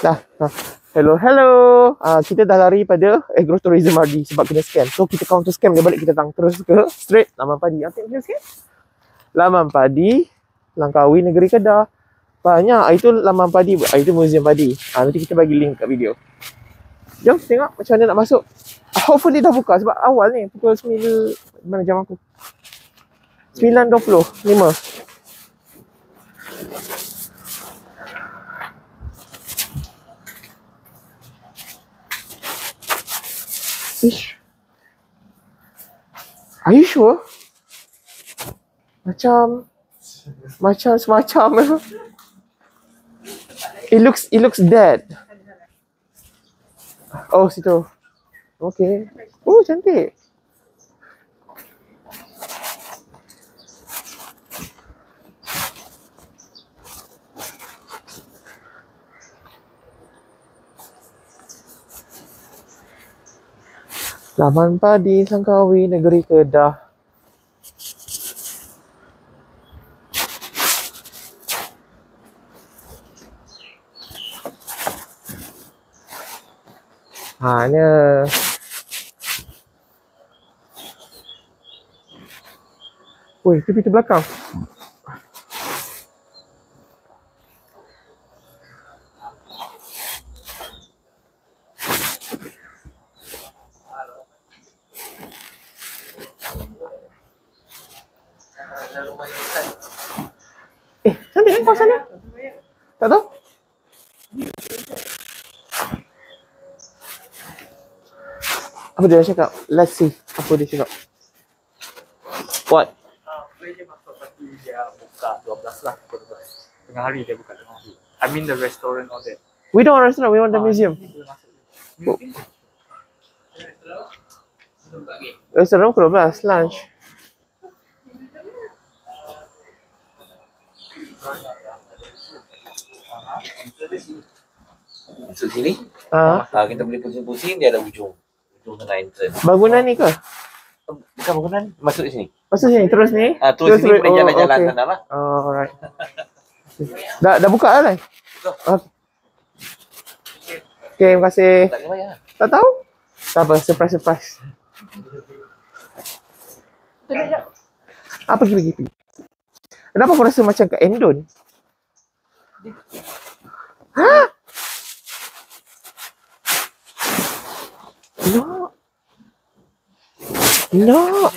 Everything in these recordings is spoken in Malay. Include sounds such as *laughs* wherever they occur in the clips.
Dah. Hello, hello. Uh, kita dah lari pada agrotourism RD sebab kena scan. So kita counter scan dia balik kita tang terus ke straight Laman Padi. Apa yang scan? Laman Padi, Langkawi Negeri Kedah. Banyak. Ah, Itu Laman Padi. Ah, Itu Museum Padi. Ah, nanti kita bagi link kat video. Jom tengok macam mana nak masuk. Ah, Hopefully dah buka sebab awal ni pukul 9 mana jam aku? 9.20 5 Ish. Are you sure? Macam macam semacam *laughs* It looks it looks dead. Oh, situ. Okay. Oh, cantik. Laman padi Langkawi negeri Kedah. Mana? Woi, tu pintu belakang. Eh, cantik kan kawasan dia? Tak tahu? Apa dia cakap? Let's see. Apa dia cakap? What? Ah, boleh je masuk tapi dia buka 12 lah pukul 12. Tengah hari dia buka tengah hari. I mean the restaurant all that. We don't want restaurant, we want the Ah, museum. Oh. Restaurant pukul 12, lunch. Masuk sini, Ah, ah, kita boleh pusing-pusing, dia ada ujung. Tengah entrance. bangunan ni ke? Bukan bangunan, masuk sini. Masuk sini, terus ni? Ah, terus sini boleh oh, jalan-jalan okay. sana lah. Oh, alright. dah, dah buka dah, Lai? Buka. Okay. Okay, terima kasih. Tak bayar. Tak tahu? Tak apa, surprise, surprise. Apa pergi, pergi, pergi. Kenapa aku rasa macam kat Endon? Ha? No. No.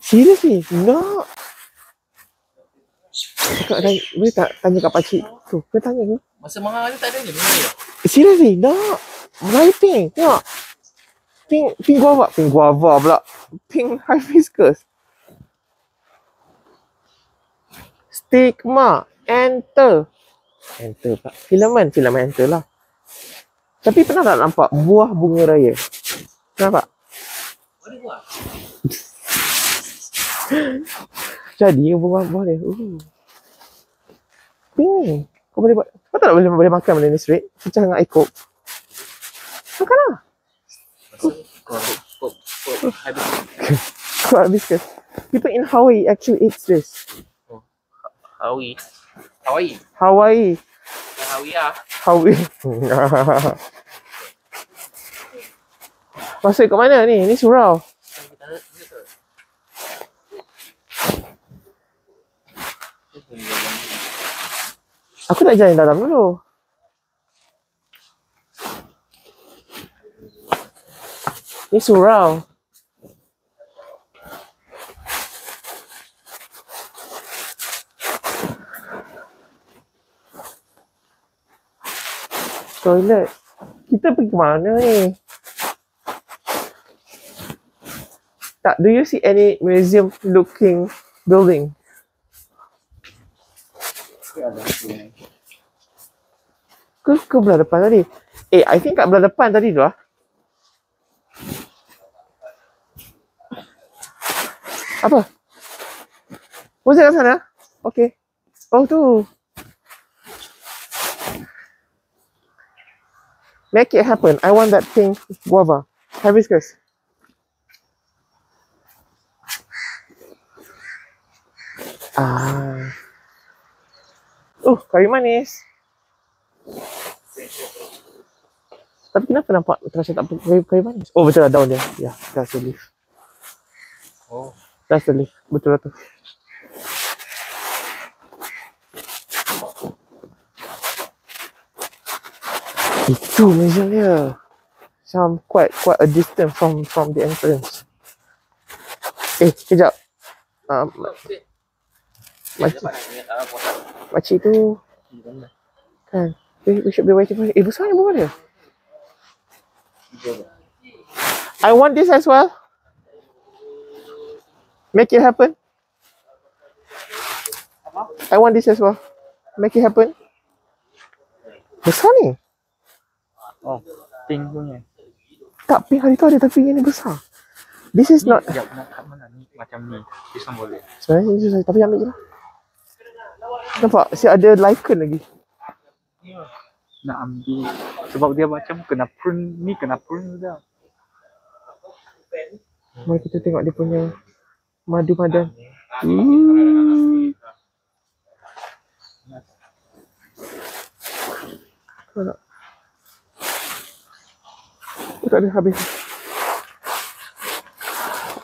Seriously? No. Cakap tanya, boleh tak tanya kat pakcik tu? Kau tanya ke? Masa mahal ni tak ada je. Ya? Seriously? No. Melayu pink. Tengok. Pink, pink guava. Pink guava pula. Pink hibiscus. Stigma. Enter. Enter pula. Filament. Filament enter lah. Tapi pernah tak nampak buah bunga raya? Nampak? Mana buat? Jadi ke buah-buah dia? Uh. Pink. Kau boleh buat. Kau tak boleh, boleh makan benda ni straight? Pecah dengan air coke. Makan lah. Masa kau habis. Hibiscus. People in Hawaii actually eats this. Hawaii. Hawaii. Hawaii. Lah. Hawaii. *laughs* Masuk kat mana ni? Ni surau. Aku nak jalan dalam dulu. Ni surau. Toilet. Kita pergi ke mana ni? Tak, do you see any museum looking building? Ke ke belah depan tadi? Eh, I think kat belah depan tadi tu ah. Apa? It kat sana? Okay. Oh tu. Make it happen. I want that pink guava. Hibiscus. Ah. Oh, kari manis. Tapi kenapa nampak terasa tak kayu, kayu manis? Oh betul lah daun dia. Ya, yeah, that's the leaf. Oh. That's the leaf. Betul lah tu. Itu museum dia. Some quite quite a distance from from the entrance. Eh, kejap. Um, makcik, makcik tu kan. We, we should be waiting for him. Eh, besar ni bukan dia? I want this as well. Make it happen. I want this as well. Make it happen. Besar ni. Oh, pink punya. Tak, pink hari tu ada tapi yang ni besar. This is Ni not... sekejap nak kat mana ni macam ni. This one boleh. Sebenarnya ini susah. Tapi ambil je lah. Nampak? Si ada lichen lagi. Nak ambil sebab dia macam kena prune ni kena prune dah. Mari kita tengok dia punya madu madan. Hmm. Aku tak ada habis.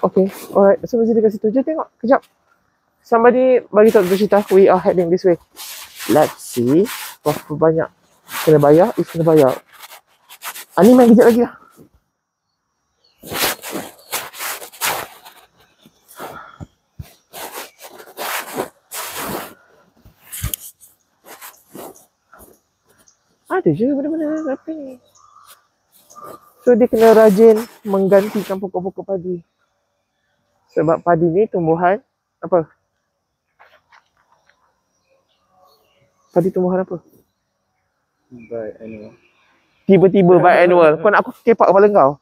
Okay, alright. So mesti dekat situ je tengok. Kejap. Somebody bagi tahu cerita. We are heading this way. Let's see. Berapa banyak kena bayar. If kena bayar. Ah, ni main kejap lagi lah. Ada je benda-benda tapi ni. So dia kena rajin menggantikan pokok-pokok padi. Sebab padi ni tumbuhan apa? Padi tumbuhan apa? But anyway. Tiba-tiba biannual. Kau nak aku kepak kepala kau?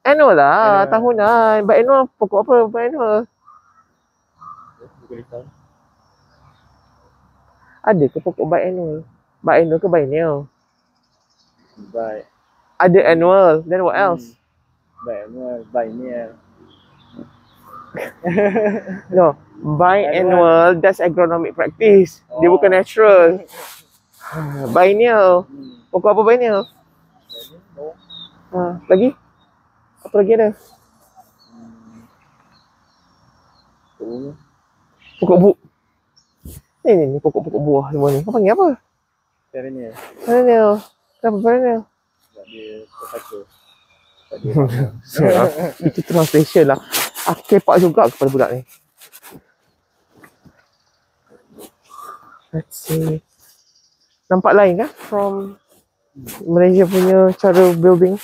Annual lah, Annual. tahunan. Biannual pokok apa? Biannual. Boleh tahu. Ada ke pokok biannual? Biannual ke biennial? But Ada annual. Then what else? but annual, biennial. *laughs* No, biannual that's agronomic practice. Dia Oh. bukan natural. *sighs* Biennial. Hmm. Pokok apa biennial? Oh. Ha, lagi? Apa lagi ada? Tu. Pokok bu. Ni ni ni pokok-pokok buah semua ni. Kau panggil apa? Perennial. Perennial. Kenapa perennial? Dia terpacu. Dia So, itu translation lah. Aku kepak juga kepada budak ni. Let's see. Nampak lain kan from Malaysia punya cara building?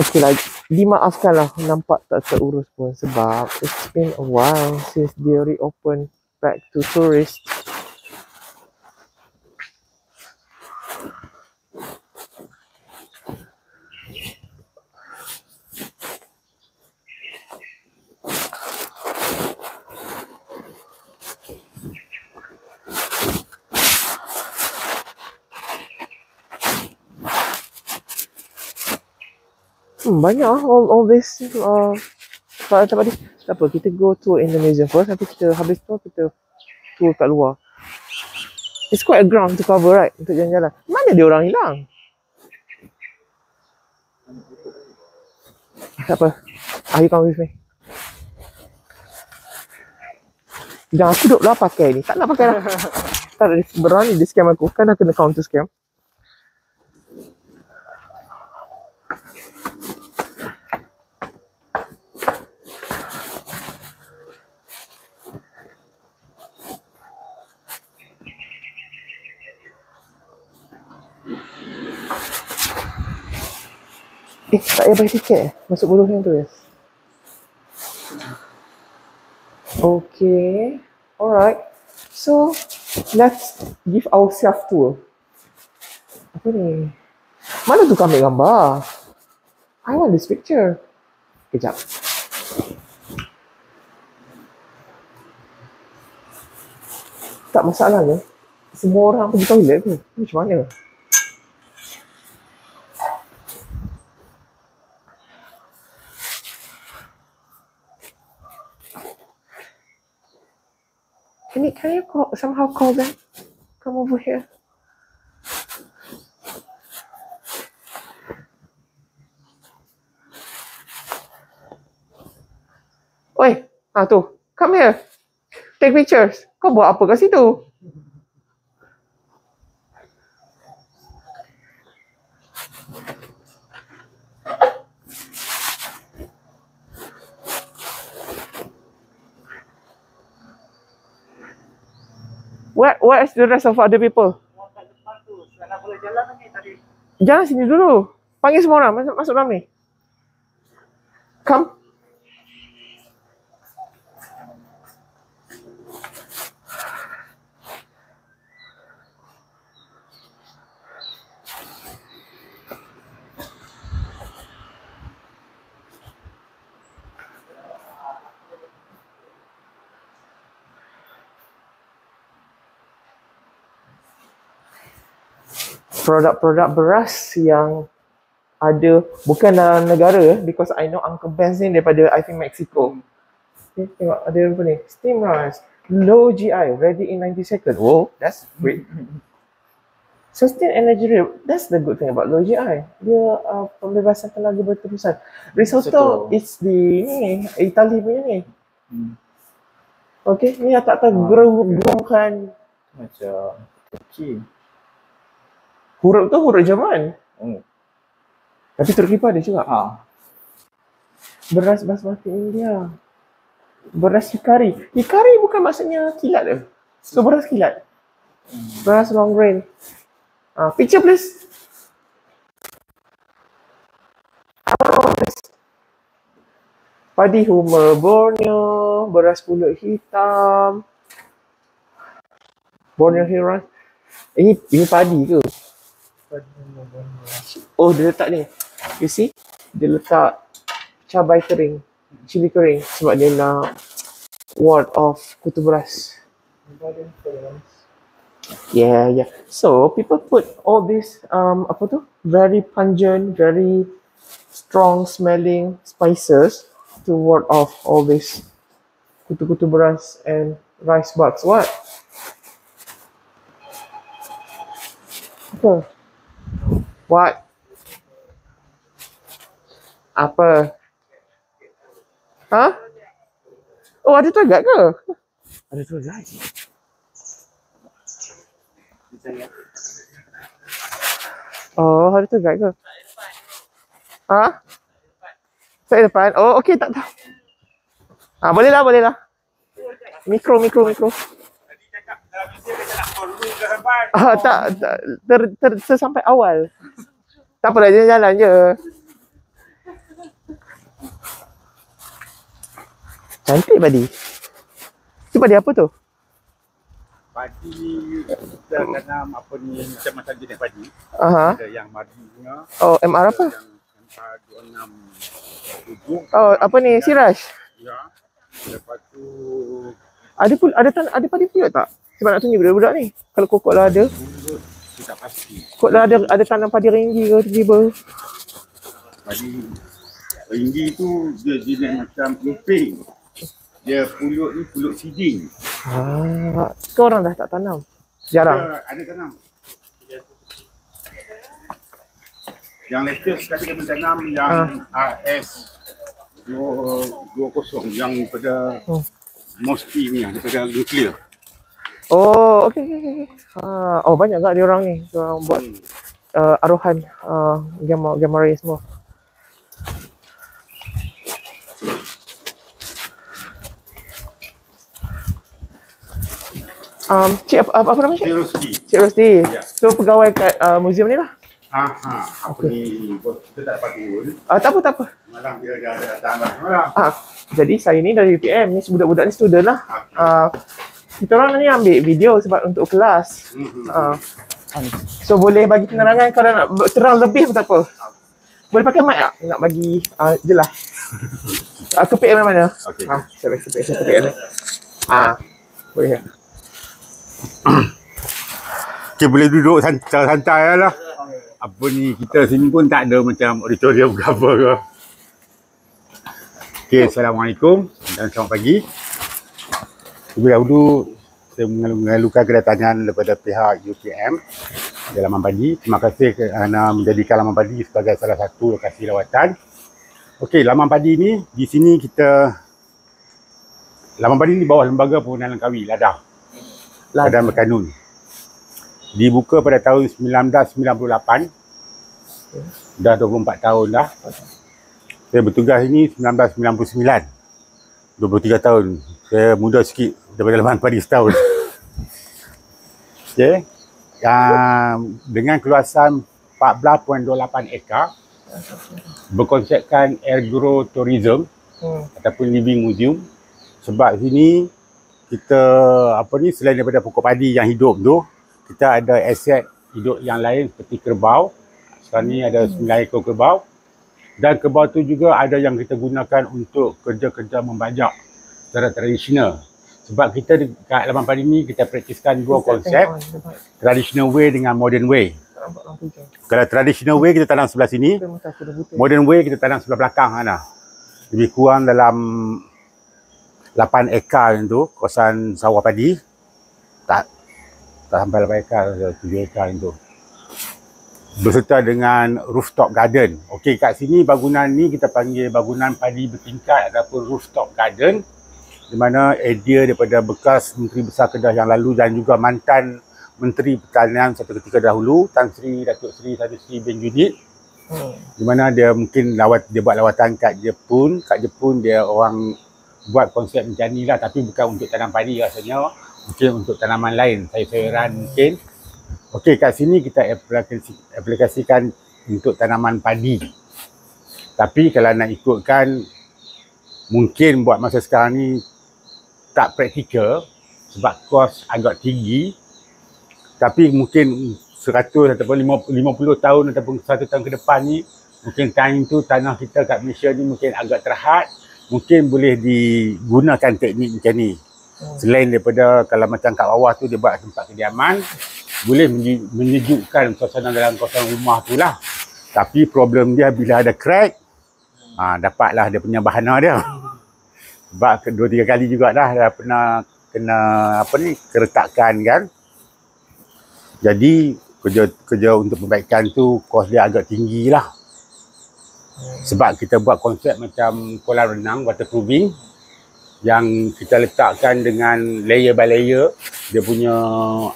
Okay lah, dimaafkan lah nampak tak terurus pun sebab it's been a while since they reopen back to tourists. Hmm, banyak ah all, all this uh, Pak tadi tak apa kita go tour in the museum first nanti kita habis tu kita tour kat luar. It's quite a ground to cover right? Untuk jalan-jalan. Mana dia orang hilang? Tak apa. Ah, you come with me? Jangan aku duduk lah pakai ni. Tak nak pakai lah. *laughs* Tak berani dia scam aku. Kan dah kena counter scam Eh, tak payah bayar tiket eh? Masuk bodoh yang tu ya? Okay. Alright. So, let's give ourselves tour. Apa ni? Mana tu ambil gambar? I want this picture. Kejap. Tak masalahnya. Semua orang pergi toilet ke? Macam mana? How you call somehow call them? Come over here. Oi, ah tu, come here. Take pictures. Kau buat apa kat situ? Where, where is the rest of other people? Jalan sini dulu. Panggil semua orang. Masuk, masuk dalam ni. Come. Produk-produk beras yang ada bukan dalam negara eh, because I know Uncle Ben's ni daripada I think Mexico. Okay, tengok ada apa ni? Steam rice, low GI, ready in 90 seconds. Whoa, that's great. Sustain energy rate. That's the good thing about low GI. Dia uh, pembebasan tenaga berterusan. Risotto, Risotto. it's the ni, Itali punya ni. Hmm. Okay, ni tak tak Ah. gerung-gerungkan Macam Turki. Huruf tu huruf Jerman. Hmm. Tapi Turki pun ada juga. Ha. Beras basmati India. Beras hikari. Hikari bukan maksudnya kilat ke? So beras kilat. Beras long grain. Ah, picture please. Padi Hummer Borneo, beras pulut hitam. Borneo Hill Rice. Ini, ini padi ke? Oh, dia letak ni. You see? Dia letak cabai kering, cili kering sebab dia nak ward off kutu beras. Yeah, yeah. So people put all this um apa tu? Very pungent, very strong smelling spices to ward off all this kutu-kutu beras and rice bugs. What? Apa? What? Apa? Ha? Oh, ada guide ke? Ada guide. Oh, ada guide ke? Ha? Saya depan. Oh, okey tak tahu. Ah, boleh lah, boleh lah. Mikro, mikro, mikro. Ah, tak, tak ter, ter, ter, sampai awal. Tak apalah, jalan-jalan je. Cantik padi. Tu padi apa tu? Padi kita tanam apa ni macam-macam jenis padi. Aha. Ada yang madu Oh, MR apa? yang MR 26 Oh, apa ni? Siraj. Ya. Lepas tu Ada pun ada tan ada padi pulut tak? Sebab nak tunjuk budak-budak ni. Kalau kokok lah ada. bulut kita pasti. Kokok lah ada ada tanam padi ringgi ke tiba-tiba. Padi tinggi tu dia jenis macam luping. Dia pulut ni pulut seeding. Ah, kau orang dah tak tanam. Jarang. Ada, ada tanam. Yang latest sekali kami tanam yang RS 20 yang pada Hmm. Moski ni daripada nuklear. Oh, okey okey okey. Ah, oh banyak tak dia orang ni. Dia orang buat uh, aruhan uh, gamma gamma ray semua. Um, cik apa, apa, apa nama cik? Teroski. Cik Rosti. Ya. So pegawai kat uh, museum ni lah. Ha ha. Apa ni bos kita tak dapat turun. Uh, tak apa tak apa. Malam dia dah datang lah. Malam. Ah, jadi saya ni dari UPM ni budak-budak ni student lah. Ah, kita orang ni ambil video sebab untuk kelas. Mhm. Ah, so boleh bagi penerangan kalau nak terang lebih pun tak apa. Boleh pakai mic tak? Nak bagi ah, jelas. *laughs* Ah, kepik mana? Okey. Ah, saya bagi kepik, saya. Ah, boleh. *coughs* Okay, boleh duduk san- secara santai lah. Apa ni, kita sini pun tak ada macam auditorium ke apa ke. Okay, Assalamualaikum dan selamat pagi. Terlebih dahulu, saya mengalukan kedatangan daripada pihak UPM di Laman Padi. Terima kasih kerana menjadikan Laman Padi sebagai salah satu lokasi lawatan. Okey, Laman Padi ni, di sini kita Laman Padi di bawah Lembaga Perhubungan Langkawi, LADA. Lah, Badan Berkanun. Dibuka pada tahun 1998. Dah 24 tahun dah. Saya bertugas ini 1999. 23 tahun. Saya muda sikit daripada Laman Padi setahun. Okey. Uh, dengan keluasan 14.28 ekar berkonsepkan agrotourism hmm. ataupun living museum sebab sini kita apa ni selain daripada pokok padi yang hidup tu kita ada aset hidup yang lain seperti kerbau sekarang ni ada 9 ekor kerbau dan kerbau tu juga ada yang kita gunakan untuk kerja-kerja membajak secara tradisional sebab kita di- kat Laman Padi ni kita praktiskan dua konsep traditional way dengan modern way hijau. kalau traditional way kita tanam sebelah sini. Modern way kita tanam sebelah belakang sana. Lebih kurang dalam 8 ekar macam tu, kawasan sawah padi. Tak tak sampai 8 ekar, 7 ekar macam tu. Berserta dengan rooftop garden. Okey, kat sini bangunan ni kita panggil bangunan padi bertingkat ataupun rooftop garden di mana idea daripada bekas Menteri Besar Kedah yang lalu dan juga mantan Menteri Pertanian satu ketika dahulu, Tan Sri Datuk Seri Sari Sri bin Junid Hmm. di mana dia mungkin lawat dia buat lawatan kat Jepun. Kat Jepun dia orang buat konsep macam ni lah tapi bukan untuk tanam padi rasanya. Mungkin untuk tanaman lain sayur-sayuran mungkin. Okey kat sini kita aplikasi, aplikasikan untuk tanaman padi. Tapi kalau nak ikutkan mungkin buat masa sekarang ni tak praktikal sebab kos agak tinggi. Tapi mungkin 100 ataupun 50, 50 tahun ataupun 1 tahun ke depan ni mungkin time tu tanah kita kat Malaysia ni mungkin agak terhad. Mungkin boleh digunakan teknik macam ni. Hmm. selain daripada kalau macam kat bawah tu dia buat tempat kediaman boleh menye- menyejukkan suasana dalam kawasan rumah tu lah. Tapi problem dia bila ada crack ha, dapatlah dia punya bahana dia *laughs* sebab dua tiga kali juga dah dah pernah kena apa ni keretakan kan. Jadi kerja kerja untuk perbaikan tu kos dia agak tinggi lah. Sebab kita buat konsep macam kolam renang waterproofing yang kita letakkan dengan layer by layer. Dia punya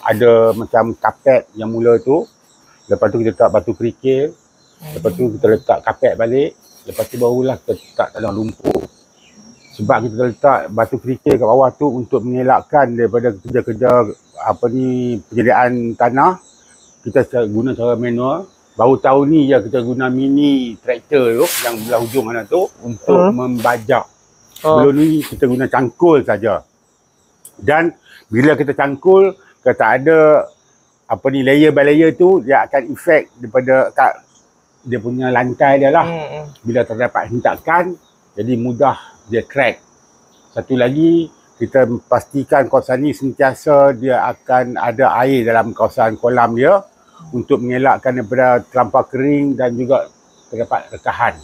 ada macam kapet yang mula tu. Lepas tu kita letak batu kerikil. Lepas tu kita letak kapet balik. Lepas tu barulah kita letak tanah lumpur sebab kita letak batu kerikil kat bawah tu untuk mengelakkan daripada kerja-kerja apa ni penyediaan tanah kita guna cara manual baru tahun ni je kita guna mini traktor tu yang belah hujung mana tu untuk Hmm. membajak Oh. Sebelum ni kita guna cangkul saja. Dan bila kita cangkul, kalau tak ada apa ni layer by layer tu dia akan efek daripada kat dia punya lantai dia lah. Hmm, hmm. Bila terdapat hentakan, jadi mudah dia crack. Satu lagi, kita pastikan kawasan ni sentiasa dia akan ada air dalam kawasan kolam dia untuk mengelakkan daripada terlampau kering dan juga terdapat rekahan.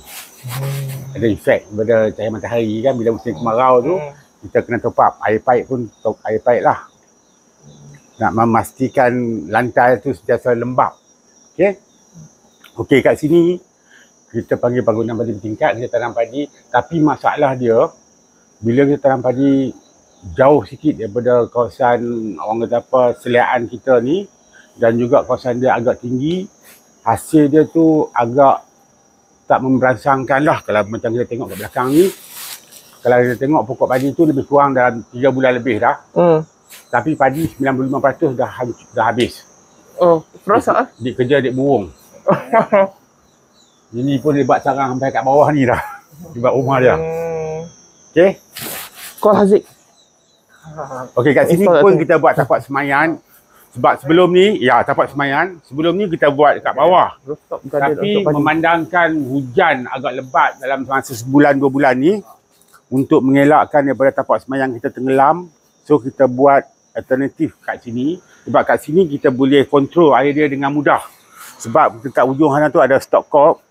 Ada efek daripada cahaya matahari kan bila musim kemarau tu Hmm. kita kena top up air paip pun top air paip lah nak memastikan lantai tu sentiasa lembap okey okey kat sini kita panggil bangunan padi bertingkat kita tanam padi. Tapi masalah dia bila kita tanam padi jauh sikit daripada kawasan orang kata apa seliaan kita ni dan juga kawasan dia agak tinggi hasil dia tu agak tak memberansangkan lah. Kalau macam kita tengok kat belakang ni kalau kita tengok pokok padi tu lebih kurang dalam 3 bulan lebih dah. Hmm. tapi padi 95% dah dah habis. Oh, terasa ah. dik kerja dik burung *laughs* ini pun dia buat sarang sampai kat bawah ni dah. Dia buat rumah dia. Hmm. okey? Call Haziq. okey kat sini Install pun tu. kita buat tapak semayan. Sebab sebelum ni ya tapak semayan sebelum ni kita buat kat bawah. Rooftop garden Tapi memandangkan hujan agak lebat dalam masa sebulan dua bulan ni untuk mengelakkan daripada tapak semayang kita tenggelam so kita buat alternatif kat sini. Sebab kat sini kita boleh kontrol air dia dengan mudah. Sebab dekat ujung sana tu ada stop cork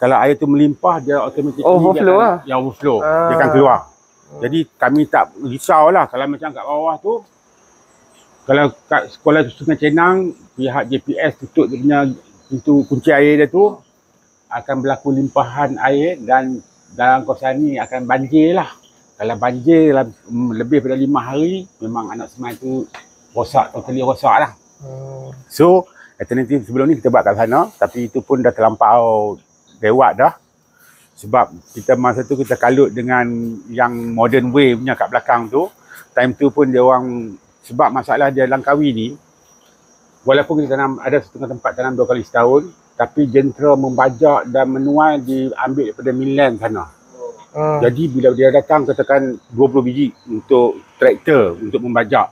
kalau air tu melimpah dia automatically Overflow dia akan, lah. ya overflow Ah. dia akan keluar jadi kami tak risau lah kalau macam kat bawah tu kalau kat sekolah Sungai Cenang pihak JPS tutup dia punya pintu kunci air dia tu akan berlaku limpahan air dan dalam kawasan ni akan banjir lah kalau banjir dalam, mm, lebih daripada lima hari, memang anak semai tu rosak, totally rosak lah. Hmm. So, alternatif sebelum ni kita buat kat sana, tapi itu pun dah terlampau lewat dah. Sebab kita masa tu kita kalut dengan yang modern way punya kat belakang tu. Time tu pun dia orang, sebab masalah dia Langkawi ni, walaupun kita tanam, ada setengah tempat tanam dua kali setahun, tapi jentera membajak dan menuai diambil daripada mainland sana. Hmm. Jadi bila dia datang katakan 20 biji untuk traktor untuk membajak.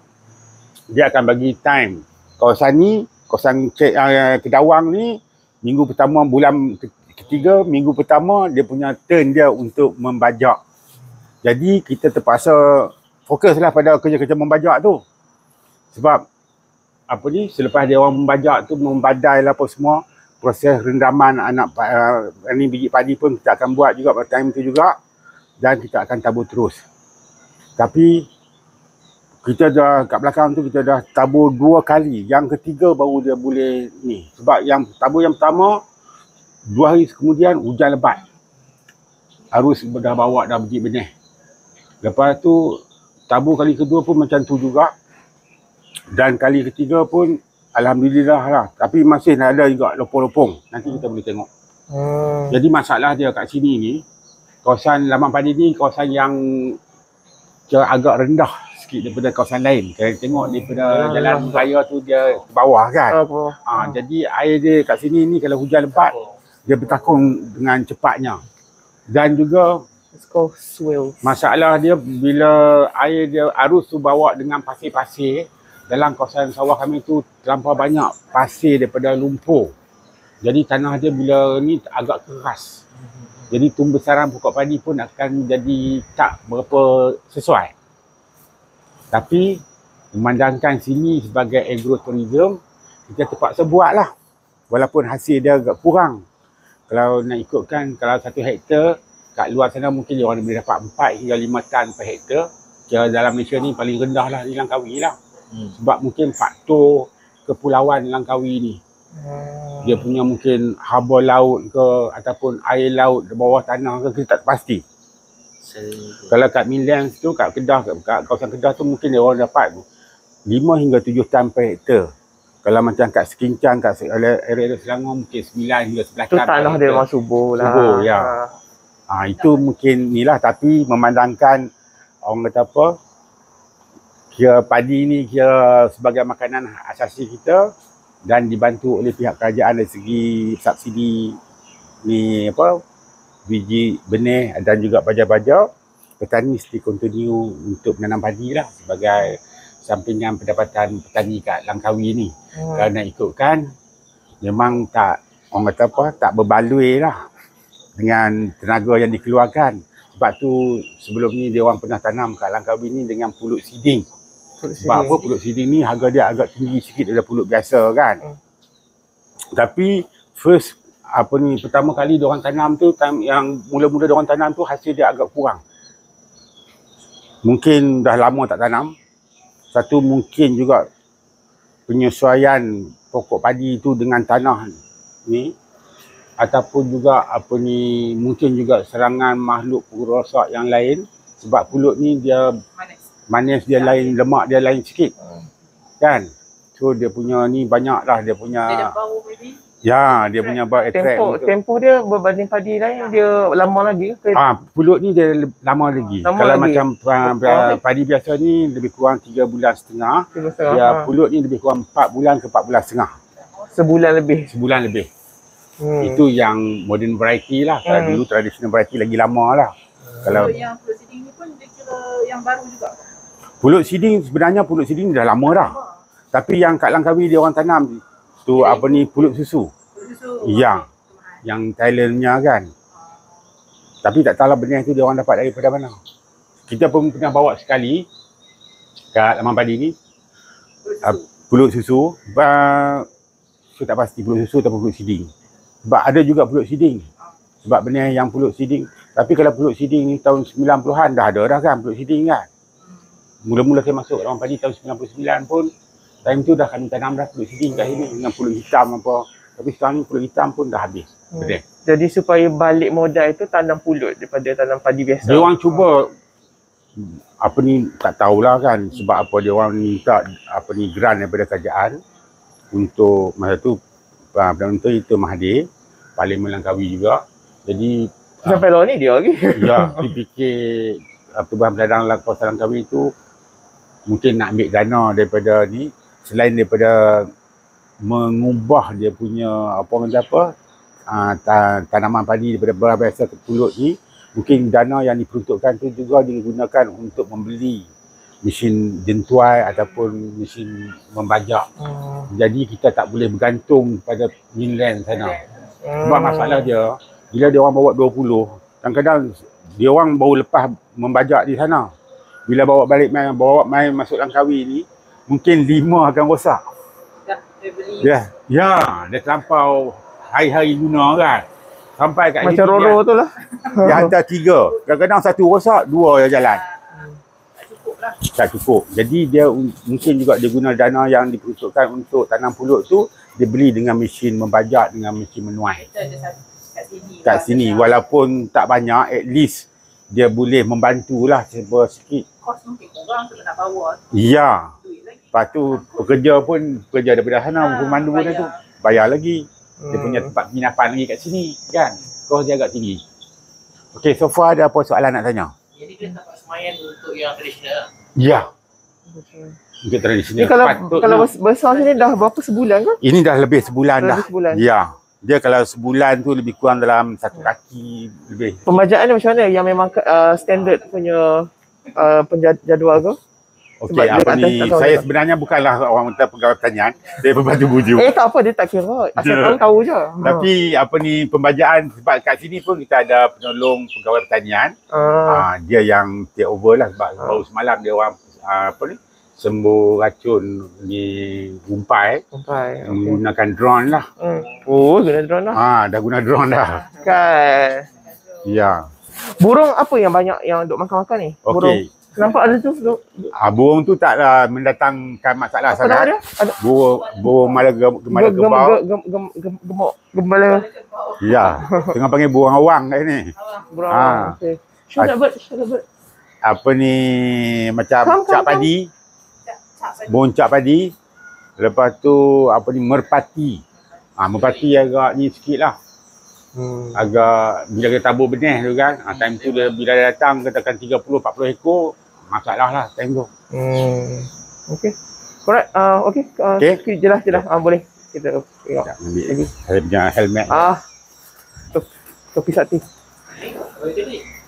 Dia akan bagi time. Kawasan ni, kawasan uh, Kedawang ni minggu pertama bulan ketiga, minggu pertama dia punya turn dia untuk membajak. Jadi kita terpaksa fokuslah pada kerja-kerja membajak tu. Sebab apa ni selepas dia orang membajak tu membadai lah apa semua proses rendaman anak uh, ni biji padi pun kita akan buat juga pada time tu juga dan kita akan tabur terus. Tapi kita dah kat belakang tu kita dah tabur dua kali. Yang ketiga baru dia boleh ni. Sebab yang tabur yang pertama dua hari kemudian hujan lebat. Arus dah bawa dah biji benih. Lepas tu tabur kali kedua pun macam tu juga. Dan kali ketiga pun Alhamdulillah lah. Tapi masih ada juga lopong-lopong. Nanti kita boleh tengok. Hmm. Jadi masalah dia kat sini ni, kawasan Laman Padi ni kawasan yang agak rendah sikit daripada kawasan lain. Kalau tengok daripada Hmm. jalan raya tu dia ke bawah kan. Apa? Ha, jadi air dia kat sini ni kalau hujan lebat, dia bertakung dengan cepatnya. Dan juga masalah dia bila air dia arus tu bawa dengan pasir-pasir, dalam kawasan sawah kami tu terlampau banyak pasir daripada lumpur. Jadi tanah dia bila ni agak keras. Jadi tumbesaran pokok padi pun akan jadi tak berapa sesuai. Tapi memandangkan sini sebagai agrotourism, kita terpaksa buat lah. Walaupun hasil dia agak kurang. Kalau nak ikutkan, kalau satu hektar, kat luar sana mungkin dia orang boleh dapat 4 hingga 5 tan per hektar. Kira dalam Malaysia ni paling rendah lah di Langkawi lah. Hmm. Sebab mungkin faktor kepulauan Langkawi ni. Hmm. Dia punya mungkin haba laut ke ataupun air laut di bawah tanah ke kita tak pasti. Saya Kalau kat mainland tu kat Kedah kat, kat kawasan Kedah tu mungkin dia orang dapat 5 hingga 7 tan per hektar. Kalau macam kat Sekincang kat se- area area Selangor mungkin 9 hingga 11 Tu tan. per tanah dia memang subur lah. Subur, ya. Ah itu mungkin ni lah tapi memandangkan orang kata apa kira padi ni kira sebagai makanan asasi kita dan dibantu oleh pihak kerajaan dari segi subsidi ni apa biji benih dan juga baja-baja petani mesti continue untuk menanam padi lah sebagai sampingan pendapatan petani kat Langkawi ni. Hmm. Kalau nak ikutkan memang tak orang kata apa tak berbaloi lah dengan tenaga yang dikeluarkan. Sebab tu sebelum ni dia orang pernah tanam kat Langkawi ni dengan pulut siding. Sebab apa pulut siding ni harga dia agak tinggi sikit daripada pulut biasa kan. Hmm. Tapi first apa ni pertama kali dia orang tanam tu time yang mula-mula dia orang tanam tu hasil dia agak kurang. Mungkin dah lama tak tanam. Satu mungkin juga penyesuaian pokok padi tu dengan tanah ni. Ataupun juga apa ni mungkin juga serangan makhluk perosak yang lain. Sebab pulut ni dia manis. dia lain lemak dia lain sikit. Hmm. kan? So dia punya ni banyak lah dia punya Dia ada bau maybe. Ya dia punya bau attract Tempoh, untuk- tempoh dia berbanding padi lain dia lama lagi ke? Ah, pulut ni dia lama lagi. Lama Kalau lagi. macam uh, Oh. padi biasa ni lebih kurang 3 bulan setengah. Ya, ha. pulut ni lebih kurang 4 bulan ke 4 bulan setengah. Sebulan lebih. Sebulan lebih. Hmm. Itu yang modern variety lah. Kalau Hmm. dulu traditional variety lagi lama lah. Kalau So yang pulut siding ni pun dia kira yang baru juga. pulut siding sebenarnya pulut siding dah lama dah. Tapi yang kat Langkawi dia orang tanam tu apa ni pulut susu. Pulut susu. Ya. Yang Thailandnya kan. Tapi tak tahu lah benih tu dia orang dapat daripada mana. Kita pun pernah bawa sekali kat Laman Padi ni Pulut Ah, susu. pulut susu. Uh, saya tak pasti pulut susu ataupun pulut siding. Sebab ada juga pulut siding. Sebab benih yang pulut siding. Tapi kalau pulut siding ni tahun 90-an dah ada dah kan pulut siding kan. Mula-mula saya masuk Laman Padi tahun 99 pun time tu dah kami tanam dah pulut siding kat sini dengan pulut hitam apa. Tapi sekarang ni pulut hitam pun dah habis. Hmm. Benih. Jadi supaya balik modal itu tanam pulut daripada tanam padi biasa. Dia orang cuba apa ni tak tahulah kan sebab apa dia orang minta apa ni grant daripada kerajaan untuk masa tu uh, Perdana Menteri itu Mahathir Parlimen Langkawi juga jadi Sampai lawan ni dia lagi. ya uh, Pertubuhan Peladang Kawasan Langkawi itu mungkin nak ambil dana daripada ni selain daripada mengubah dia punya apa kata apa uh, ta- tanaman padi daripada beras biasa ke pulut ni mungkin dana yang diperuntukkan tu juga digunakan untuk membeli mesin jentuai ataupun mesin membajak. Hmm. Jadi kita tak boleh bergantung pada mainland sana. Hmm. Sebab masalah dia, bila dia orang bawa 20, kadang-kadang dia orang baru lepas membajak di sana. Bila bawa balik main, bawa main masuk Langkawi ni, mungkin lima akan rosak. Tak, dia beli. Ya, ya, dia terlampau hari-hari guna kan. Sampai kat Macam Roro tu lah. dia, hantar tiga. Kadang-kadang satu rosak, dua yang jalan. Tak cukup lah. Tak cukup. Jadi dia un- mungkin juga dia guna dana yang diperuntukkan untuk tanam pulut tu, dia beli dengan mesin membajak, dengan mesin menuai. Kita ada satu kat sini. kat lah. sini walaupun tak banyak at least dia boleh membantulah serba sikit. Kos mungkin kurang kalau nak bawa Ya. Lepas tu pekerja pun pekerja daripada sana pemandu dia tu bayar lagi. Dia Hmm. punya tempat penginapan lagi kat sini kan. Kos dia agak tinggi. Okey, so far ada apa soalan nak tanya? Jadi dia tempat semayan untuk yang tradisional. Ya. Okay. Untuk tradisional. kalau Patutnya- kalau bes- besar sini dah berapa sebulan ke? ini dah lebih sebulan Dah dah. lebih sebulan. Ya. Dia kalau sebulan tu lebih kurang dalam satu kaki lebih. Pembajaan ni macam mana yang memang uh, standard punya uh, penjadual ke? Okey, dia apa ni? Saya dia. sebenarnya bukanlah orang menteri pegawai pertanian. *laughs* Saya pembantu bujuk. Eh tak apa dia tak kira. Asal Ya. tahu tahu je. Tapi apa ni pembajaan sebab kat sini pun kita ada penolong pegawai pertanian. ha. Ah. dia yang take over lah sebab Ah. baru semalam dia orang ah, apa ni sembuh racun di rumpai sampai. Okay. menggunakan drone lah. Hmm. Oh, guna drone lah. Ah dah guna drone dah. Kan. Ya. Burung apa yang banyak yang duk makan-makan ni? Burung. Okey. Nampak ada tu Ah, burung tu taklah mendatangkan masalah apa nama dia? sangat. Ada Burung burung mala gem, gemala gem, gem, kebau. gem, gem, gem, gem, gemuk, gembala Ya. Tengah panggil burung awang kat ni. burung. Ah. Okey. Show that bird, show that bird. Apa ni macam Come, come, cap come. padi. Cap, cap saja. boncak padi. Lepas tu apa ni merpati. Ah ha, merpati agak ni sikit lah. Hmm. Agak bila kita tabur benih tu kan. Ha, time tu dia, bila dia datang katakan 30 40 ekor masalah lah time tu. Hmm. Okey. Alright, uh, okey. Uh, Okey. okay. Jelas, jelas. Ah, boleh. Kita tengok. Sekejap ambil Lagi. saya punya helmet. Ah. Tu. Topi sakti.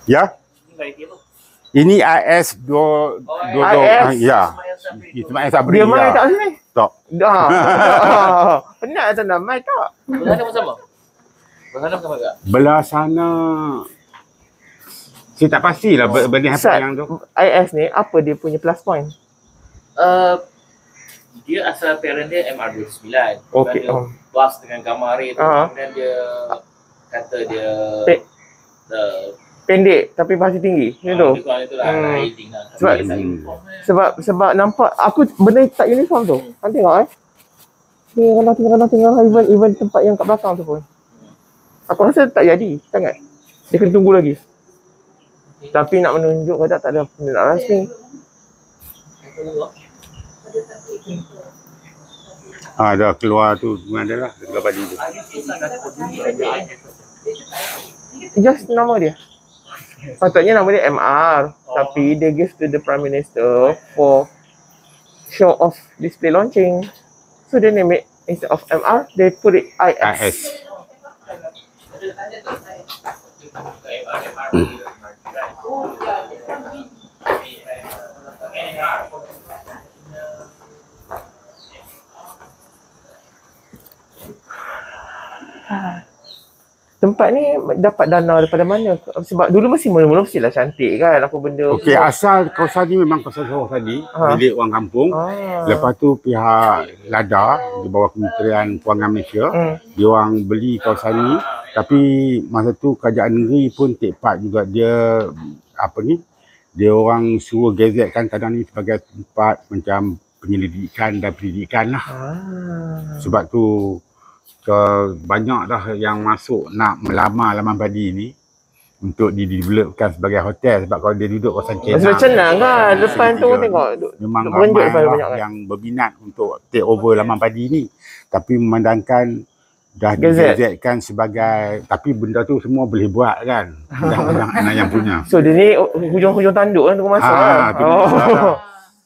Ya. Ini IS 2 2 IS. ya. Sabri tu. Itu maknanya sabri. Dia mai ya. tak sini? Tak. Dah. *laughs* Penat tak nak mai tak? Berhadap pun sama. Berhadap sama tak? Belah sana saya tak pastilah oh. benih apa Sat. yang tu. IS ni apa dia punya plus point? Uh, dia asal parent dia MR29. Okey. Dia Oh. bus dengan gambar tu. Ah. Kemudian dia kata dia Pe- the Pendek tapi masih tinggi. Macam tu. Itulah Hmm. lah. Sebab- Hmm. Sebab sebab nampak aku benda tak uniform tu. Kan tengok eh. Tengok kanan tengok kanan tengok even even tempat yang kat belakang tu pun. Aku rasa tak jadi sangat. Dia kena tunggu lagi. Tapi nak menunjuk ke tak tak ada benda nak rasa. Ha dah keluar tu mana lah keluar padi tu. Just nama dia. Patutnya nama dia MR. Tapi dia give to the Prime Minister for show off display launching. So they name it instead of MR, they put it IS. IS. うん、はい。Tempat ni dapat dana daripada mana? Sebab dulu mesti mula-mula mestilah cantik kan apa benda. Okey, asal kawasan ni memang kawasan sawah tadi, Ha. milik orang kampung. Ah. Lepas tu pihak LADA di bawah Kementerian Kewangan Malaysia, Hmm. dia orang beli kawasan ni tapi masa tu kerajaan negeri pun take part juga dia apa ni dia orang suruh gazetkan tanah ni sebagai tempat macam penyelidikan dan pendidikan lah Ah. sebab tu ke banyak dah yang masuk nak melamar laman padi ni untuk didevelopkan sebagai hotel sebab kalau dia duduk kawasan Cina Sebab cenang kan. Depan tu tengok. memang ramai lah banyak kan. yang berminat untuk take over laman padi ni tapi memandangkan dah digazetkan sebagai tapi benda tu semua boleh buat kan undang-undang *laughs* anak yang punya So dia ni hujung-hujung tanduk kan tengah masuk Ah, kan. dia masalah. Oh.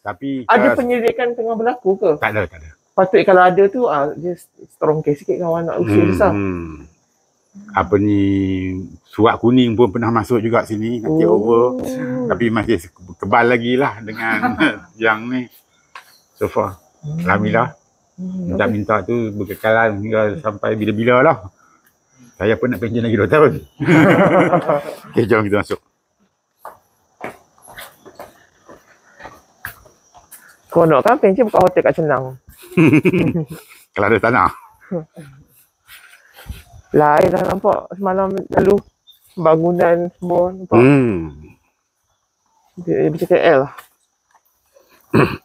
tapi Ada penyelidikan tengah berlaku ke? tak ada tak ada Patut kalau ada tu ah dia strong case sikit kawan nak usia besar. hmm. apa ni surat kuning pun pernah masuk juga sini oh. take over tapi masih kebal lagi lah dengan *laughs* yang ni so far Alhamdulillah Hmm, minta-minta tu berkekalan hingga sampai bila-bila lah saya pun nak pension lagi 2 tahun *laughs* okay jom kita masuk Kau nak kan pension buka hotel kat Cenang. *laughs* kalau ada tanah Lain dah nampak semalam lalu bangunan semua nampak. hmm. Dia, dia macam KL lah. *coughs*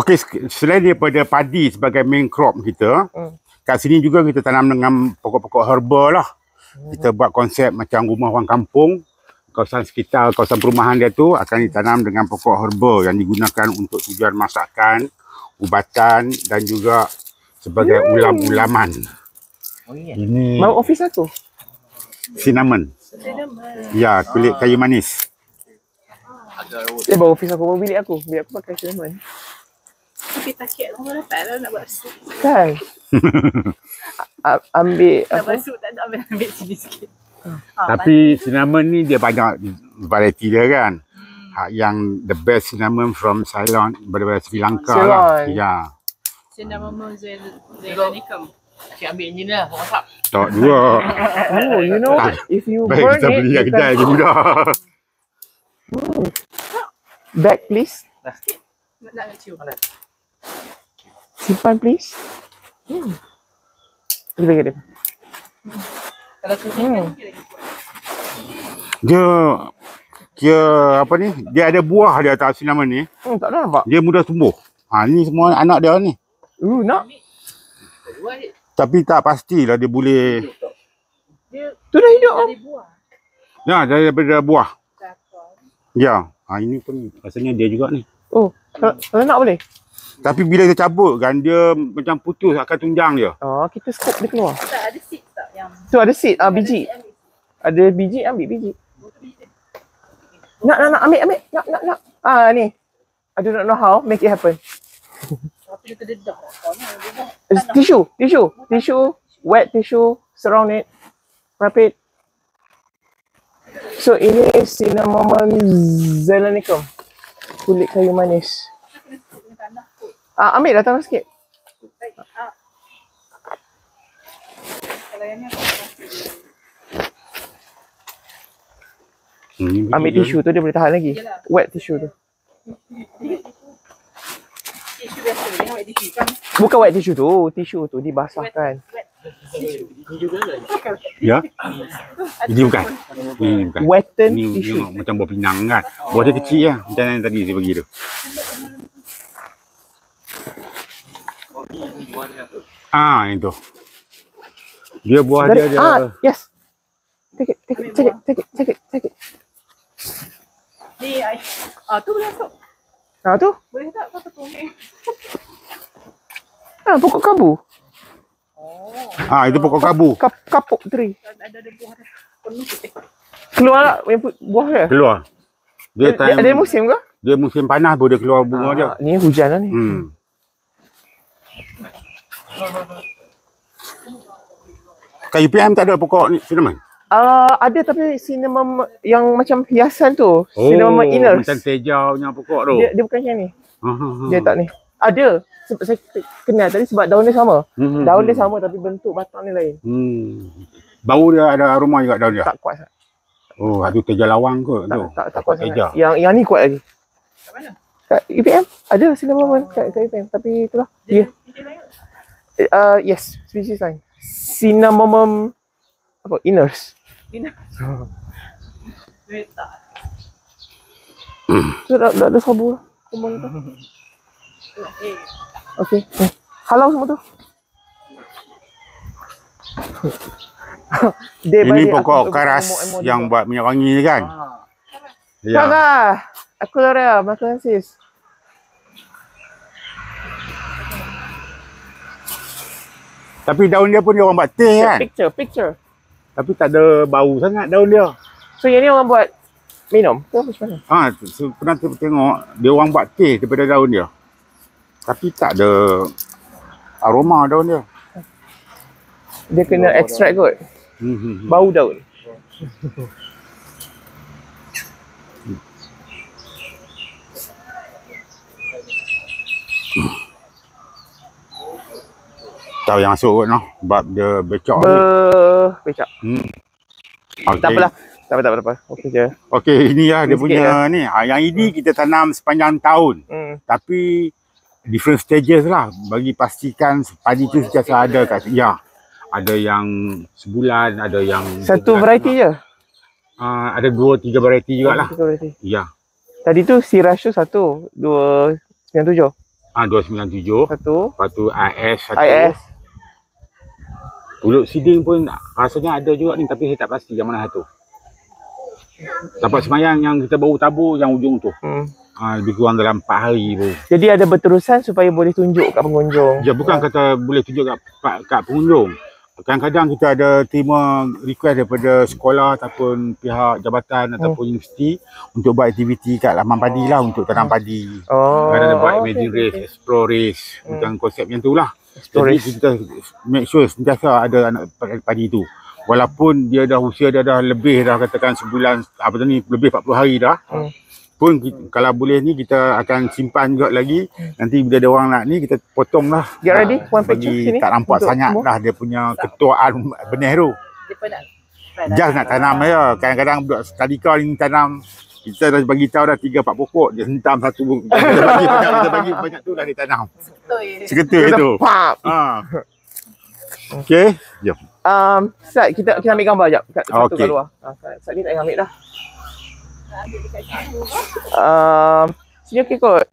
Okey, selain daripada padi sebagai main crop kita, Hmm. kat sini juga kita tanam dengan pokok-pokok herba lah. Kita buat konsep macam rumah orang kampung, kawasan sekitar kawasan perumahan dia tu akan ditanam dengan pokok herba yang digunakan untuk tujuan masakan, ubatan dan juga sebagai ulam-ulaman. Oh ya. Ini Mau office aku. cinnamon. Ya, kulit kayu manis. Dia bawa office aku, bawa bilik aku. Bilik aku pakai cinnamon. Tapi takut orang dapat lah nak buat sup. Kan? *laughs* A- ambil Nak apa? buat sup tak ada ambil ambil sini sikit. Ha, Tapi cinnamon ni dia banyak variety dia kan. Ha, yang the best cinnamon from Ceylon daripada Sri Lanka lah. Ceylon. Ya. Saya nama Mo Zain Zainanikam. Cik ambil engine lah. Tak dua. *laughs* Oh, you know, if you Baik burn kita it, beli kat kedai lagi mudah. Back please. Nak nak cium. Simpan please. Hmm. Lagi dia. Kalau tu Hmm. Dia dia apa ni? Dia ada buah di atas cinnamon ni. Hmm, tak ada nampak. Dia mudah tumbuh. Ha ni semua anak dia ni. Uh, nak. Tapi tak pastilah dia boleh Dia Tu dah hidup. dari buah. ya daripada buah. Ya. Ha ini pun rasanya dia juga ni. Oh, kalau, kalau nak boleh. Tapi bila dia cabut kan dia macam putus akan tunjang dia. Oh, kita scoop dia keluar. Tak ada seed tak yang Tu ada seed, ah, biji. Ada seed, ambil. Ada biji, ambil biji. Nak, nak, nak, ambil, ambil. Nak, nak, nak. Ah, ni. I do not know how, make it happen. Tapi dia terdedak. Kau ni dia dah. It's tissue, tissue, tissue, wet tissue, surround it, wrap it. So ini cinnamon zelanicum, kulit kayu manis. Ah, ambil dah tangan sikit. Baik. Ah. Kalau yang ni aku Hmm, Ambil dia- tisu tu dia boleh tahan lagi. Yalah. Wet tissue tu. tisu biasa. Buat tisu kan. Bukan wet tissue tu, tissue tu dibasahkan. Wet tisu. Ya. Ini bukan. Ini bukan. Wetten Ni tissue. tengok macam buah pinang kan. Buah dia kecil lah. Macam yang tadi saya bagi tu. Ah, yang tu. Dia buah dia Dari, dia. ah, yes. Take it, take it, take it, take it, take it, take it. Ni ai. Ah tu boleh masuk. Ah tu, Boleh tak kau tepung ni? *laughs* ah, pokok kabu. Ah, itu pokok kabu. Kap, kapuk tree. Ada ada buah dah. Penuh putih. Keluar tak yang buah dia? Keluar. Dia Dia, time, ada musim ke? dia musim panas baru dia keluar bunga dia. Ah, ni hujan lah ni. Hmm. Kat UPM tak ada pokok ni cinnamon? Uh, ada tapi cinnamon yang macam hiasan tu. cinnamon inners. Oh, Macam tejau punya pokok tu. Dia, dia bukan yang ni. Ah, ah, ah. Dia tak ni. Ada. Sebab saya kenal tadi sebab daun dia sama. Hmm, Daun dia hmm. sama tapi bentuk batang dia lain. Hmm. Bau dia ada aroma juga daun dia. Tak kuat sangat. Oh, itu teja lawang kot Tak, tu. tak, tak kuat teja. sangat. Yang yang ni kuat lagi. Kat mana? Kat UPM ada cinnamon kat, kat UPM tapi itulah. Dia. Dia lain. Uh, yes, species lain. Cinnamomum apa inners. Dia tak. So dah dah, dah sabu lah. Kembang tu. Okey. Halau semua tu. *laughs* Ini pokok aku- karas aku- aku- aku- yang buat minyak wangi ni kan. Ah. Ya. Kakak, aku Laura, makan sis. Tapi daun dia pun dia orang buat teh kan. Picture, picture. Tapi tak ada bau sangat daun dia. So yang ni orang buat minum ke macam mana? Ha, so, pernah tu tengok dia orang buat teh daripada daun dia. Tapi tak ada aroma daun dia. Dia kena extract kot. Hmm, hmm, hmm. Tahu yang masuk kot noh. Sebab dia becok Be... ni. Becak. Hmm. Tak apalah. Tak apa, tak apa, tak apa. Okey je. Okey, ini lah dia punya ni. Ha, yang ini kita tanam sepanjang tahun. Hmm. Tapi different stages lah. Bagi pastikan padi tu sentiasa ada kat ya. Ada yang sebulan, ada yang Satu variety je. Uh, ada dua tiga variety jugalah. Satu variety. Ya. Tadi tu si Rashu satu. Dua... Sembilan tujuh. Ah 297. Satu. Lepas tu IS satu. IS. Pulut siding pun rasanya ada juga ni tapi saya tak pasti yang mana satu. Dapat semayang yang kita baru tabur yang ujung tu. Hmm. Ah lebih kurang dalam 4 hari pun. Jadi ada berterusan supaya boleh tunjuk kat pengunjung. Ya bukan kata boleh tunjuk kat, kat, pengunjung. Kadang-kadang kita ada terima request daripada sekolah ataupun pihak jabatan ataupun universiti untuk buat aktiviti kat laman padi lah untuk tanam padi. Oh. Kadang-kadang buat imagine okey, race, explore race. Hmm. Macam konsep yang tu lah. Jadi race. kita make sure sentiasa ada anak padi tu. Walaupun dia dah usia dia dah lebih dah katakan sebulan apa tu ni lebih 40 hari dah. Hmm. Pun kita, kalau boleh ni kita akan simpan juga lagi. Nanti bila dia orang nak ni kita potong lah. Get ready, Ah, one picture sini tak nampak untuk sangat semua. dah dia punya ketuaan benih tu. Dia pun nak Just nak tanam je. Kadang-kadang budak tadika ni tanam kita dah bagi tahu dah tiga empat pokok dia hentam satu kita bagi banyak kita bagi banyak tu dah dia tanam. betul. Seketul Kita tu. pap. Ha. Okey. Jom. Um, Sat, kita kita ambil gambar jap kat satu kat luar. Ha, Sat, ni tak ambil dah. Um, sini okey kot.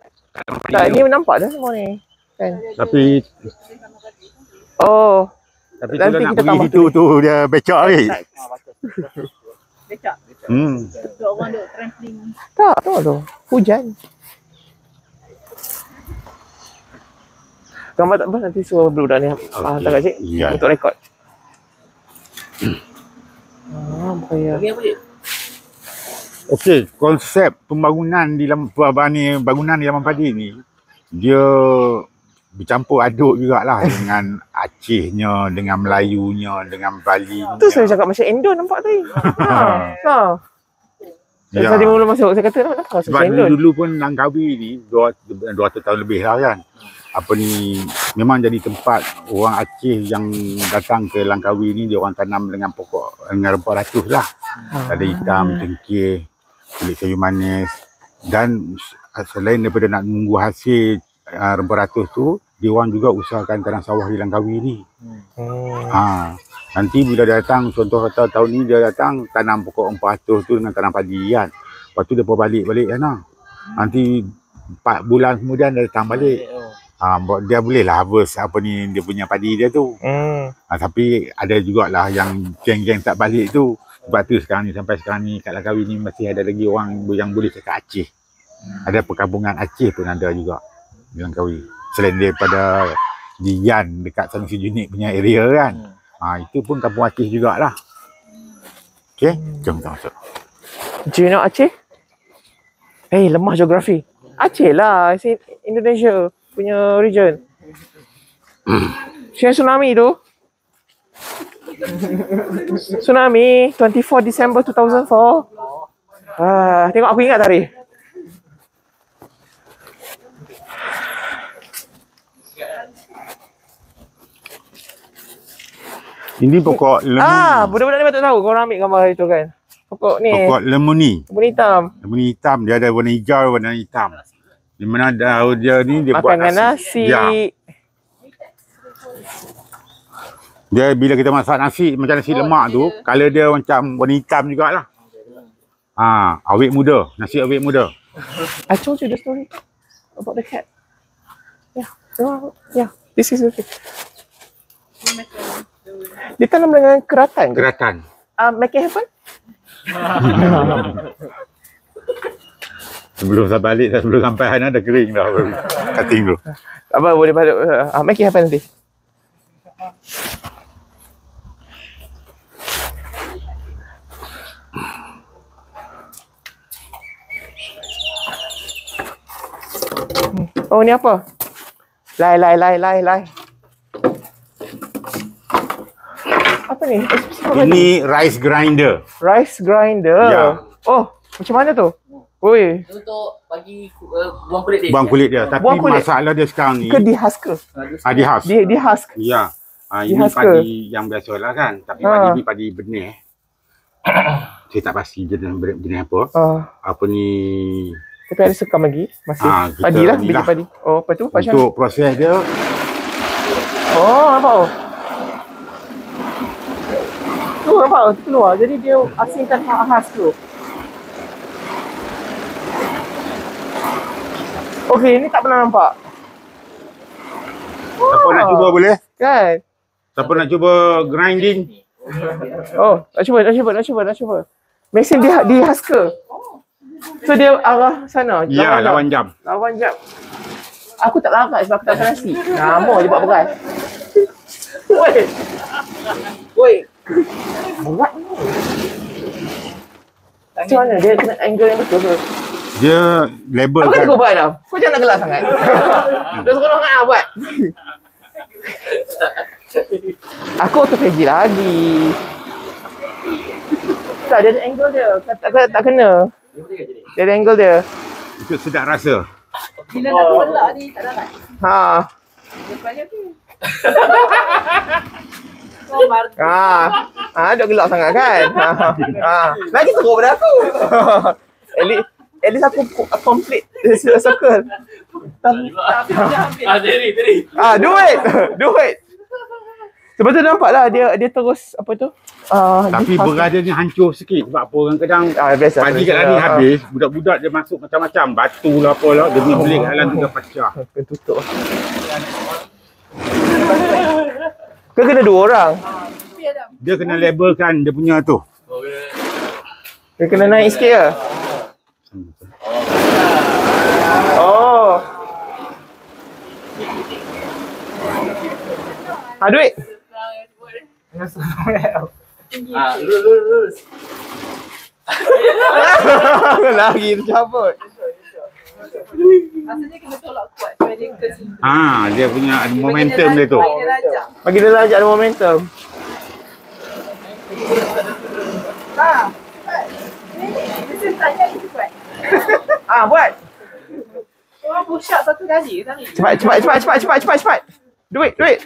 Tak, ni nampak dah semua ni. Kan? Tapi Oh, tapi Nanti kalau nak kita pergi situ tu dia becok ni. Hmm. Duk orang duk trampling. tak, tu tu. Hujan. Gambar tak apa nanti suruh budak ni okay. ah, hantar kat cik Ya. untuk rekod. Ah, apa? Okey, konsep pembangunan di dalam ni bangunan di Laman Padi ni dia bercampur aduk jugalah dengan Acehnya, dengan Melayunya, dengan Bali. Tu saya cakap macam Endon nampak tadi. *laughs* Ha. Ha. Saya Ya. tadi mula masuk saya kata nampak macam Sebab dulu, dulu pun Langkawi ni 200 tahun lebih lah kan. Apa ni memang jadi tempat orang Aceh yang datang ke Langkawi ni dia orang tanam dengan pokok dengan rempah ratus lah. Ah. Ada hitam, cengkeh, kulit kayu manis dan selain daripada nak menunggu hasil uh, rempah ratus tu dia orang juga usahakan tanam sawah di Langkawi ni. Hmm. Ha, nanti bila dia datang, contoh kata tahun ni dia datang tanam pokok rempah ratus tu dengan tanam padi kan. Lepas tu dia pun balik-balik kan. ah. Nanti 4 bulan kemudian dia datang balik. Ha, buat- dia boleh lah harvest apa ni dia punya padi dia tu. Hmm. Ha, tapi ada jugalah yang geng-geng tak balik tu. Sebab tu sekarang ni sampai sekarang ni kat Langkawi ni masih ada lagi orang yang boleh cakap Aceh. Ada perkampungan Aceh pun ada juga di Langkawi. Selain daripada di Yan dekat Sanusi Unit punya area kan. Ha, itu pun kampung Aceh jugalah. Okay, jom kita masuk. Do you know Aceh? Eh, hey, lemah geografi. Aceh lah, it's in Indonesia punya region. Siapa tsunami tu? tsunami 24 December 2004. Ah, tengok aku ingat tarikh. Ini pokok lemuni. Ah, budak-budak ni patut tahu kau orang ambil gambar itu kan. Pokok ni, Pokok lemuni. pokok hitam. Lemuni hitam. Dia ada warna hijau, warna hitam. Di mana daun dia ni dia Makan buat dengan nasi. Ya. Dia bila kita masak nasi macam nasi lemak tu, color dia macam warna hitam jugalah. Ha, awet muda, nasi awet muda. I told you the story about the cat. Yeah, yeah, yeah. This is the thing. Dia tanam dengan keratan ke? Keratan. Uh, make it happen? *laughs* Sebelum saya balik, sebelum sampai sana dah kering dah. *laughs* Cutting dulu. Tak apa, boleh balik. Uh, make it happen nanti. Oh ni apa? Lai lai lai lai lai. Ni? Ini rice grinder. rice grinder. Ya. Oh, macam mana tu? Oi, Untuk bagi uh, buang kulit dia. Buang kulit dia. Tapi Buang kulit. masalah dia sekarang ni, ke di husk ke? ah, di house. Di di husk. Ya. Ah, ini husk ke? padi yang biasa lah kan. Tapi Ha. padi ni padi benih. *coughs* Saya tak pasti jenis, jenis apa. Ah, Apa ni tapi ada sekam lagi masih. Kita padi lah, biji lah. padi. Oh, lepas tu macam untuk proses dia Oh, nampak oh. Tu nampak oh, tu keluar. Jadi dia asingkan hak khas tu. Okey, ni tak pernah nampak. siapa nak cuba boleh? Kan? Siapa nak cuba grinding? Oh, nak cuba, nak cuba, nak cuba, nak cuba. Mesin di di Husker. So dia arah sana. Ya, jam. lawan jam. Lawan jam. Aku tak lambat sebab aku tak nasi. Nama je buat beras. Woi. Woi. Berat ni. Macam mana dia kena angle yang betul ke? Dia label Apa kan. kau buat? Kau jangan nak gelak sangat. Dah seronok kan buat? Aku autophagy lagi. Tak, dia ada angle dia. Tak, tak, tak kena. Dia ada angle dia. Untuk sedap rasa. Bila nak tolak ni tak dapat. Ha. Dia panggil *laughs* tu. Mar. Ha. Ha, duk gelak sangat kan? Ha. ha. Lagi teruk pada aku. *laughs* at least at least aku co- complete the circle. Ah, tadi, tadi. Ah, do it. Do it. Sebab tu nampak lah dia dia terus apa tu? Ah, Tapi beras dia ni hancur sikit sebab apa orang kadang ah, biasa. padi kat biasa. ni Ah. habis, budak-budak dia masuk macam-macam, batu lah apa lah, belik kat dalam tu dah pecah. Kena tutup. *laughs* Kau kena dua orang. Dia kena labelkan dia punya tu. Dia kena naik sikit ke? Oh. Ah, duit. Ah, lurus, lurus. *laughs* Lagi tercabut. Rasanya kena tolak kuat supaya dia ke sini. Ah, dia punya ada momentum dia tu. Bagi dia rajak. Bagi dia lajak ada momentum. Ha. cepat. Mesti tanya ni cepat. Ah, buat. Orang push up satu kali tadi. Cepat, cepat, cepat, cepat, cepat, cepat, cepat. Duit, duit.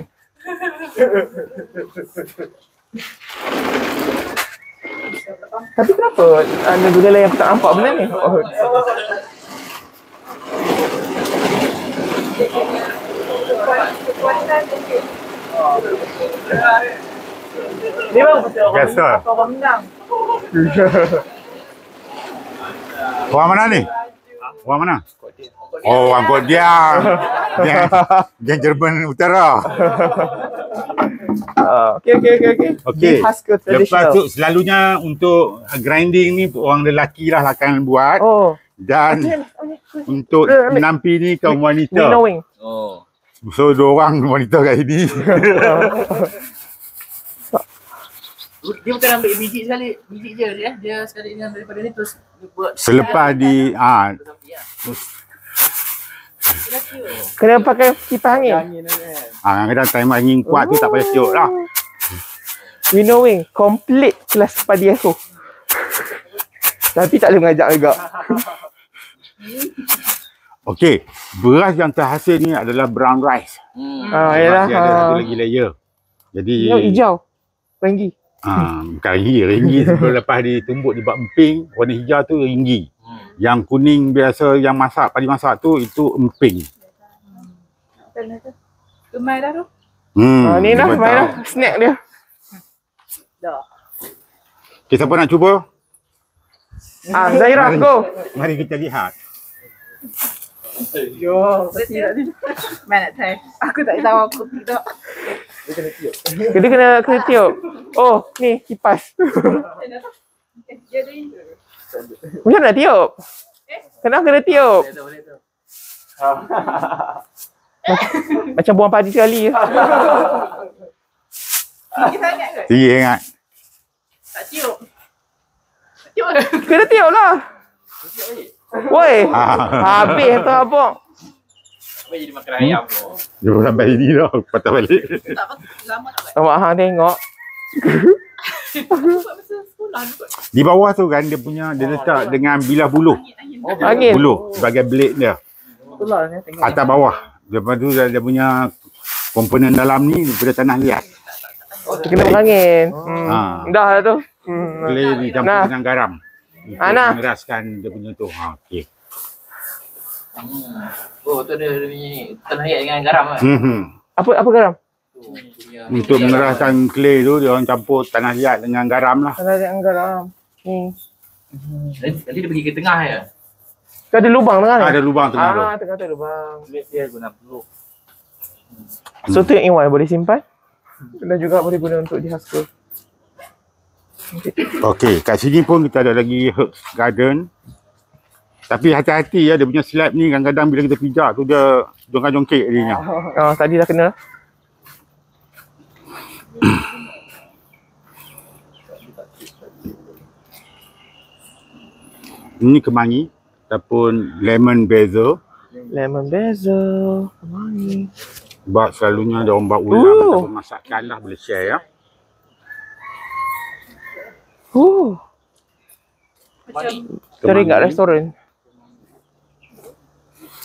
Tapi kenapa uh, negara lain aku tak nampak benda ni? Oh. Dia baru pasal orang Biasa. apa orang menang. *laughs* Orang mana ni? Orang mana? Oh, orang Kodia. Geng Jerman Utara. *laughs* Ah, okey okey okey okey. Okey. Di Husker Lepas tu selalunya untuk grinding ni orang lelaki lah akan buat Oh. Dan untuk menampi ni kaum wanita. knowing. Oh. So dua orang wanita kat sini. Dia bukan ambil biji sekali, biji je dia. Dia sekali ni ambil daripada ni terus dia buat. Selepas di ah ya. Kena pakai kipas angin. ah kadang time angin kuat tu tak payah siok lah. We knowing. Complete kelas padi aku. Tapi tak boleh mengajak juga. *laughs* Okey, beras yang terhasil ni adalah brown rice. Hmm. Ah, yalah. dia ada satu lagi layer. Jadi Yang hijau. Ringgi. ah bukan ringgi, ringgi *laughs* sebelum lepas ditumbuk dibuat emping, warna hijau tu ringgi. Hmm. Yang kuning biasa yang masak, padi masak tu itu emping. Gemai dah tu. Hmm. Ah, ni lah, tahu. lah. Snack dia. Dah. Okay, siapa nak cuba? Ah, Zaira, go. Mari kita lihat. Yo, Mana nak try? Aku tak tahu aku tidak. Dia kena kena tiup. Oh, ni kipas. Dia. Macam nak tiup? Kenapa kena tiup? *laughs* Macam buang padi sekali je. Tinggi sangat kot. Tinggi ingat. Tak tiup. Tiup. Kena tiup lah. Woi, habis tu abang. Apa jadi makan ayam tu? Dia sampai sini dah. Patah balik. Tak lama tak buat. Awak hang tengok. Buat masa sekolah tu kot. Di bawah tu kan dia punya dia letak dengan bilah buluh. Oh, Angin. Buluh sebagai blade dia. Itulah ni tengok. Atas bawah. Lepas tu dia, dia punya komponen dalam ni daripada tanah liat. Dia kena berangin. Hmm. Ha. Dah lah tu. Hmm. Boleh dicampur Nah. dengan garam. Untuk Ah, nah. mengeraskan dia punya tu. Ha, okey. Hmm. Oh, tu ada dia punya ni. Tanah liat dengan garam kan? Hmm, hmm. Apa apa garam? Untuk punya mengeraskan clay tu dia orang campur tanah liat dengan garam lah. Kalau ada garam. Ni. garam. Nanti, nanti dia pergi ke tengah ya. Tu ada lubang tengah ni. Ada lubang tengah tu. Ah, tengah tu lubang. Dia guna peluk. So tu yang Iwan boleh simpan. Dan juga boleh guna untuk dihasil. Okey, kat sini pun kita ada lagi herbs garden. Tapi hati-hati ya dia punya slab ni kadang-kadang bila kita pijak tu dia jongkak-jongkik dirinya. Ah, tadi dah kena. Ini kemangi ataupun lemon basil. Lemon basil. Wangi. Sebab selalunya dia orang buat ulam Ooh. ataupun masakan lah boleh share ya. Huh. Macam Cari kat restoran.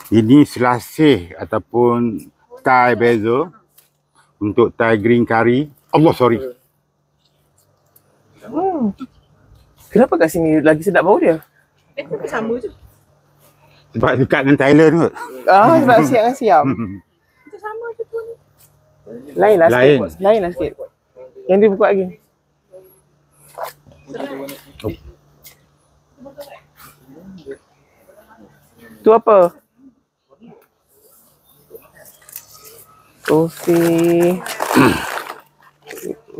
Ini selasih ataupun Thai basil untuk Thai green curry. Allah sorry. Hmm. Kenapa kat sini lagi sedap bau dia? eh tapi sama je. Sebab dekat dengan Thailand kot. Ah, sebab siap dengan siam. Kita sama je pun. Lain lah Lain. sikit. Lain lah sikit. Yang dia buka lagi. Tu apa? Tulsi.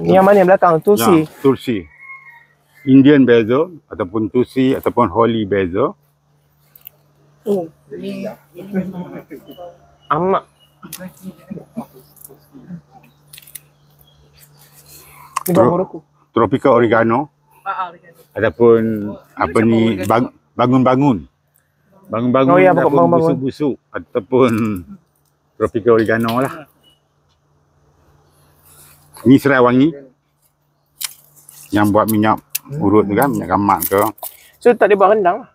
Ni yang mana yang belakang? Tulsi. Ya, tulsi. Indian basil ataupun tulsi ataupun holy basil. Oh, Amak. Baru aku. Tropical oregano ah ah tu. ataupun apa ni bang- bangun-bangun. Bangun-bangun Oh, ya, ataupun bangun-bangun. busuk-busuk ataupun tropical oregano lah. Ni serai wangi yang buat minyak urut tu kan, minyak gamak ke. So tak dia buat rendang lah.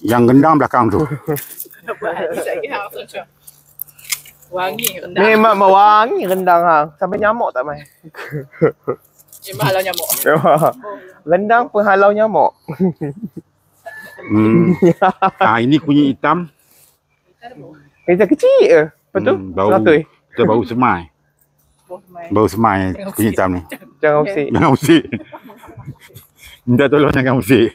Yang gendang belakang tu. *laughs* Macam. Wangi rendang. Memang wangi rendang ha. Sampai nyamuk tak main. *laughs* Memang halau nyamuk. rendang penghalau nyamuk. Hmm. *laughs* ah, ini kunyit hitam, Kerja kecil je. Lepas tu, Hmm, bau. seratus. kita bau semai. Bau semai kunyit hitam ni. Jangan usik. Jangan usik. Minta tolong jangan usik.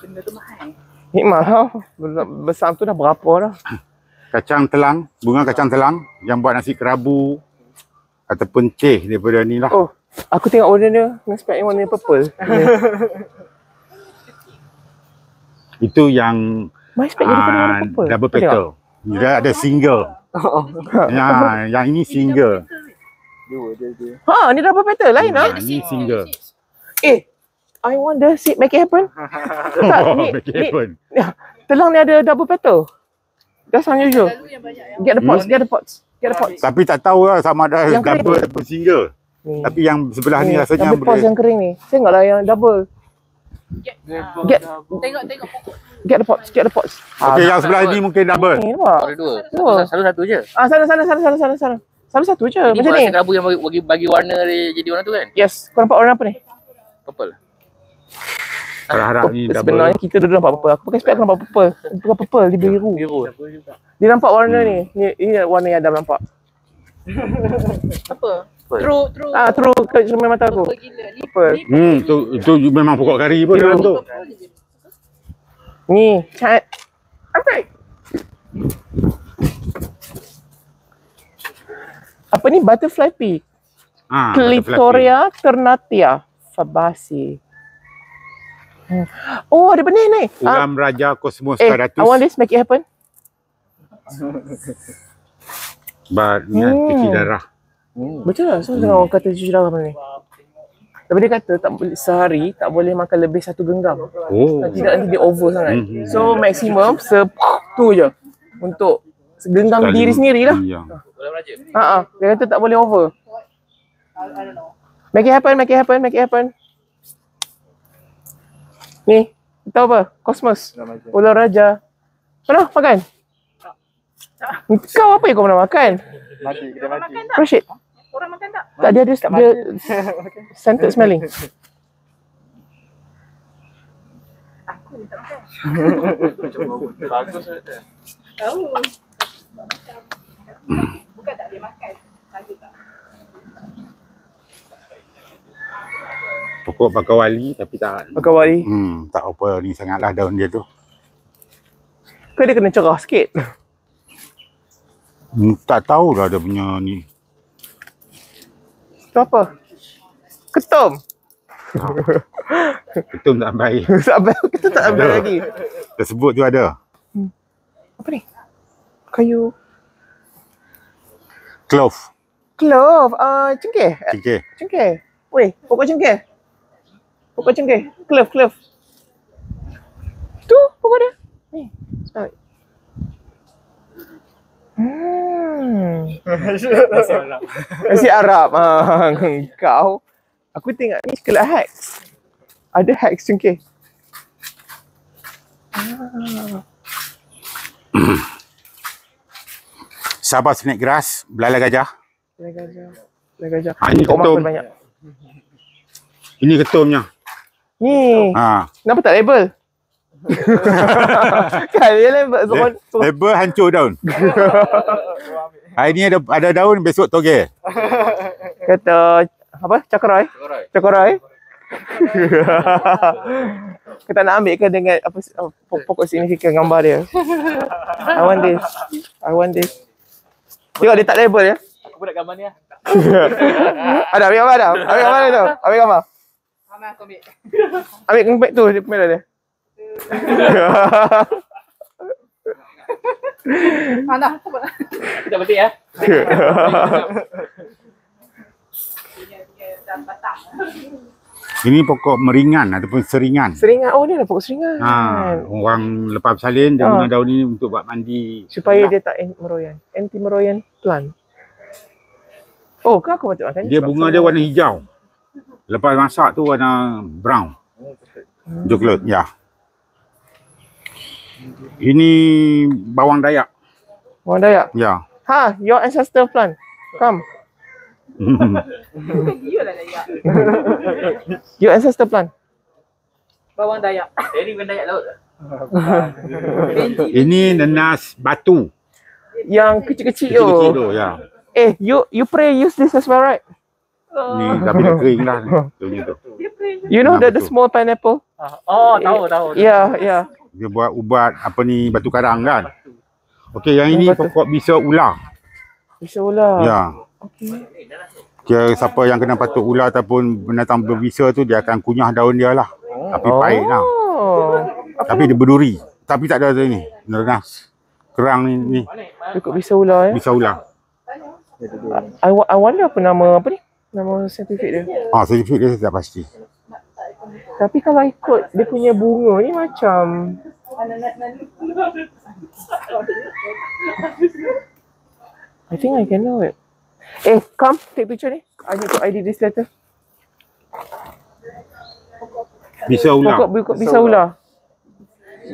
Benda tu mahal. Nikmat tau. Besar tu dah berapa dah. Kacang telang, bunga kacang telang yang buat nasi kerabu ataupun teh daripada ni lah. Oh, aku tengok order dia. Dengan spek yang warna purple. *laughs* Itu yang My spek jadi kena warna ah, purple. double petal. Dia ada single. ya, *laughs* yang ini single. Ha, ni double petal lain lah. Ah, ni single. Eh, I wonder, see, make it happen. *laughs* tak, Oh, ni, make it ni, happen. telang ni ada double petal. That's unusual. Yang Get the pots, get the pots. Get the. Tapi tak tahu lah sama ada Yang kering. double ataupun single. Ni. Tapi yang sebelah ni Ni, rasanya double boleh. yang kering ni. Tengoklah yang double. get, ah, Get, tengok tengok pokok. get the pots, get the pots. Okey, yang sebelah ni mungkin double. Ni nampak? Ada dua. Satu, satu, satu je. Ah, sana, sana, sana, sana, sana, sana. Selalu satu je. Ni Macam ni. nasi kerabu yang bagi, bagi, bagi warna dia jadi warna tu kan? Yes. Kau nampak warna apa ni? Purple. Harap-harap ni double. sebenarnya kita dulu nampak purple. Aku pakai spek aku nampak purple. Bukan purple, dia biru. Biru. Dia nampak warna ni. Ni ini warna yang Adam nampak. *laughs* Apa? True, true. Ah, true ke cermin mata aku. Purple gila. Ni, Hmm, tu, tu memang pokok kari pun dalam tu. Ni, cat. Apa? Apa ni? Butterfly pea. Ah, Clitoria ternatia fabaceae. Hmm. Oh, ada benih ni. Ah, Ulam Raja Cosmos eh, Karatus. I want this, make it happen. *laughs* Bar ni Hmm. cuci darah. Betul lah. So, jangan orang kata cuci darah mana ni. Tapi dia kata tak boleh sehari tak boleh makan lebih satu genggam. Oh. Kalau tidak nanti dia over sangat. Mhm. So maksimum se tu je untuk segenggam Sekali. diri sendiri lah. Ya. Raja. Ha ah, dia kata tak boleh over. I, I don't know. Make it happen, make it happen, make it happen. Ni, tahu apa? Cosmos. Ular raja. Mana makan? Kau apa yang kau pernah makan? Mati, kita Orang mati. makan tak? Rashid. Orang makan tak? Tak dia ada dia *laughs* scented smelling. Aku ni tak makan. Bagus. Tahu. Bukan tak boleh makan. Tahu tak? Pokok bakawali tapi tak Makan wali. hmm, tak apa ni sangatlah daun dia tu. Kau dia kena cerah sikit. Hmm, tak tahu dah dia punya ni. Tu apa? Ketum. Ketum tak baik. Sampai kita tak ambil lagi. Tersebut tu ada. Apa ni? Kayu. Clove. Clove. Ah, uh, cengkeh. Okey. Cengkeh. Weh, pokok cengkeh. Pokok cengkeh. Clove, clove. Tu pokok dia. Ni. It. Hmm. Nasi Arab. *laughs* Ha, *laughs* kau. Aku tengok ni sekelat hacks. Ada hacks cengkeh. Sabah snake grass, belalai gajah. Dah gajah. Dah gajah. Ha, ni Kau ketum. banyak. Ini ketumnya. Ni. Ha. Kenapa tak label? *laughs* kan dia label. Suruh, suruh. Label hancur daun. *laughs* Hari ni ada ada daun, besok toge. Kata apa? Cakarai. Alright. Cakarai. *laughs* Kita nak ambil ke dengan apa pok- pokok signifikan gambar dia. I want this. I want this. Tengok dia tak label ya. Aku nak gambar ni lah. Ada ambil gambar ada. Ambil gambar tu. Ambil gambar. Ramai aku ambil. *laughs* Ambil compact tu dia kamera dia. Ah, dah. Apa? Kita betik ya. Dia, dia dah batang. Ini pokok meringan ataupun seringan. Seringan. Oh ni lah pokok seringan. Ha, orang lepas bersalin dia Ha. guna daun ini untuk buat mandi. Supaya dia tak meroyan. Anti meroyan plant. Oh, kau aku patut makan. Dia bunga dia warna hijau. Lepas masak tu warna brown. Coklat, ya. Ini bawang dayak. Orang Dayak. Ya. Ha, your ancestor plant. Come. Lah. *laughs* Your ancestor plant. Bawang Dayak. Jadi bukan dayak laut. Benji. *laughs* Ini nenas batu. Yang kecil-kecil tu. Kecil-kecil tu, ya. Eh, you you pray use this as well, right? Ni tapi dah kering dah. Tu ni *laughs* tu. Dia pray. You know the, the small pineapple? Oh, tahu tahu. Yeah, yeah. Dia buat ubat apa ni batu karang kan. Okey, yang ini Batu. pokok bisa ular. Bisa ular. Ya. Okay. Kira siapa yang kena patuk ular ataupun binatang berbisa tu dia akan kunyah daun dia lah. Tapi pahit lah. Oh. Tapi dia berduri. Tapi tak ada tu ni. Nenas. Kerang ni, ni Cukup bisa ular ya. bisa ular. I, I wonder apa nama apa ni? Nama scientific dia. Ah, sertifikat dia saya tak pasti. Tapi kalau ikut dia punya bunga ni macam I think I can know it. Eh, come take picture ni. I need to ID this letter. Bisa ular. Pokok pokok bisa ular.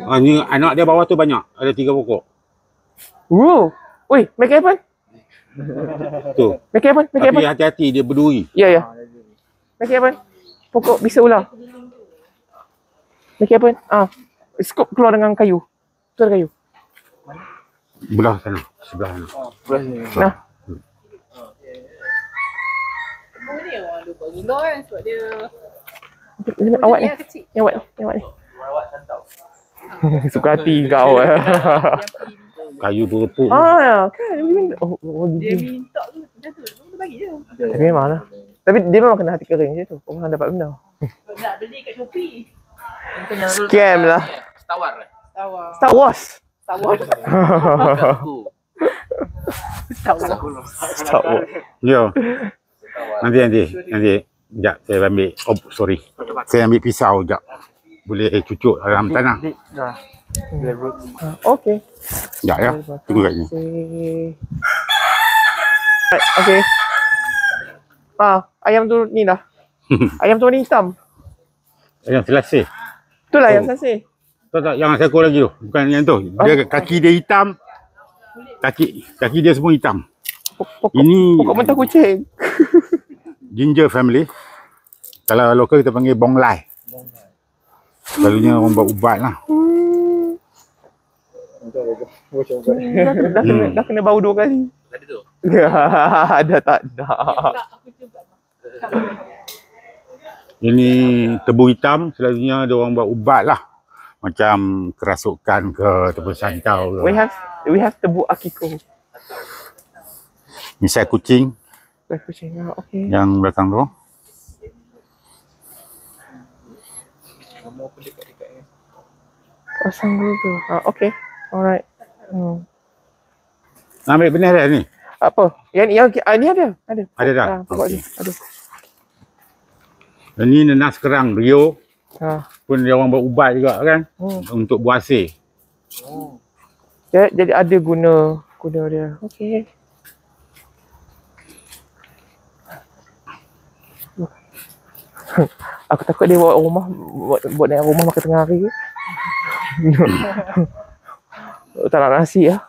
Ah, ni anak dia bawah tu banyak. Ada tiga pokok. Woo. Woi, make it happen. Tu. Make happen. Make Tapi happen. hati-hati dia berduri. Ya, ya. Make happen. Pokok bisa ular. Make happen. Ah. Scoop keluar dengan kayu. Tu ada kayu. Belah sana. Sebelah sana. Nah. Bunga ni orang lupa guna kan sebab dia Awak ni. yang. Yang awak ni. Yang awak ni. Suka hati kau *laughs* Kayu berepuk. ah, kan. Oh, oh, Dia gigi. minta tu Dah tu, dia bagi je. Tapi memang lah. Tapi dia memang kena hati kering je tu. Orang dapat benda. Nak beli kat Shopee. Scam lah. Star Wars eh? Tawa. Star Wars. Star Wars. Aku. Star Wars. Star Wars. Yo. Nanti nanti nanti. Sekejap saya ambil. Oh sorry. Saya ambil pisau sekejap. Boleh cucuk dalam tanah. Dah. Ah, Okay. Sekejap ya. Tunggu kat sini. Okay. Ah, ayam tu ni lah. *laughs* ayam tu warna hitam. Yang selasih. Itulah Oh. yang sasih. Tahu tak yang saya lagi tu? Bukan yang tu. Dia kaki dia hitam. Kaki kaki dia semua hitam. Pokok, Ini pokok mentah kucing. *laughs* ginger family. Kalau lokal kita panggil bonglai. Selalunya orang buat ubat lah. Dah, dah, kena, Hmm. dah kena bau dua kali. Tadi tu. *laughs* dah tak dah. Tak, aku cuba. Ini tebu hitam selalunya dia orang buat ubat lah. Macam kerasukan ke ataupun santau We ke. have we have tebu akiko. Misai kucing Dah kucing. Ah, okay. yang belakang tu. Pasang dulu. Ah, okay. Alright. Hmm. Nak ambil benih dia ni? Apa? Yang yang ah, ni ada. Ada. Ada dah? Ah, Okey. ni. Ada. Ini nenas kerang Rio Ha. pun dia orang buat ubat juga kan Hmm. untuk buasir. Jadi, jadi ada guna guna dia. Okay. *laughs* Aku takut dia bawa rumah buat buat naik rumah makan tengah hari. *laughs* *laughs* tak nak nasi ya. Lah.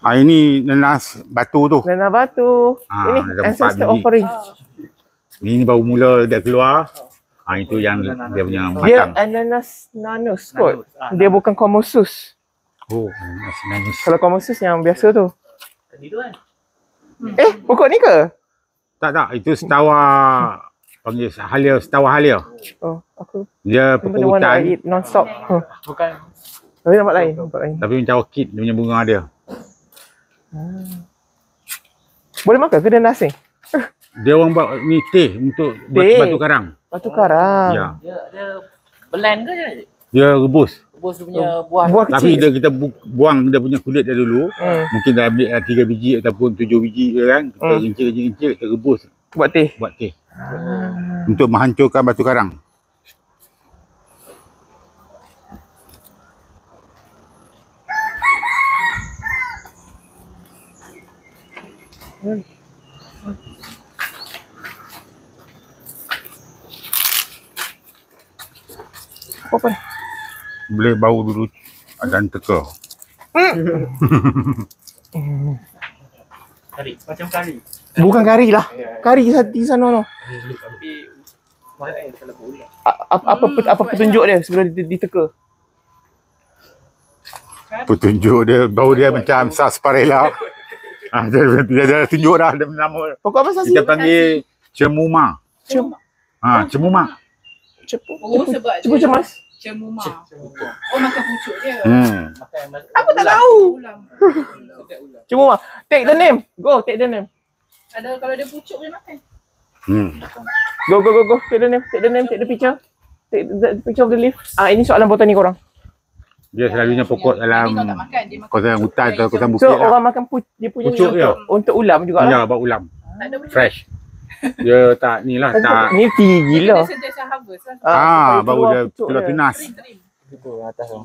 Ah ini nenas batu tu. Nana batu. Ah, Ini ada empat ancestor offering. Ini baru mula dia keluar. Ah itu yang dia punya Dia matang. ananas nanus kot. Nanus. Ah, Dia bukan komosus. Oh, nenas nanis. Kalau komosus yang biasa tu. Tadi tu kan. Eh, pokok ni ke? Tak tak, itu setawa panggil halia, setawa halia. Oh, aku Dia pokok I hutan eat non-stop. Huh. Bukan. Tapi nampak lain, nampak lain. tapi macam orchid dia punya bunga dia. Boleh makan ke dia nasi? *laughs* Dia orang buat ni teh untuk batu, Teh. batu karang. Batu karang. Ya. Dia dia blend ke je? Dia rebus. Rebus dia punya buah. Buah Tapi kecil. dia kita bu- buang dia punya kulit dia dulu. Hmm, Mungkin dah ambil uh, tiga biji ataupun tujuh biji je kan. Kita Hmm. rincir-rincir, kita rebus buat teh. buat teh. Untuk menghancurkan batu karang. Apa apa? Boleh bau dulu dan teka. *laughs* Kari. Macam kari. Bukan kari lah. Kari di sana no. Tapi mana eh kalau boleh. A- Apa apa apa petunjuk dia sebelum di- diteka? Petunjuk dia, bau dia macam sarsaparilla. *laughs* Ah, dia, dia, dia, tunjuk dah dia nama. Pokok apa sasi? Kita panggil cemuma. Cem Ha, cemuma. cepu. Oh, sebab Cepu dia- cemas. Cemuma. Oh, makan pucuk dia. Hmm. Makan Aku tak tahu. *laughs* Cemuma. Take the name. Go, take the name. Ada kalau dia pucuk boleh makan. Hmm. Go go go go. Take the name. Take the name. Take the picture. Take the, the picture of the leaf. Ah ini soalan botani korang. Dia selalunya pokok dalam dia kawasan pucuk hutan atau kawasan bukit So lah. orang makan pu- dia punya Pucuk dia. untuk, untuk ulam juga Ya, lah. buat ulam. Tak ada benda. Fresh. Dia tak ni lah, tak. Ni tinggi gila. Dia sentiasa harvest lah. Ah, supaya baru dia pucuk keluar dia. tunas. Tu.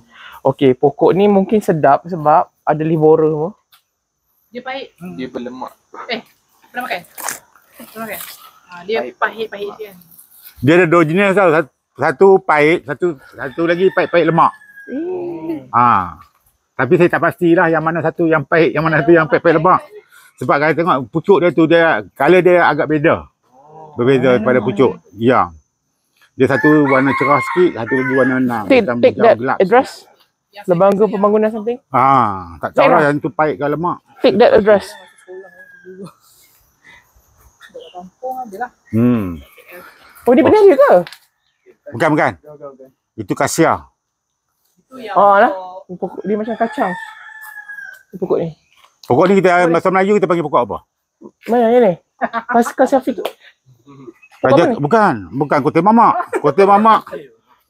Okey, pokok ni mungkin sedap sebab ada livora semua. Dia pahit. Dia berlemak. Eh, pernah makan? Pernah makan? Ah, dia pahit-pahit sikit kan. Dia ada dua jenis tau. Satu, satu pahit, satu satu lagi pahit-pahit lemak. Eh. Ha. Tapi saya tak pastilah yang mana satu yang pahit, yang mana satu yang pahit-pahit lemak. Sebab kalau tengok pucuk dia tu dia color dia agak beza. Berbeza daripada pucuk. Ya. Dia satu warna cerah sikit, satu lagi warna enam. Take, Hitam take that gelap. address. Lembaga saya- pembangunan something. Ah, tak tahu lah lah. yang tu pahit ke lemak. Take that address. Kampung ada lah. Hmm. Oh, ni benar dia ke? Bukan bukan. Itu kasia. Itu yang Oh, lah. Pokok dia macam kacang. Pokok ni. Pokok ni kita bahasa Melayu kita panggil pokok apa? Mana ni? Kas kasih Afiq. Pokok Raja, ni? bukan, bukan kote mamak. Kote mamak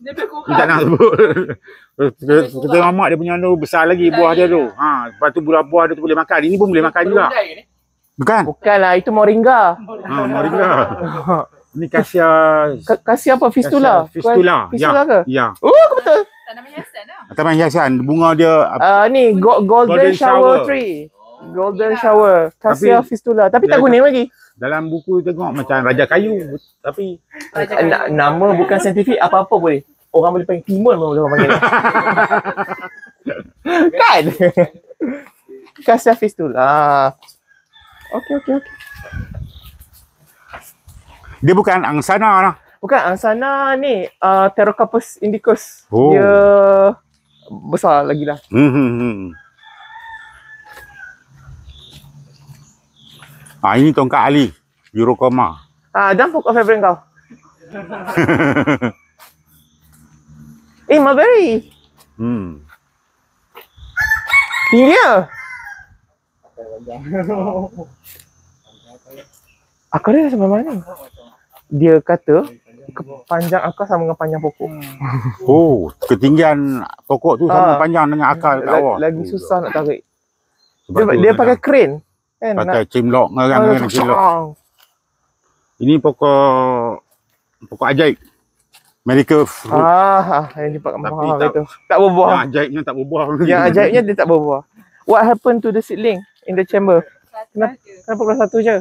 Dia Ni tak nak sebut. Kote mamak dia punya tu besar lagi buah dia tu. Ha, lepas tu buah buah dia tu boleh makan. Ini pun boleh makan juga. Bukan? Bukanlah, itu moringa. Ha, moringa. *laughs* Ini kasia Ka- kasih apa? Fistula? Kasia Fistula. Fistula ya. ke? Ya. Oh, aku betul. Tanaman hiasan lah. Taman hiasan bunga dia Uh, ni go- golden, Golden shower, shower. tree. Golden shower. Kasih Tapi- fistula. Tapi tak kuning lagi. dalam buku tengok macam raja kayu tapi Raja Na- nama bukan saintifik apa-apa boleh. Orang boleh panggil timun pun orang panggil. *laughs* kan? *laughs* Kasih fistula. Okey, okey, okey. dia bukan angsana lah. Bukan, angsana ni uh, Pterocarpus indicus. Oh. Dia besar lagi lah. Hmm, hmm, hmm. Ah ini tongkat Ali, Eurocoma. Ah, dan pokok favourite kau? *laughs* eh, mulberry. Hmm. Tinggi lah. *laughs* Akar dia sampai mana? Dia kata panjang akar sama dengan panjang pokok. Oh, ketinggian pokok tu Ah. sama panjang dengan akar kat bawah. Lagi, susah nak tarik. Sebab Dia, dia pakai crane. Kan? pakai cimlok dengan cimlok. Ini pokok pokok ajaib. Medical fruit. Ah, ah, yang dia pakai mahal tak- itu. Tak berbuah. Yang ajaibnya tak berbuah. Yang ajaibnya dia tak berbuah. What happened to the seedling in the chamber? Kenapa, kenapa kelas satu je?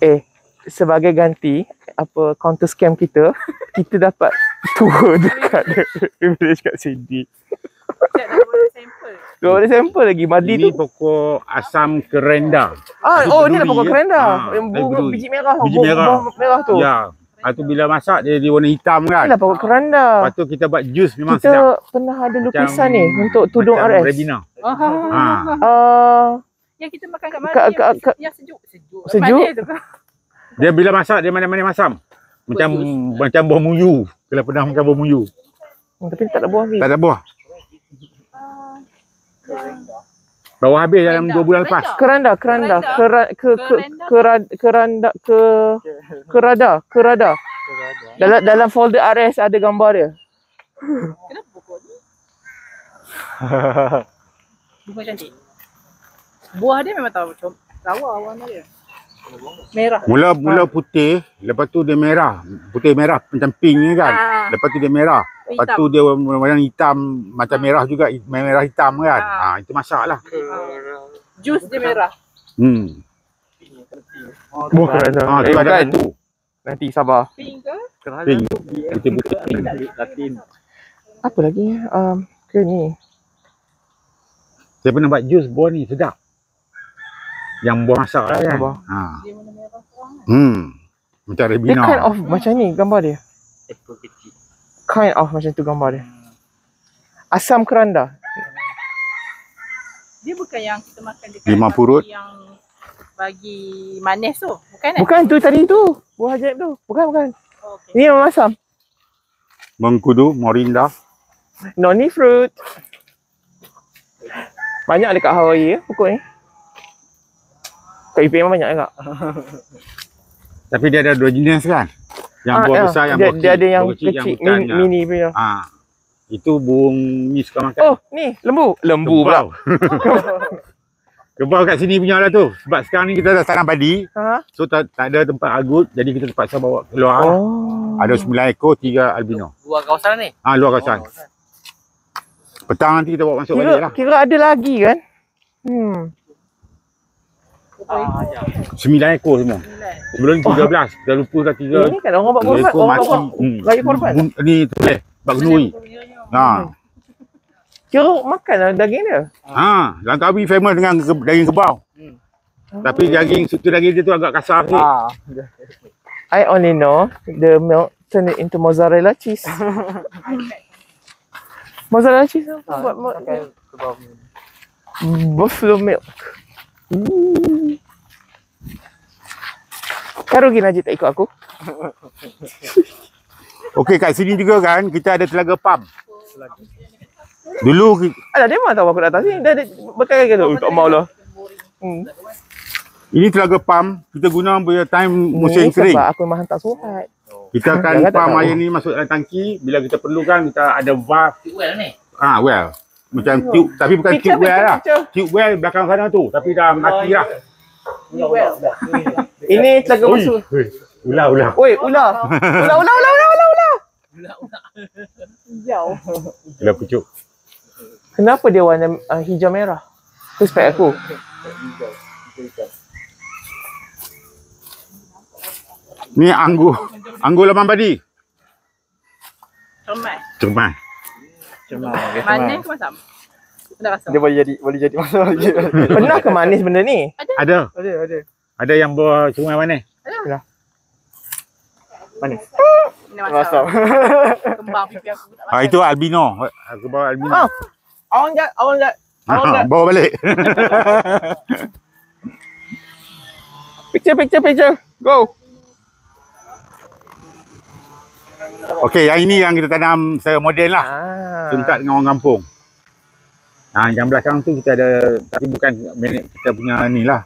Eh, sebagai ganti apa counter scam kita, *laughs* kita dapat tour dekat village *laughs* kat sini. Boleh sampel. Dua ada sampel lagi. Madi Ini tu. pokok asam kerenda. Ah, oh ni lah berduri, pokok ya? kerenda. Ah, yang bunga berduri. biji merah. Biji merah. buah merah tu. Ya. Lepas tu bila masak dia, dia warna hitam kan. Inilah pokok kerenda. Lepas tu kita buat jus memang Kita sedap. pernah ada lukisan ni untuk tudung macam RS. Rebina. Oh, Ha. Uh, Yang kita makan kat mana? Yang, kat- kat- yang sejuk. Sejuk. Sejuk? Tu kan? Dia bila masak dia mana-mana masam. Macam macam buah muyu. Kalau pernah makan buah muyu. tapi tak ada buah lagi. Tak ada buah. Baru habis dalam Kerenda. 2 bulan lepas. Keranda, keranda, Keranda. kera, ke, ke, Keranda. kerada, keranda, ke, kerada, kerada. Dalam dalam folder RS ada gambar dia. Kenapa pokok ni? *laughs* Bunga cantik. Buah dia memang tahu macam lawa warna dia. Merah. Mula mula putih, lepas tu dia merah. Putih merah macam pink ni kan. Ah, Lepas tu dia merah. Lepas hitam. tu dia warna hitam macam merah juga, merah hitam kan. Ah. Ha, itu masak lah. Jus dia merah. Hmm. Buah keranda. Ha, eh, tu ada bukan. tu. Nanti sabar. Pink ke? Pink. Putih-putih pink. Apa lagi? Um, ke ni. Saya pernah buat jus buah ni sedap. Yang buah masak lah kan. Buah. Ha. Dia warna merah kurang kan? Hmm. Macam Dia Rebina. kind of macam ni gambar dia. Ekor kecil. Kind of macam tu gambar dia. Asam keranda. Dia bukan yang kita makan dekat Lima purut. Yang bagi manis tu. Bukan eh? Bukan tu tadi tu. Buah ajaib tu. Bukan, bukan. Oh, okay. Ni memang asam. Mengkudu, morinda. Noni fruit. Banyak dekat Hawaii ya pokok ni. Kat UPM banyak juga. *laughs* Tapi dia ada dua jenis kan. Yang Ah, buah ya. besar, yang dia, buah kecil. Dia ada yang Buah kecil, yang mini, bukan, ya. mini punya. Ha. Itu burung ni suka makan. Oh, ni lembu. Lembu pula. *laughs* Kebau kat sini punya lah tu. Sebab sekarang ni kita dah tanam padi. Ha? So tak, tak ada tempat agut. Jadi kita terpaksa bawa keluar. lah. Oh. Ada sembilan ekor, tiga albino. Luar kawasan ni. Ah luar kawasan. Petang nanti kita bawa masuk balik Kira, lah. kira ada lagi kan? Hmm. Ah, ya. Sembilan ekor semua. Sebelum ni tiga belas. Kita lupa kat tiga. Ini kan orang buat korban. ekor Orang mati. buat Hmm. raya korban. Ni tu boleh. Bak kenduri. Ha. Kira makan lah daging dia. Ha. Langkawi famous dengan ke- daging kebau. Tapi daging sutu daging dia tu agak kasar sikit. Ah. I only know the milk turn it into mozzarella cheese. *laughs* mozzarella cheese apa buat mo- buffalo milk. Hmm. Kan rugi Najib tak ikut aku. *laughs* Okey kat sini juga kan kita ada telaga pam. Dulu Alah, dia mana tahu aku datang sini. Dia, dia berkali-kali tu. Tak mau lah. Hmm. ini telaga pam kita guna bila time musim Ni kering. sebab aku memang hantar surat. Kita akan tak pam air ni masuk dalam tangki. Bila kita perlukan kita ada valve. Well ni. Ah well. Macam tube tapi bukan Picture, tube well lah. Tube well belakang sana tu tapi dah mati lah. Well. Ini telaga musuh. oi, Ular ular. Oi, ular. Ular, ular, ular, ular, ular, ular. Jauh. Ular pucuk. Kenapa dia warna uh, hijau merah? Tu spek aku. Ni anggur. Anggur laman padi. Manis ke masam? Dah rasa. Dia boleh jadi boleh jadi. Pernah ke manis benda ni? Ada. Ada ada. Ada yang buah sungai mana? Manis. Ini masam. Masam. Kembang pipi aku tak Ah itu albino. Aku bawa albino. Ah. Awang jat, awang jat. Awang Ah, jat. bawa balik. Picture, picture, picture. Go. Okey, yang ini yang kita tanam secara moden lah. Ah. Sentak dengan orang kampung. Nah, yang belakang tu kita ada tapi bukan milik kita punya ni lah.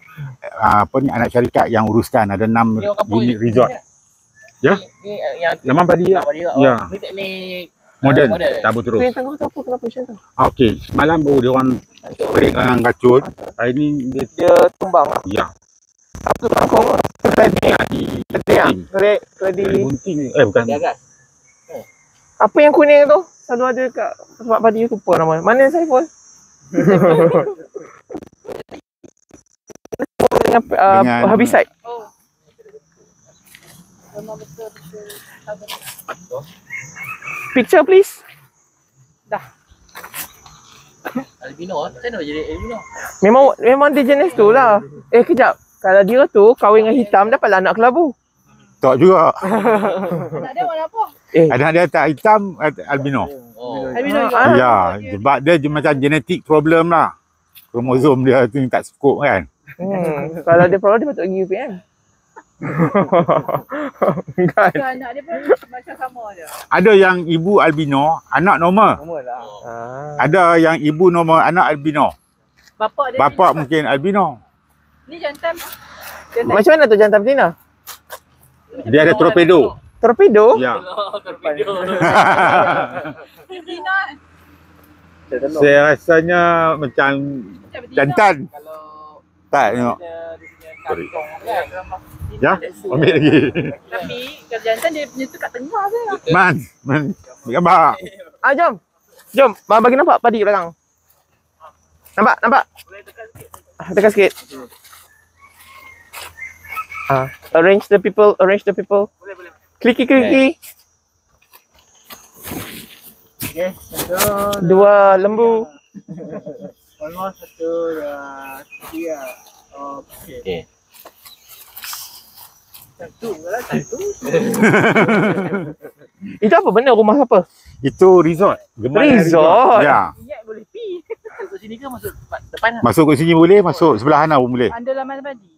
Ah, apa ni anak syarikat yang uruskan ada enam Ni unit ni. resort. Ya? Ni yang Laman padi ya. Apa dia? Ya. Oh, Ni teknik Moden. Moden. Tabur terus. Tu yang tengah tu apa? Kenapa macam tu? Ah, Okey, semalam baru dia orang beri dengan racun. Hari ni dia Dia tumbang lah. ya. Apa tu kangkung? Keladi. Keladi ah. Keladi. Keladi. Bunting ni. Eh bukan. Agas. Apa yang kuning tu? Selalu ada kat tempat padi aku lupa nama. Mana Saiful? dengan uh, Dengan- herbicide. Oh. Picture please. Albino ah. Macam mana jadi albino? Memang memang dia jenis tu lah. Eh kejap. Kalau dia tu kahwin dengan hitam dapatlah anak kelabu. Tak juga. Nak dia warna apa? Eh. Ada dia tak hitam albino. Oh. Albino juga. Ah. Ya, sebab dia je macam genetik problem lah. Kromosom dia tu tak cukup kan. Hmm. Kalau dia problem dia patut pergi UPM. kan? Kan anak dia pun macam sama je. Ada yang ibu albino, anak normal. Normal lah. Ah. Ada yang ibu normal, anak albino. Bapak dia Bapa mungkin albino. ni jantan. Jantan. Macam mana tu jantan betina? Dia ada torpedo. Torpedo? Ya. *laughs* Oh, torpedo. Saya. Saya rasanya macam jantan. Kalau Tak tengok. dia dia punya Sorry. kantong. Ya, ambil lagi. Tapi kalau jantan dia punya tu kat tengah je. Man, man. Ambil gambar. Ah jom. Jom, bagi nampak padi belakang. Nampak, nampak. Ah, Tekan sikit. Ah, arrange the people, arrange the people. Boleh boleh. Kliki kliki. Okay. Satu. Dua lembu. *laughs* Almost satu dah tiga. Okay. Okay. Satu lah satu. *laughs* Itu apa benda rumah siapa? Itu resort. Resort? Ya. Ingat boleh pi. *laughs* Masuk sini ke masuk depan? Masuk ke sini boleh, masuk sebelah sana pun boleh. Anda laman padi.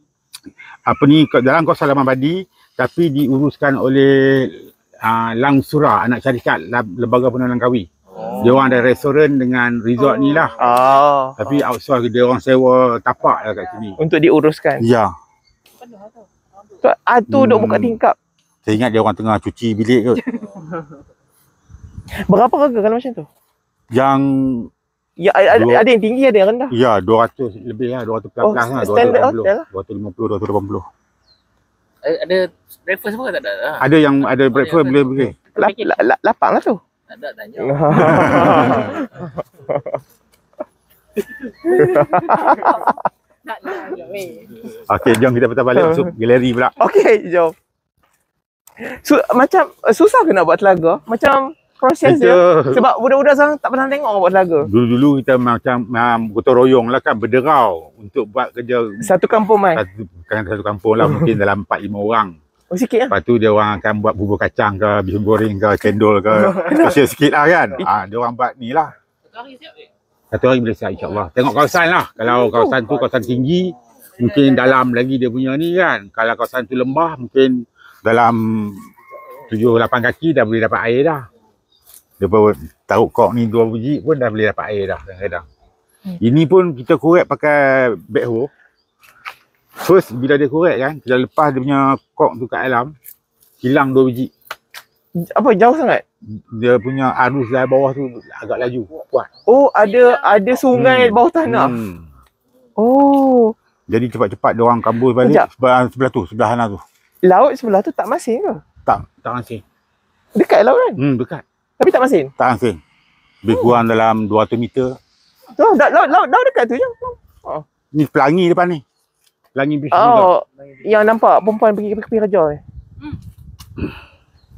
Apa ni dalam kawasan Laman Padi tapi diuruskan oleh uh, Lang Surah, anak syarikat Lembaga Penolong Kawi. Oh. Dia orang ada restoran dengan resort ni lah. Oh. Tapi outsource dia orang sewa tapak lah kat sini. Untuk diuruskan. Ya. Tu. Ah, tu duk Hmm. buka tingkap. Saya ingat dia orang tengah cuci bilik kot. *laughs* Berapa harga kalau macam tu? Yang Ya, ada, Dua. ada yang tinggi, ada yang rendah. ya 200 lebih lah, 200 plus Oh, plus lah, standard 280. hotel lah. 250, 280. Eh, Ada breakfast pun tak ada? Ah, Ada yang ada breakfast ada. boleh la, lapang lah tu. Tak ada tanya. *laughs* Okey, jom kita patah balik masuk galeri pula. Okey, jom. Su, macam uh, susah ke nak buat telaga? Macam proses dia. Sebab budak-budak sekarang tak pernah tengok orang buat telaga. dulu-dulu kita macam um, gotong royong lah kan berderau untuk buat kerja Satu kampung mai. satu bukan satu kampung lah *laughs* mungkin dalam 4 5 orang. Oh, sikit lah. Lepas tu dia orang akan buat bubur kacang ke, bihun goreng ke, cendol ke. *laughs* Kecil sikit lah kan. Ah, dia orang buat ni lah. Satu hari siap eh? Satu hari boleh siap insyaAllah. Tengok kawasan lah. Kalau kawasan tu kawasan tinggi, mungkin dalam lagi dia punya ni kan. Kalau kawasan tu lembah, mungkin dalam 7-8 kaki dah boleh dapat air dah. Lepas taruh kok ni dua biji pun dah boleh dapat air dah kadang-kadang. Hmm. Ini pun kita korek pakai backhoe. First bila dia korek kan, kita lepas dia punya kok tu kat dalam, hilang dua biji. Apa jauh sangat? Dia punya arus dari bawah tu agak laju, kuat. Oh, ada ada sungai Hmm. bawah tanah. Hmm. Oh, Jadi cepat-cepat dia orang kambus balik Sekejap. sebelah, sebelah tu, sebelah sana tu. laut sebelah tu tak masin ke? Tak, tak ansing. Dekat laut kan? Hmm, dekat. Tapi tak masin. Tak ansing. Lebih kurang dalam 200 meter. Tu dah laut laut laut dekat tu je. Ni pelangi depan ni. Pelangi juga. Oh, yang nampak perempuan pergi ke tepi raja ni.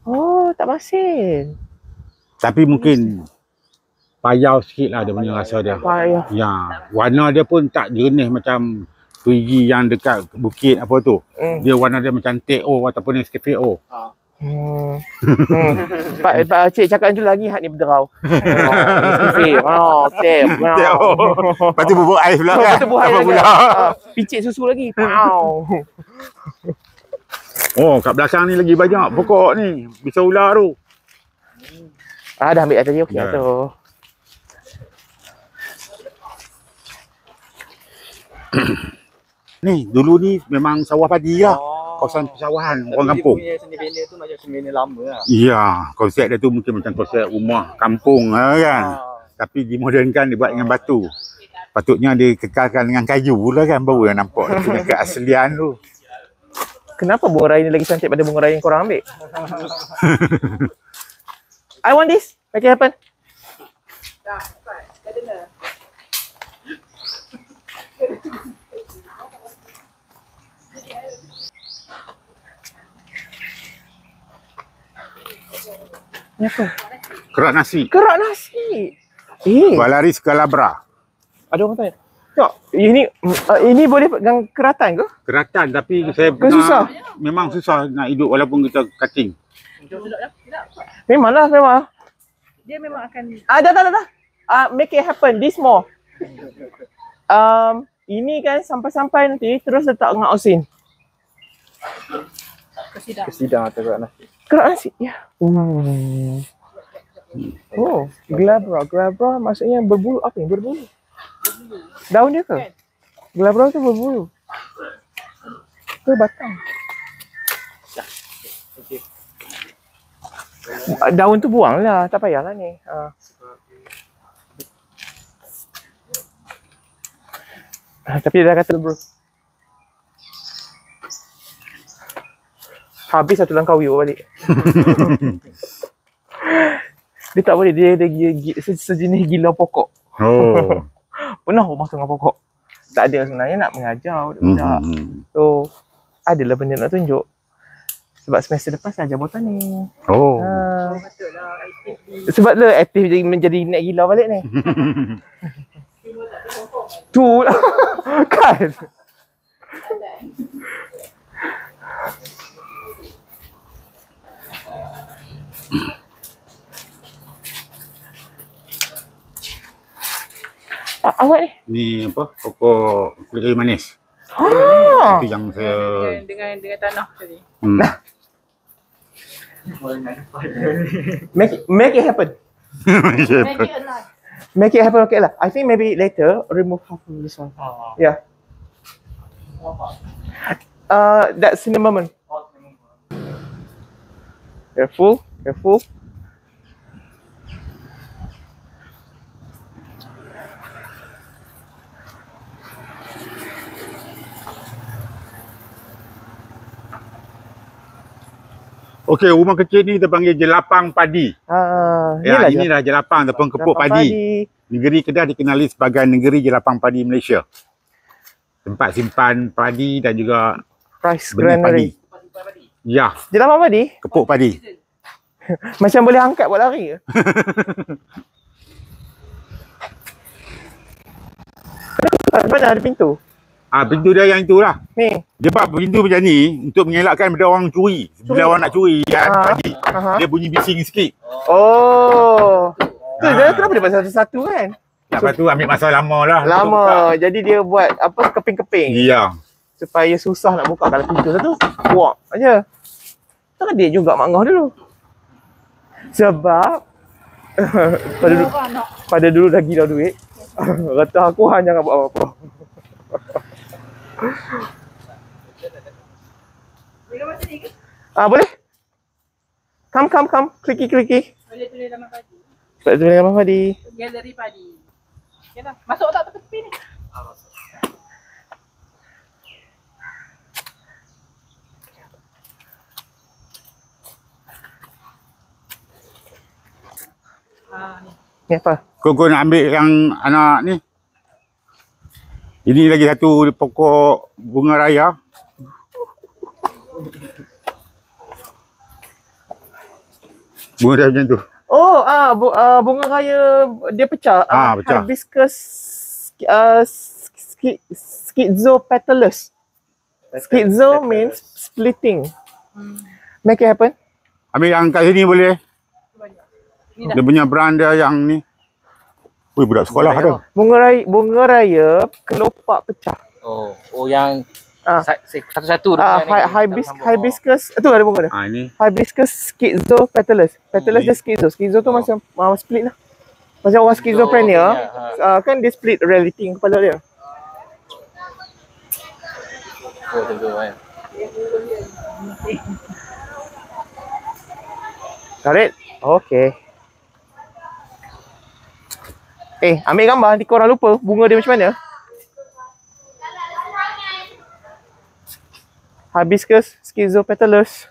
Oh, tak masin. Tapi mungkin payau sikit lah dia punya rasa dia. Payah. Ya, warna dia pun tak jernih macam Tuigi yang dekat bukit apa tu. Hmm. Dia warna dia macam TO ataupun Nescafe O. Hmm. hmm. Pak, *laughs* Pak Cik cakap tu lagi hak ni berderau. Isteri. Oh, tap. Lepas tu bubuk ais pula kan. Apa lagi. pula? Ah, picit susu lagi. *laughs* Oh, kat belakang ni lagi banyak pokok ni. Bisa ular tu. Ah, dah ambil dah tadi. Okey tu. *coughs* Ni, dulu ni memang sawah padi lah. Oh. Kawasan persawahan Tapi orang dia kampung. punya seni bina tu macam seni bina lama lah. Ya, konsep dia tu mungkin macam konsep rumah kampung lah kan. Ah. Tapi dimodernkan dibuat dengan batu. Patutnya dikekalkan dengan kayu pula kan baru yang nampak dia *laughs* punya keaslian tu. Kenapa bunga raya ni lagi cantik pada bunga raya yang korang ambil? I want this. Make it happen. Ni Kerak nasi. Kerak nasi. Eh, Valaris calabra. ada orang tanya. Tengok, ini uh, ini boleh pegang keratan ke? Keratan tapi saya Kan susah? Memang susah nak hidup walaupun kita cutting. Memanglah, memang. Dia memang akan Ah, dah, dah, dah. dah. Ah, make it happen. This more. Um, ini kan sampai-sampai nanti terus letak dengan osin. kesidang. Kesidang atau kerak nasi. Kerak nasi. Ya. Hmm. Oh, glabra. Glabra maksudnya berbulu. Apa yang berbulu? Daun dia ke? Glabra tu berbulu. Ke batang? Ah, Daun tu buang lah. Tak payahlah ni. Ha. Tapi dia dah kata bro. Habis satu langkah view balik. *laughs* dia tak boleh. Dia gi- gi- se- sejenis gila pokok. Oh. *laughs* Pernah rumah tengah pokok. Tak ada sebenarnya nak mengajar Hmm, budak-budak. hmm. So, adalah benda nak tunjuk. Sebab semester lepas saya ajar botani. Oh. Ha. Sebab le aktif jadi menjadi nak gila balik ni. *laughs* tu lah. kan. A- awak ni. Ni apa? Pokok kulit kayu manis. Ha. Itu yang saya Dengan, dengan dengan tanah tadi. hmm. Make it, *laughs* make it happen. Make it alive. Make it happen okay lah. I think maybe later remove half of this one. Ah. Yeah. Uh, that's in the moment. Careful, careful. Okey, rumah kecil ni kita panggil jelapang padi. Ah, Ya, inilah inilah jelapang ataupun kepuk Lapang padi. Negeri Kedah dikenali sebagai negeri jelapang padi Malaysia. Tempat simpan padi dan juga Price benih padi. granary. Ya, Dia lama padi? kepuk padi. *laughs* Macam boleh angkat buat lari ke? *laughs* Mana ada pintu? Ah, pintu dia yang itulah. Ni. Dia buat pintu macam ni untuk mengelakkan daripada orang curi. Curi. Bila orang nak curi kan Ah. padi, Aha. dia bunyi bising sikit. Oh. Tu Ah. dia kenapa dia buat satu-satu kan? Lepas tu ambil masa lama lah. Lama. Jadi dia buat apa keping-keping. Ya. supaya susah nak buka kalau pintu satu buat aja tak dia juga mak ngah dulu sebab *laughs* pada, dulu, pada dulu dah gila duit. *laughs* Kata aku hanya nak buat apa-apa. Dia macam ni ke? Ah boleh? Come come come. Kliki kliki. Boleh tulis nama padi. Sebab tu dengan Mama Fadi. Galeri padi. Okay dah. Masuk tak tepi ni? Ah, ni. Ni apa? Kau, kau nak ambil yang anak ni. Ini lagi satu pokok bunga raya. Bunga raya macam tu. Oh, ah, bu, ah bunga raya dia pecah. Ah, pecah. Hibiscus uh, ski, schizopetalus. Schizo means splitting. Make it happen. Ambil yang kat sini boleh. Banyak. Ni dah. Dia punya brand dia yang ni. Wih, budak sekolah ada. Bunga raya, bunga raya kelopak pecah. Oh, oh yang Ah. satu-satu Ah, dengan hi, hibis, hibiscus, tu ada bunga dia. Ah, ini. Hibiscus schizopetalus. Petalus dia schizo. Schizo tu Oh. macam uh, split lah. Macam orang schizophrenia, Oh, ya, uh, kan dia split reality kepala dia. Oh, betul kan. Got it? Okay. Eh, ambil gambar nanti korang lupa bunga dia macam mana. Hibiscus schizopetalus.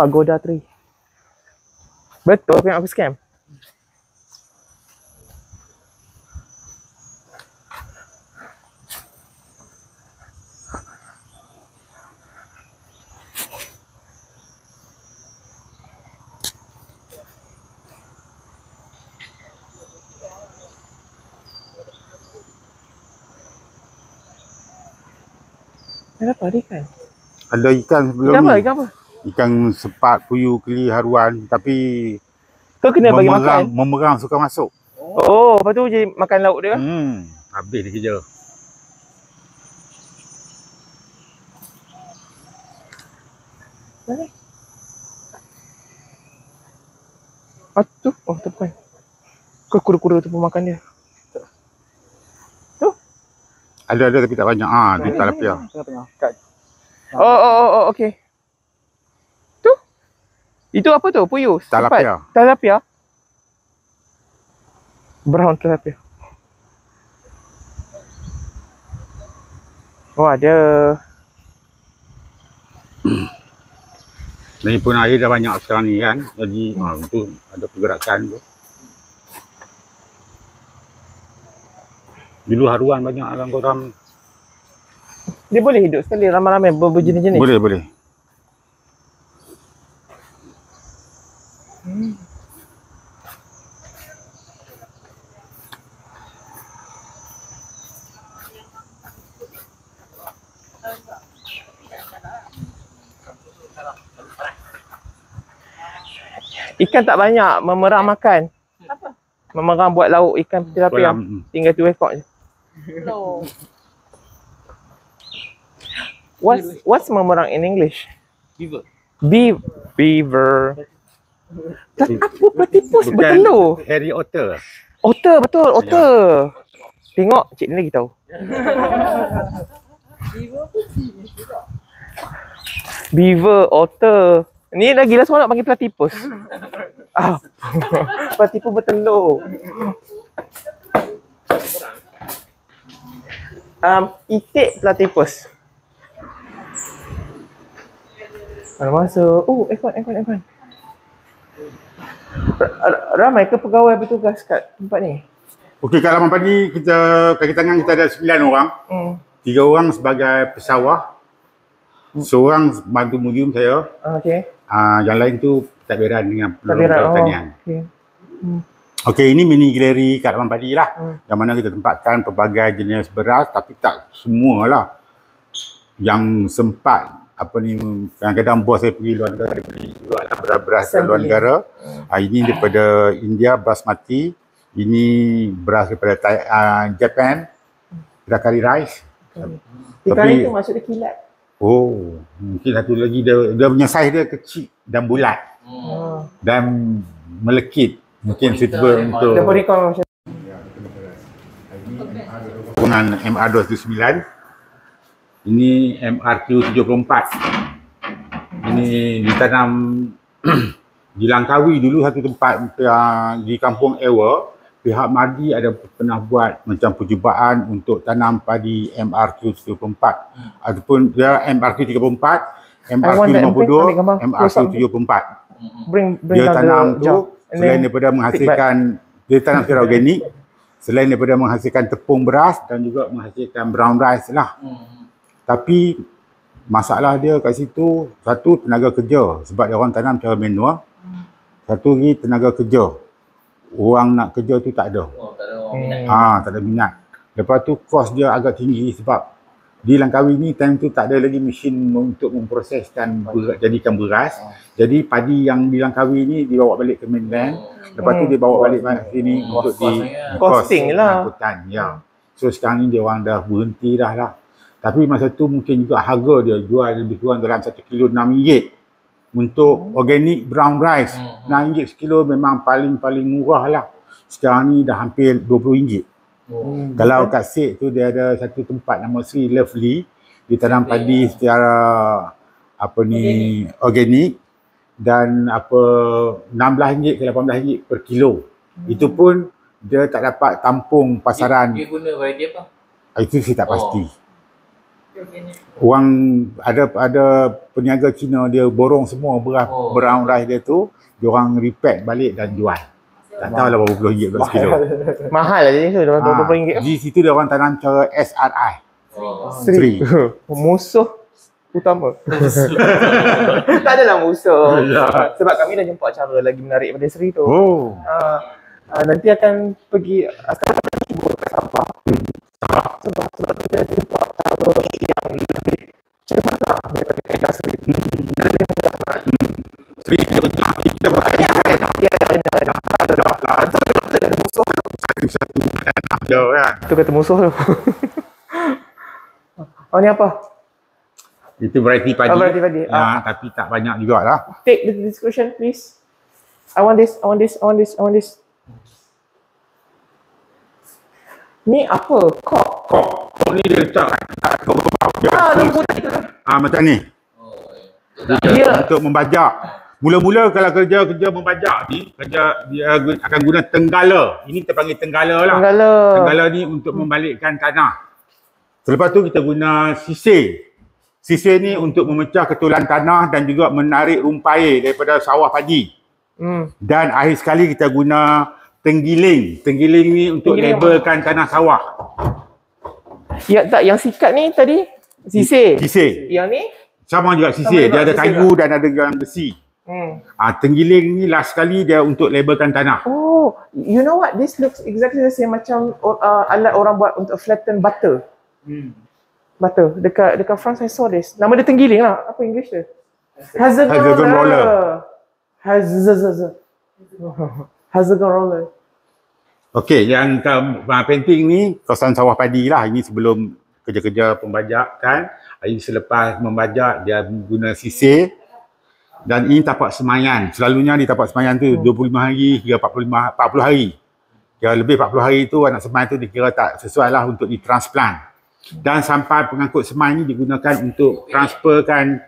Pagoda tree. Betul aku yang aku scam. Kenapa dia kan? Ada ikan sebelum Ikan apa? ni. Ikan apa? Ikan sepat, puyuh, keli, haruan. Tapi Kau kena bagi makan. memerang, suka masuk. Oh, lepas tu je makan lauk dia? Hmm. Habis dia kerja. Ah, tu. Oh, tu bukan. Kau kura-kura tu pemakan dia. Ada ada tapi tak banyak. Ah, di talapia. Tengah-tengah. Kat Oh, oh, oh, oh okay. Tu. Itu apa tu? Puyuh? Talapia. Talapia? Brown talapia. Oh, ada. *coughs* Dan pun air dah banyak sekarang ni kan. Jadi ah, tu ada pergerakan tu. Dulu haruan banyak dalam koram. Dia boleh hidup sekali ramai-ramai ber- berjenis-jenis. Boleh, boleh. Ikan tak banyak memerang makan. Apa? Memerang buat lauk ikan tilapia. Tinggal tu ekor je. Low. What's what's memerang in English? Beaver. Be beaver. Tak apa petipus bertelur. Harry Otter. Otter betul, otter. Tengok cik ni lagi tahu. Beaver, otter. Ni dah gila semua nak panggil platypus. ah. *laughs* platypus bertelur. Um, itik platypus. Mana masuk? Oh, aircon, aircon, aircon. Ra- ra- Ramai ke pegawai bertugas kat tempat ni? Okey, kat Laman Padi kita kaki tangan kita ada 9 orang. Hmm. Tiga orang sebagai pesawah. Seorang bantu museum saya. Ah, Okay. Ah, yang lain tu takbiran dengan Tak penolong kira. Oh, pertanian. okay. Okey, ini mini galeri kat Laman Padi lah. Hmm. Yang mana kita tempatkan pelbagai jenis beras tapi tak semualah. Yang sempat apa ni kadang-kadang bos saya pergi luar negara dia beli juga lah beras-beras dari luar Assembly. negara. Ah, ini daripada India basmati Ini beras daripada Thai, uh, Japan. Hirakari rice. Ikan Tapi- itu maksudnya kilat. Oh, mungkin satu lagi dia, dia punya saiz dia kecil dan bulat Hmm. dan melekit. Mungkin Kualitas suitable yang untuk Dia beri kau macam dengan MR209. Ini MRQ74. Ini ditanam *clears throat* di Langkawi dulu satu tempat uh, di kampung Ewa. Pihak Mardi ada pernah buat macam percubaan untuk tanam padi MRQ74 ataupun dia MRQ34, want that ambil gambar. MRQ52, Close up. MRQ74 bring bring dia tanam tu selain daripada menghasilkan dia tanam secara organik selain daripada menghasilkan tepung beras dan juga menghasilkan brown rice lah Hmm. Tapi masalah dia kat situ satu tenaga kerja sebab dia orang tanam secara manual satu lagi tenaga kerja orang nak kerja tu tak ada Oh, tak ada orang Hmm. minat. ah tak ada minat lepas tu kos dia agak tinggi sebab di Langkawi ni time tu tak ada lagi mesin untuk memproseskan ber, jadikan beras jadi padi yang di Langkawi ni dibawa balik ke mainland Lepas tu Hmm. dia bawa balik balik sini Hmm, untuk kos-kos di. Costing lah. Angkutan, ya. So sekarang ni dia orang dah berhenti dah lah. Tapi masa tu mungkin juga harga dia jual lebih kurang dalam 1 kilo RM6 untuk organic brown rice. Hmm. RM6 sekilo memang paling-paling murah lah. Sekarang ni dah hampir RM20. Oh. Kalau kat Sik tu dia ada satu tempat nama Sri Lovely. Dia tanam padi secara apa ni organik dan apa RM16 ke RM18 per kilo. Itu pun dia tak dapat tampung pasaran. Dia, dia guna variety apa? Itu saya tak pasti. Okay, Orang ada ada peniaga Cina dia borong semua beras Oh. brown rice dia tu, dia orang repack balik dan jual. Tak tahu lah berapa puluh ringgit per kilo. mahal *laughs* lah jadi tu dalam Ha, RM20. di situ dia orang tanam cara SRI. Oh. Sri. *laughs* Musuh utama. *laughs* tak adalah musuh. Sebab kami dah jumpa acara lagi menarik pada Sri tu. Oh. Uh, uh, nanti akan pergi akan cuba ke Sabah. Kita jumpa acara yang lebih daripada. Sri kita kita Ya, ya, ya. Ada musuh. satu-satu tanam dia kan. Tu kata musuh tu. *laughs* oh ni apa? Itu variety padi. Oh, variety padi. Ya, tapi tak banyak jugalah. Take the discussion please. I want this, I want this, I want this, I want this. Ni apa? Kok? Kok, kok ni dia letak tak tahu apa dia. Ah, tu. Ah macam ni. Oh, ya. Dia Untuk membajak. Mula-mula kalau kerja-kerja membajak ni, kerja dia akan guna tenggala. Ini kita panggil tenggala lah. Tenggala. Tenggala ni untuk membalikkan tanah. Selepas tu kita guna sisir. Sisir ni untuk memecah ketulan tanah dan juga menarik rumpair daripada sawah padi. Hmm. Dan akhir sekali kita guna tenggiling. Tenggiling ni untuk Tenggiling labelkan tanah sawah. Ya tak yang sikat ni tadi sisir. Sisir. Yang ni? Sama juga Sama sisir. juga Dia ada kayu dan ada yang besi. Hmm. Ah, tenggiling ni last sekali dia untuk labelkan tanah. Oh, you know what? This looks exactly the same macam uh, alat orang buat untuk flatten butter. Hmm. Butter. Dekat dekat France I saw this. Nama dia tenggiling lah. Apa English dia? Hexagon Hexagon roller. Hexagon. Hexagon roller. Okey, yang uh, painting ni kawasan sawah padi lah. Ini sebelum kerja-kerja pembajakan. Ini selepas membajak dia guna sisir. Dan ini tapak semayan. Selalunya di tapak semayan tu 25 hari hingga 45 40 hari. Kira lebih 40 hari tu anak semayan tu dikira tak sesuai lah untuk ditransplant. Dan sampai pengangkut semayan ni digunakan untuk transferkan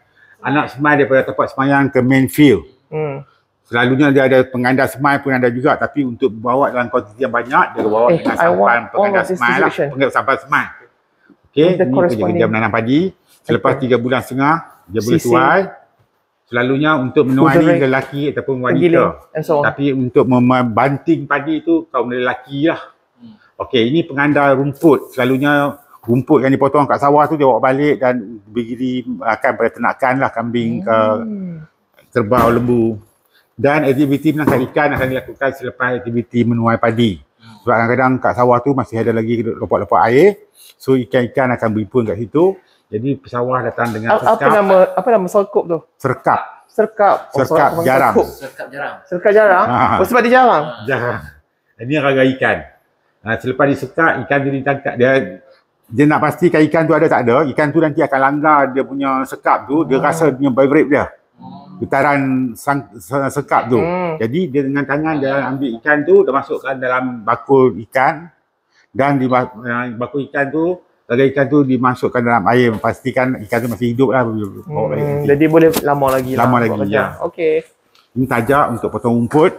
anak semayan daripada tapak semayan ke main field. Hmm. Selalunya dia ada pengandar semai pun ada juga tapi untuk bawa dalam kuantiti yang banyak dia bawa Eh, dengan sampan pengandar semai lah. Pengandar sampan semai. Okey, ini corresponding- kerja-kerja menanam padi. Selepas tiga bulan setengah dia boleh tuai. Selalunya untuk menuai ni lelaki ataupun wanita. so. Tapi untuk membanting padi tu kaum lelaki lah. Hmm. Okey, ini pengandar rumput. Selalunya rumput yang dipotong kat sawah tu dia bawa balik dan beri akan pada ternakan lah kambing ke Hmm. kerbau, lembu. Dan aktiviti menangkap ikan akan dilakukan selepas aktiviti menuai padi. Sebab kadang-kadang kat sawah tu masih ada lagi lopak-lopak air. So ikan-ikan akan berhimpun kat situ. Jadi pesawah datang dengan A- Apa serkap. nama apa nama selkup tu? Serkap. Serkap. Serkap selkup. jarang. Serkap jarang. Serkap jarang. Ha. Oh sebab dia jarang. Jarang. Ini raga ikan. Ha, selepas disekat, ikan tu ditangkap. Dia dia nak pastikan ikan tu ada tak ada. Ikan tu nanti akan langgar dia punya sekap tu. Dia rasa dia punya vibrate dia. Getaran sang, se- sekap tu. Hmm. Jadi dia dengan tangan dia ambil ikan tu, dia masukkan dalam bakul ikan. Dan di uh, bakul ikan tu, raga ikan tu dimasukkan dalam air. Pastikan ikan tu masih hidup lah. Hmm, jadi boleh lama lagi Lama lah. lagi, ya. Okey. Ini tajak untuk potong rumput.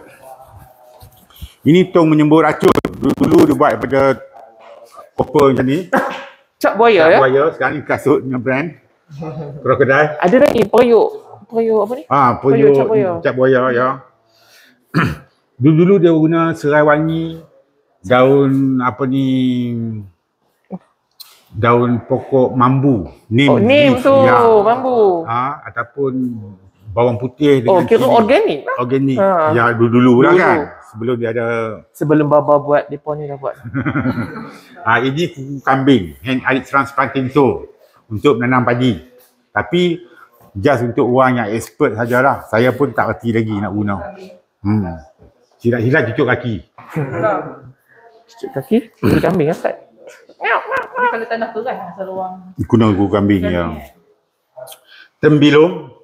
Ini tong menyembur racun. Dulu, dulu dia buat daripada copper macam ni. *coughs* Cap buaya Kat ya. buaya. Sekarang ni kasut dengan brand. *laughs* Crocodile. Ada lagi periuk. Periuk apa ni? Ah, poyo cap buaya. cap buaya ya. *clears throat* Dulu-dulu dia guna serai wangi, daun apa ni daun pokok mambu, nim. Oh, nim tu, ya. bambu. Ah, ataupun bawang putih Oh, dengan kira cili. organik lah. Organik. Ha. Ya, dulu-dulu lah kan. Sebelum dia ada Sebelum baba buat, depa ni dah buat. Ah *laughs* ini kuku kambing, hand transplanting tool untuk menanam padi. Tapi just untuk orang yang expert sajalah. Saya pun tak reti lagi nak guna. Hmm. Silat-silat cucuk kaki. Cucuk kaki, kulit kambing kan Ustaz? Tapi kalau tanah keras asal orang Guna kuku kambing ya. Tembilung.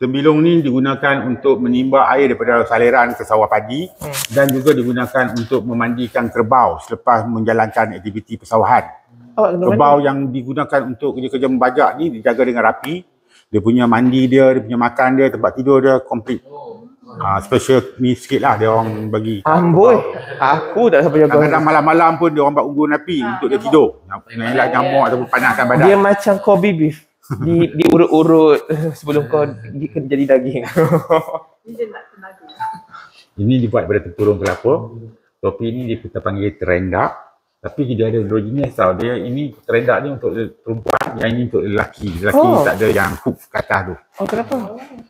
Tembilung ni digunakan untuk menimba air daripada saliran ke sawah padi Hmm. dan juga digunakan untuk memandikan kerbau selepas menjalankan aktiviti persawahan. Kena Kerbau yang digunakan untuk kerja-kerja membajak ni dijaga dengan rapi. Dia punya mandi dia, dia punya makan dia, tempat tidur dia komplit. Ha, special ni sikit lah dia orang bagi. Amboi, aku tak sampai jaga. Kadang-kadang malam-malam pun dia orang buat unggun api untuk dia tidur. Nak elak nyamuk ataupun panaskan badan. Dia macam Kobe beef. Di diurut-urut *laughs* sebelum kau di- jadi daging. Ini dibuat daripada tempurung kelapa. Topi ni dia kita panggil terendak. Tapi dia ada dua jenis tau. Dia ini terendak ni untuk perempuan, yang ini untuk lelaki. Lelaki Oh. tak ada yang hook kat atas tu. Oh, kenapa?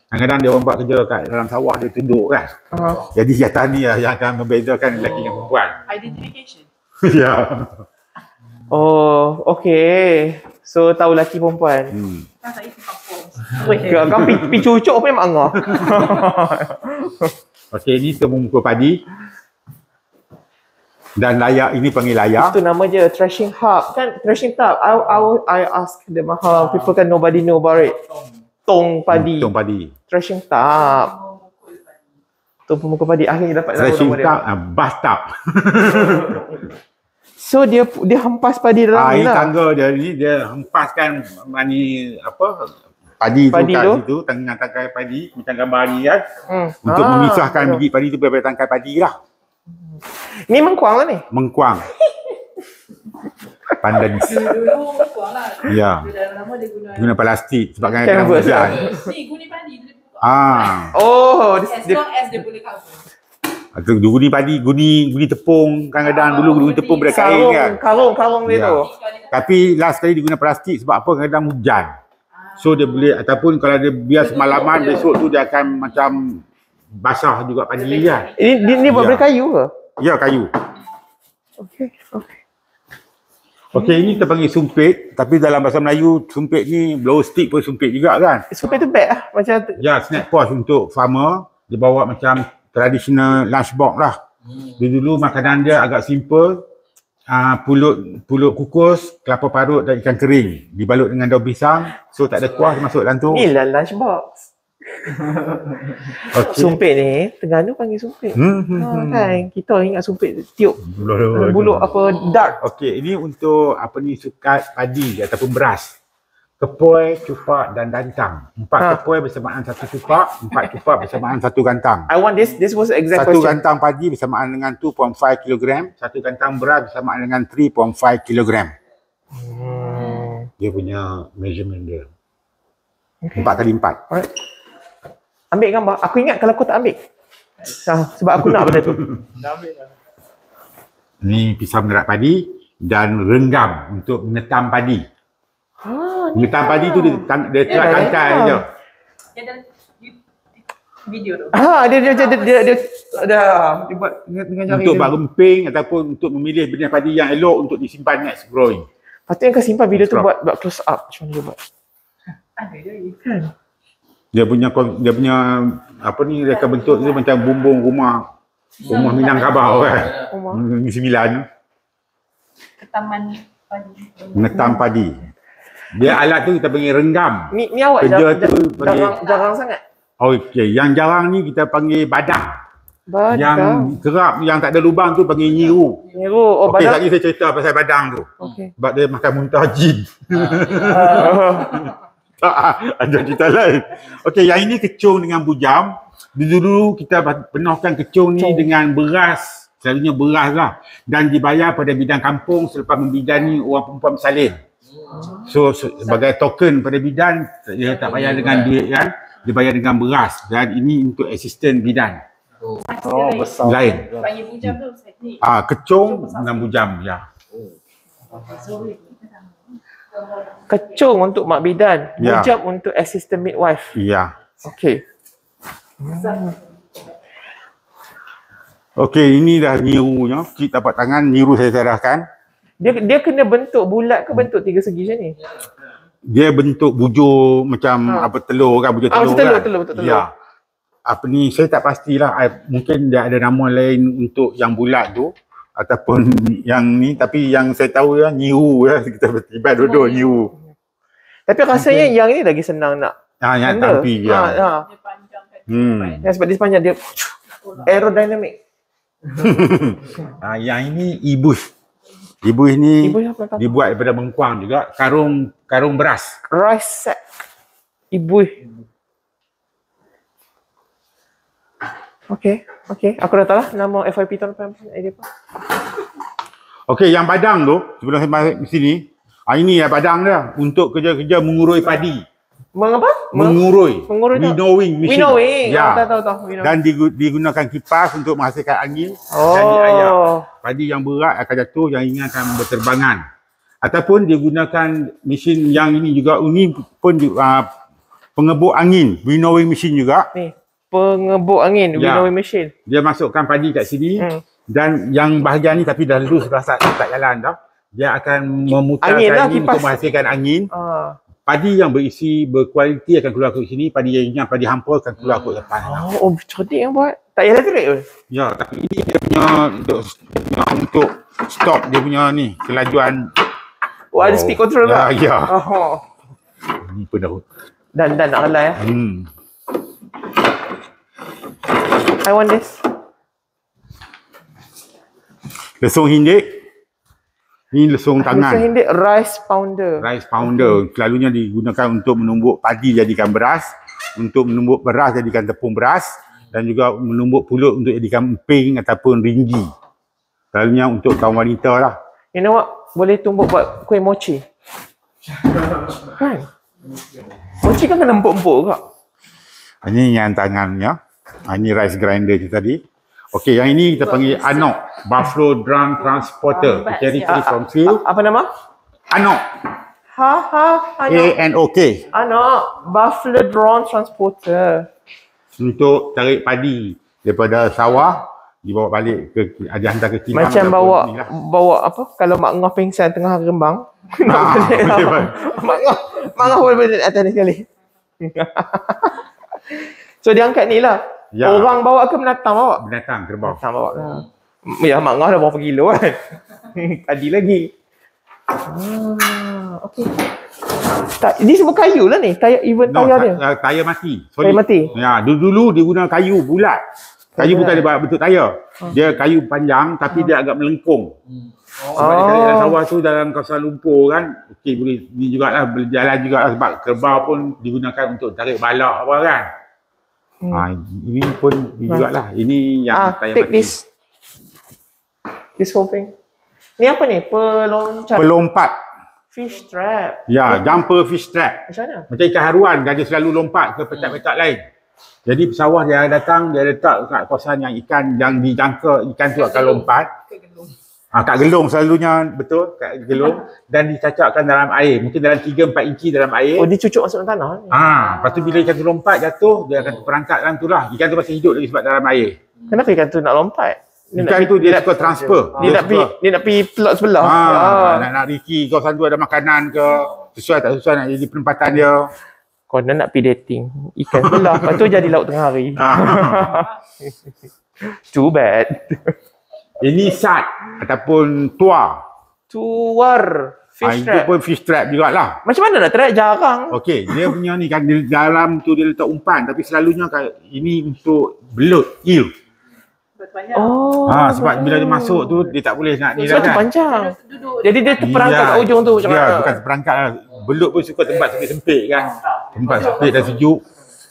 Kadang-kadang dia orang buat kerja kat dalam sawah dia tunduk kan. Uh, Jadi jatah ni lah yang akan membezakan lelaki dengan perempuan. identification. *laughs* ya. oh, okay. So, tahu lelaki perempuan. Hmm. Kan. Kau kau pi, pi cucuk mak ngah? *laughs* Okey, ni temu muka padi. Dan layak, ini panggil layak. Itu nama dia threshing hub kan threshing tub. I I I ask them how people can nobody know about it. Tong padi. Tong padi. Threshing tub. Tong pemuka padi akhirnya dapat dia. tub, uh, bathtub. *laughs* So dia dia hempas padi dalam Ah, ni lah. tangga dia ni, dia hempaskan mani apa padi, Padi tu kat tu? situ, tengah tangkai padi, macam gambar ni kan. Hmm. Untuk Ah, memisahkan biji padi tu daripada tangkai padi lah. Ni mengkuang lah ni. Mengkuang. Pandan. Dulu kurang lah. Ya. Dia dah lama dia guna. Plastik sebab kan Canvas hujan. Ni guni padi. Ah. Oh, dia, As dia, long as dia boleh cover. Atau guni padi, guni guni tepung kadang-kadang dulu guni tepung pada kain karung, kan. karung, karung dia Ya. tu. Tapi last kali diguna plastik sebab apa kadang-kadang hujan. So dia boleh ataupun kalau dia biar semalaman besok tu dia akan macam basah juga padi kan. Ini ni, ni buat Ya. dari kayu ke? Ya kayu. Okey, okey. Okey ini kita panggil sumpit tapi dalam bahasa Melayu sumpit ni blow stick pun sumpit juga kan. Supaya tu bag lah. Macam tu. Ya snack pouch untuk farmer dia bawa macam traditional lunchbox lah. Dia dulu makanan dia agak simple. Uh, pulut pulut kukus, kelapa parut dan ikan kering dibalut dengan daun pisang. So tak ada kuah masuk dalam tu. Ni lah lunchbox. *laughs* Okey. Sumpit ni, Terengganu panggil sumpit. Hmm, hmm, Ha, kan, kita ingat sumpit tiup Bulu, bulu apa dark. Okey, ini untuk apa ni sukat padi ataupun beras. Kepoi, cupak dan dantang. Empat Ha. kepoi bersamaan satu cupak, empat cupak bersamaan satu gantang. I want this this was exact Satu question. gantang padi bersamaan dengan 2.5 kg, satu gantang beras bersamaan dengan 3.5 kg. Hmm. Dia punya measurement dia. Okay. Empat kali empat. Alright. Ambil gambar. Aku ingat kalau kau tak ambil. Ha, sebab aku nak benda tu. Ni pisau menerak padi dan renggam untuk menetam padi. Ha, ni. Menetam padi tu dia, dia terak tangkai je. Dia ada you- video tu. Ha, dia dia dia dia dia, dia, dia, dia buat dengan, jari Untuk dia. buat remping ataupun untuk memilih benih padi yang elok untuk disimpan next growing. Patutnya kau simpan video tu buat buat close up. Macam mana dia buat? Ada je. Dia punya dia punya apa ni reka bentuk dia macam bumbung rumah Rumah Minangkabau kan. Rumah. Negeri Sembilan. Ke taman pagi. Menetam padi. Dia alat tu kita panggil renggam. Ni ni awak Kerja jarang, tu jarang, bagi- jarang, jarang sangat. Okey, yang jarang ni kita panggil badang. Badang. Yang kerap yang tak ada lubang tu panggil nyiru. Nyiru. Oh, Okey, badang. tadi saya cerita pasal badang tu. Okey. Sebab dia makan muntah jin. Tak, *laughs* *laughs* ada cerita lain. Okey, yang ini kecung dengan bujam. Dulu kita penuhkan kecung ni Kecung. dengan beras. Selalunya beras lah. Dan dibayar pada bidang kampung selepas membidani orang perempuan bersalin. So, so sebagai token pada bidan, dia tak bayar dengan duit kan. Dia bayar dengan beras. Dan ini untuk asisten bidan. Oh, besar. Lain. Panggil bujang tu. Ah, kecung dengan bujam. Ya. Kecung untuk mak bidan. Ya. Bujab untuk assistant midwife. Ya. Okey. Okey, ini dah nirunya. Cik dapat tangan, niru saya serahkan. Dia dia kena bentuk bulat ke bentuk tiga segi macam ni? dia bentuk bujur macam Ha. apa telur kan bujur Ah, telur macam telur, kan telur, betul telur. ya apa ni saya tak pastilah I, mungkin dia ada nama lain untuk yang bulat tu ataupun yang ni tapi yang saya tahu ya niru ya *laughs* kita tiba duduk niru Tapi rasanya yang ni lagi senang nak. ha yang handle. tampi Ha, ya ha. Kan. hmm Yang sebab dia sepanjang dia aerodynamic. ha, *laughs* yang ini ibus ibus ni Ibu apa tahu? dibuat daripada bengkuang juga karung karung beras Rice sack. Ibu. Okay, okay. Aku dah tahu lah nama FYP tahun depan. Idea apa? Okey, yang badang tu sebelum saya di sini, ah ini ya badang dia untuk kerja-kerja mengurui padi. Mengapa? Meng- Mengurui. mengurui? Winnowing machine. Winnowing. Ya. Oh, tahu tahu tahu. Winnowing. Dan digu- digunakan kipas untuk menghasilkan angin dan. Oh. Padi yang berat akan jatuh, yang ringan akan berterbangan. Ataupun digunakan mesin yang ini juga, ini pun uh, pengebuk angin, winnowing machine juga. Ni. Pengebuk angin. Ya. Winnowing machine. Dia masukkan padi kat sini Hmm. dan yang bahagian ni tapi dah loose dah tak, tak jalan dah. Dia akan memutarkan Angin lah, ini kipas. untuk menghasilkan angin. Ah. Padi yang berisi berkualiti akan keluar ke sini, padi yang ringan, padi hampa akan keluar ke depan. Oh, oh cerdik yang buat. Tak payah elektrik pun. Ya, tapi ini dia punya untuk, untuk stop dia punya ni, kelajuan. Oh, ada speed control Ya, tak? ya. Oh. Ni pun dah. Dan dan nak kalah ya. Hmm. I want this. Lesung hindik. Ini lesung tangan. Mr. Hindik rice pounder. Rice pounder selalunya digunakan untuk menumbuk padi jadikan beras, untuk menumbuk beras jadikan tepung beras dan juga menumbuk pulut untuk jadikan emping ataupun ringgi. Selalunya untuk kaum wanita lah. You know what? Boleh tumbuk buat kuih mochi. Kan? Mochi kan kena empuk-empuk kak. Ini yang tangannya. Ha, Ini rice grinder tu tadi. Okey, yang ini kita panggil Anok. Buffalo Drum Transporter. Lambat Carry siap. tree from field. Apa nama? Anok. Ha ha. A-N-O-K. Anak Buffalo Drone Transporter. Untuk tarik padi daripada sawah dibawa balik ke ada hantar ke kilang Macam bawa lah. bawa apa? Kalau mak ngah pingsan tengah rembang. Ah, boleh, boleh. *laughs* mak ngah mak ngah boleh balik atas ni sekali. *laughs* so dia angkat ni lah. Ya. Orang bawa ke menatang bawa? binatang kerbau. Menatang bawa. Ya mak ngah dah berapa kilo kan. Tadi lagi. Ah, okey. Tak, ini semua kayu lah ni. Tayar, even No, tayar dia. ta- tayar mati. Tayar mati. Ya, dulu-dulu dia guna kayu bulat. Kayu bukan dia bentuk tayar. Dia kayu panjang tapi dia agak melengkung. Sebab dia tarik dalam Oh. sawah tu dalam kawasan lumpur kan. Okey boleh ni jugalah berjalan juga sebab kerbau pun digunakan untuk tarik balak apa kan. Hmm. Ha, ini pun ni jugalah. Ini yang Ah, tayar take mati. this. This whole thing. Ni apa ni? Peloncat. Pelompat. Fish trap. Ya, jumper fish trap. Macam mana? Macam ikan haruan dia selalu lompat ke petak-petak lain. Jadi pesawat dia datang, dia letak kat kawasan yang ikan yang dijangka ikan tu akan lompat. Ha, kat gelung selalunya betul, kat gelung dan dicacapkan dalam air. Mungkin dalam 3-4 inci dalam air. Oh, dia cucuk masuk dalam tanah ni. Ah, lepas tu bila ikan tu lompat jatuh, dia akan perangkat dalam tu lah. Ikan tu masih hidup lagi sebab dalam air. Kenapa ikan tu nak lompat? Ikan tu dia suka transfer. Dia nak pi dia nak pi plot sebelah. Ah, Ah. nak nak Ricky kawasan tu ada makanan ke, sesuai tak sesuai nak jadi penempatan dia. Kau nak nak pi dating ikan sebelah. Lepas tu jadi laut tengah hari. Ah. *laughs* Too bad. Ini sat ataupun tua. Tuar. Ah, Fish itu trap. pun fish trap jugalah. Macam mana nak trap? Jarang. Okey, dia punya ni kan di dalam tu dia letak umpan tapi selalunya kan ini untuk belut, eel. Oh. Ha, sebab bila dia masuk tu dia tak boleh nak ni dah tu kan. panjang. Jadi dia terperangkap Ya, kat ujung tu macam Ya, mana? bukan terperangkap lah. Belut pun suka tempat sempit-sempit kan. Tempat sempit dan sejuk.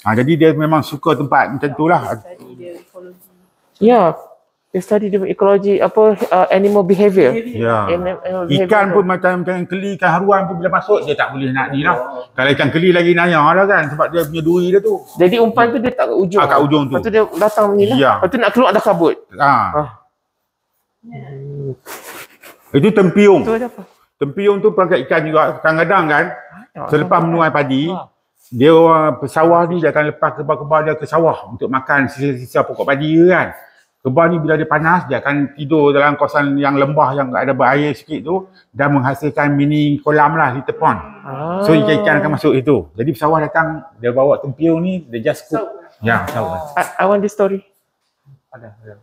Ha, jadi dia memang suka tempat macam tu lah. Ya. Dia study dia ekologi apa uh, animal behavior. Ya. Animal behavior Ikan tu. pun macam macam keli, ikan haruan pun bila masuk dia tak boleh nak ni lah. Kalau ikan keli lagi naya lah kan sebab dia punya duri dia tu. Jadi umpan tu dia tak kat ujung. Ah, kat ujung tu. Lepas tu dia datang ni lah. Ya. Lepas tu nak keluar dah kabut. Ha. Ah. Itu tempiung. Tu ada apa? Tempiung tu perangkat ikan juga. Kadang-kadang kan Ah, selepas menuai padi dia orang pesawah ni dia akan lepas kebal-kebal dia ke sawah untuk makan sisa-sisa pokok padi dia kan. Kebal ni bila dia panas dia akan tidur dalam kawasan yang lembah yang ada berair sikit tu dan menghasilkan mini kolam lah little pond. Ah. So ikan-ikan akan masuk itu. Jadi pesawah datang dia bawa tempiung ni dia just cook. Ya, pesawah. I, I want this story. Ada, ada.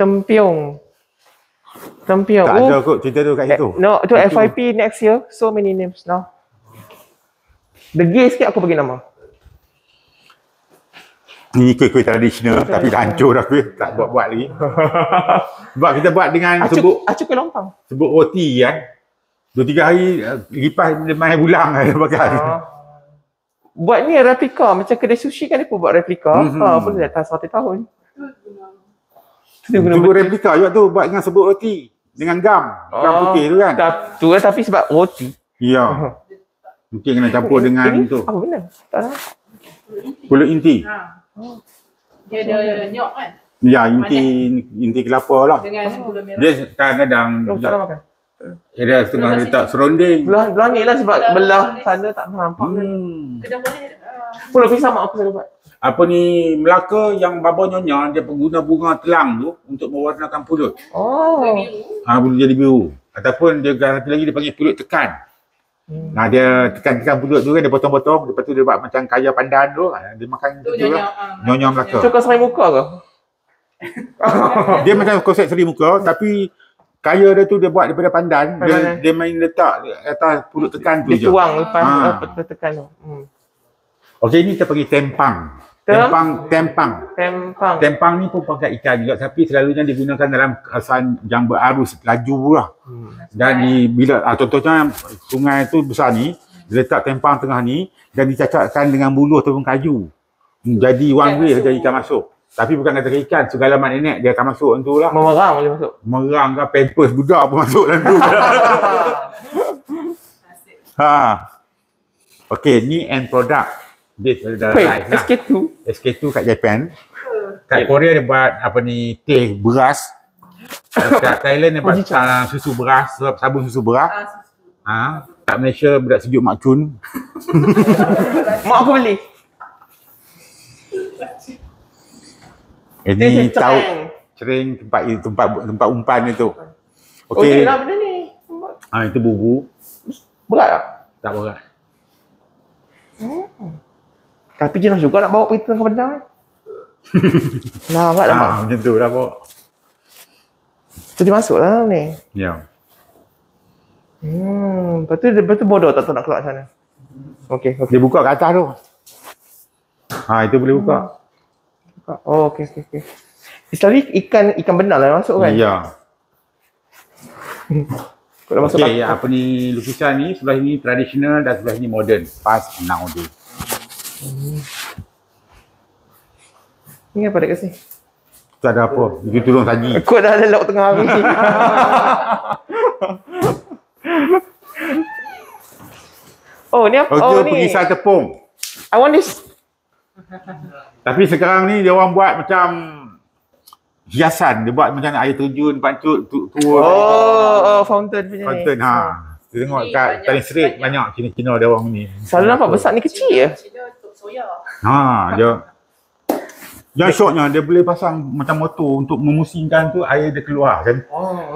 Tempiung. Tempiung. Tak Oh, ada kot cerita tu kat eh, situ. No, tu. FYP next year. So many names now. Degil sikit aku bagi nama. Ni kuih-kuih tradisional tapi dah hancur dah kuih. Tak buat-buat lagi. *laughs* Sebab kita buat dengan sebut Acuk, acuk ke lompang. sebut roti kan. Dua tiga hari uh, lipas dia main bulang dia pakai. Ah. Buat ni replika. Macam kedai sushi kan dia pun buat replika. Mhm. Ha, boleh dah tahan 100 tahun. Tu dia guna Cuba replika juga tu buat dengan sebut roti. Dengan gam. Gam Oh. putih tu kan. Ta- tu lah tapi sebab roti. Ya. Mungkin kena campur dengan Ini tu. apa benda? Tak tahu. Pulut inti. Ha. Dia ada nyok kan? Ya, inti inti kelapa lah. Dengan gula merah. Dia kadang-kadang Oh, tak makan. dia setengah letak seronding. Belah, belah ni lah sebab belah sana tak nampak. Hmm. Kedai boleh. Pulau pisang mak aku selalu buat. Apa ni Melaka yang baba nyonya dia pengguna bunga telang tu untuk mewarnakan pulut. Oh. biru. Ah ha, boleh jadi biru. Ataupun dia satu lagi dia panggil pulut tekan. Hmm. Nah dia tekan-tekan pulut tu kan dia potong-potong lepas tu dia buat macam kaya pandan tu ah, dia makan Tu nyonya. lah. ah. Nyonya Melaka. Kau serai muka ke? *laughs* Dia macam konsep seri muka tapi kaya dia tu dia buat daripada pandan, dia, Pandan. dia main letak atas pulut tekan tu Dia je. tuang lepas Ah. ah. uh, tekan tu. Hmm. Okey ni kita panggil tempang. Tem? Tempang tempang. Tempang. Tempang ni pun pakai ikan juga tapi selalunya digunakan dalam kawasan yang berarus laju lah. Hmm. Dan di bila ah, contohnya sungai tu besar ni letak tempang tengah ni dan dicacatkan dengan buluh ataupun kayu. Hmm, Jadi one way saja ikan masuk. Tapi bukan kata ikan, segala mak nenek dia akan masuk tu lah. Memerang boleh masuk. Merang ke pampers budak pun masuk dalam tu. *laughs* ha. Okey, ni end product. This adalah Wait, live lah. SK2. SK2 kat Japan. Kat Korea dia buat apa ni teh beras. *laughs* Kat Thailand dia buat uh, susu beras, sabun susu beras. Ah, Ha. Kat Malaysia budak sejuk Mak Chun. *laughs* Mak aku beli. Ini tahu cering tempat tempat tempat umpan itu. Oh, Okey. ni lah benda ni. Ha, itu bubu. Berat tak? Tak berat. Tapi jelas juga nak bawa pergi tengah benda kan. Lambat lah mak. Ha, macam tu lah pok. Tu dia masuk lah ni. Ya. Hmm. Lepas tu, lepas tu bodoh tak tahu nak keluar sana. Okey, okey. Dia buka kat atas tu. Ha, itu boleh buka. Oh, okey, okey, okey. Selalu ikan ikan benar lah masuk kan? Ya. *laughs* Dah masuk Okey, tak? apa ni lukisan ni sebelah ni tradisional dan sebelah ni modern. Past nowadays. Ni apa dekat sini? Tu ada apa? Bikin tolong saji. Kau dah ada lauk tengah hari. *laughs* oh, ni apa? Oh, Oh, ni. pengisar tepung. I want this. Tapi sekarang ni dia orang buat macam hiasan. Dia buat macam air terjun, pancut, tu, tu Oh, oh fountain punya fountain. ni. Ha. Kita tengok Ni kat banyak Paling Street banyak. banyak Cina-Cina dia orang ni. Selalu nampak besar ni kecil je. Dia soya. Ha, dia yang syoknya dia boleh pasang macam motor untuk memusingkan tu air dia keluar kan. Oh.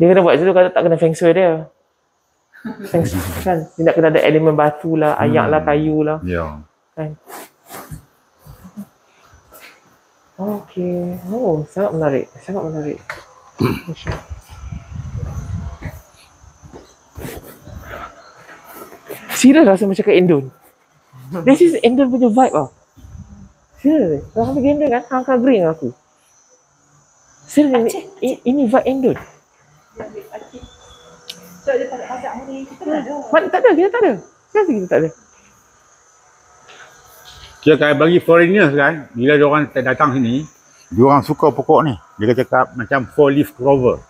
Dia kena buat macam tu kalau tak kena feng shui dia. Feng shui *laughs* kan. Dia nak kena ada elemen batu lah, ayak lah, kayu lah. Ya. Kan. Okey. Oh, sangat menarik. Sangat menarik. *clears throat* Masya. Serius rasa macam kat Indon. This is Indon punya vibe tau. Serius. Kalau pergi Indon kan, hang akan agree dengan aku. Serius ini, ini vibe Indon. So dia tak ada ajak hari kita tak ada. Mana tak ada, kita tak ada. Serius kita tak ada. Kira kalau bagi foreigners kan, bila dia orang datang sini, dia orang suka pokok ni. Dia cakap macam four leaf clover.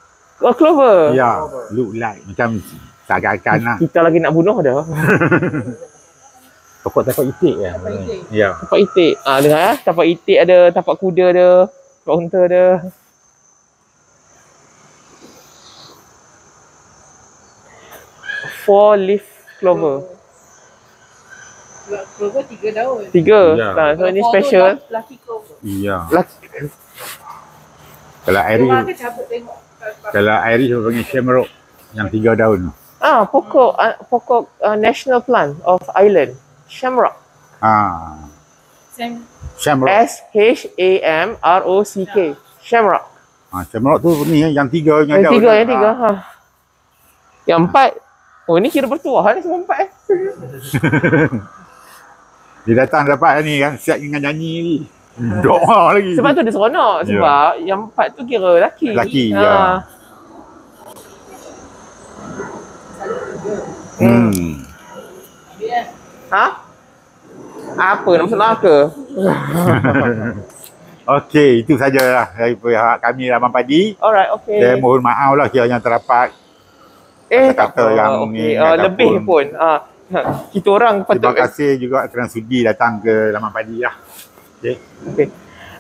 Oh, Clover. Ya, look like macam seakan-akan lah. Kita lagi nak bunuh dah. Pokok tapak itik kan. Tapak itik. Ya. Tapak itik. Ah, dengar ah. Tapak itik ada, tapak kuda ada, tapak unta ada. Four leaf clover. Clover tiga daun. Tiga. Ya. Ah, so ini special. Laki clover. Iya. Laki. Kalau Irish, akan tengok. kalau Irish dia panggil shamrock yang tiga daun tu. Ah, pokok ah, pokok ah, national plant of Ireland. Shamrock. Ah, Sam shamrock. S H A M R O C K. Shamrock. Ah, shamrock tu ni yang tiga yang Yang daun. tiga, tu. yang tiga. Ah. Ha. Yang empat. Oh, ni kira bertuah ni semua empat eh. *laughs* Dia datang dapat ni kan, siap dengan nyanyi ni. Doa lagi. Sebab tu dia seronok. Ya. Sebab yang empat tu kira lelaki. Lelaki, ha. ya. Hmm. Ha? Apa nak masuk neraka? Okey, itu sajalah dari pihak kami Raman Padi. Alright, okay. Saya mohon maaf lah kiranya terdapat eh, kata-kata tak apa. yang okay. ni, Uh, ataupun- lebih pun. Uh, *laughs* kita orang patut Terima kasih juga kerana sudi datang ke Laman Padi lah. Okay. Okay.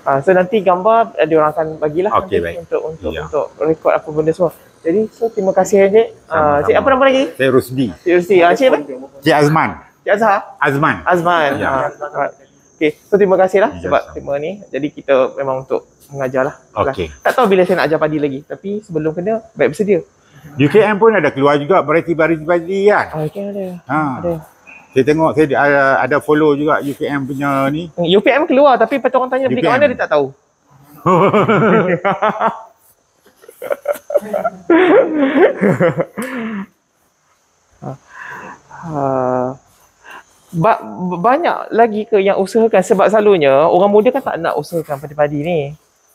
Uh, so nanti gambar uh, dia orang akan bagilah Okey, nanti baik. untuk untuk Ya. untuk rekod apa benda semua. Jadi so terima kasih Encik. Uh, Sama-sama. Cik apa nama lagi? Saya Rusdi. Cik Rusti. Uh, Cik apa? Cik Azman. Cik Azhar. Azman. Azman. Ya. Ah, alright. Okay, so terima kasih lah Ya, sebab tema ni. Jadi kita memang untuk mengajar lah. Okey. Tak tahu bila saya nak ajar padi lagi. Tapi sebelum kena, baik bersedia. UKM pun ada keluar juga variety-variety padi kan. Ah, okay, ada. Ha. Ada. Saya tengok saya ada, ada follow juga UKM punya ni. UPM keluar tapi tu orang tanya beli kat UPM. mana dia tak tahu. *laughs* Ba- banyak lagi ke yang usahakan sebab selalunya orang muda kan tak nak usahakan padi-padi ni.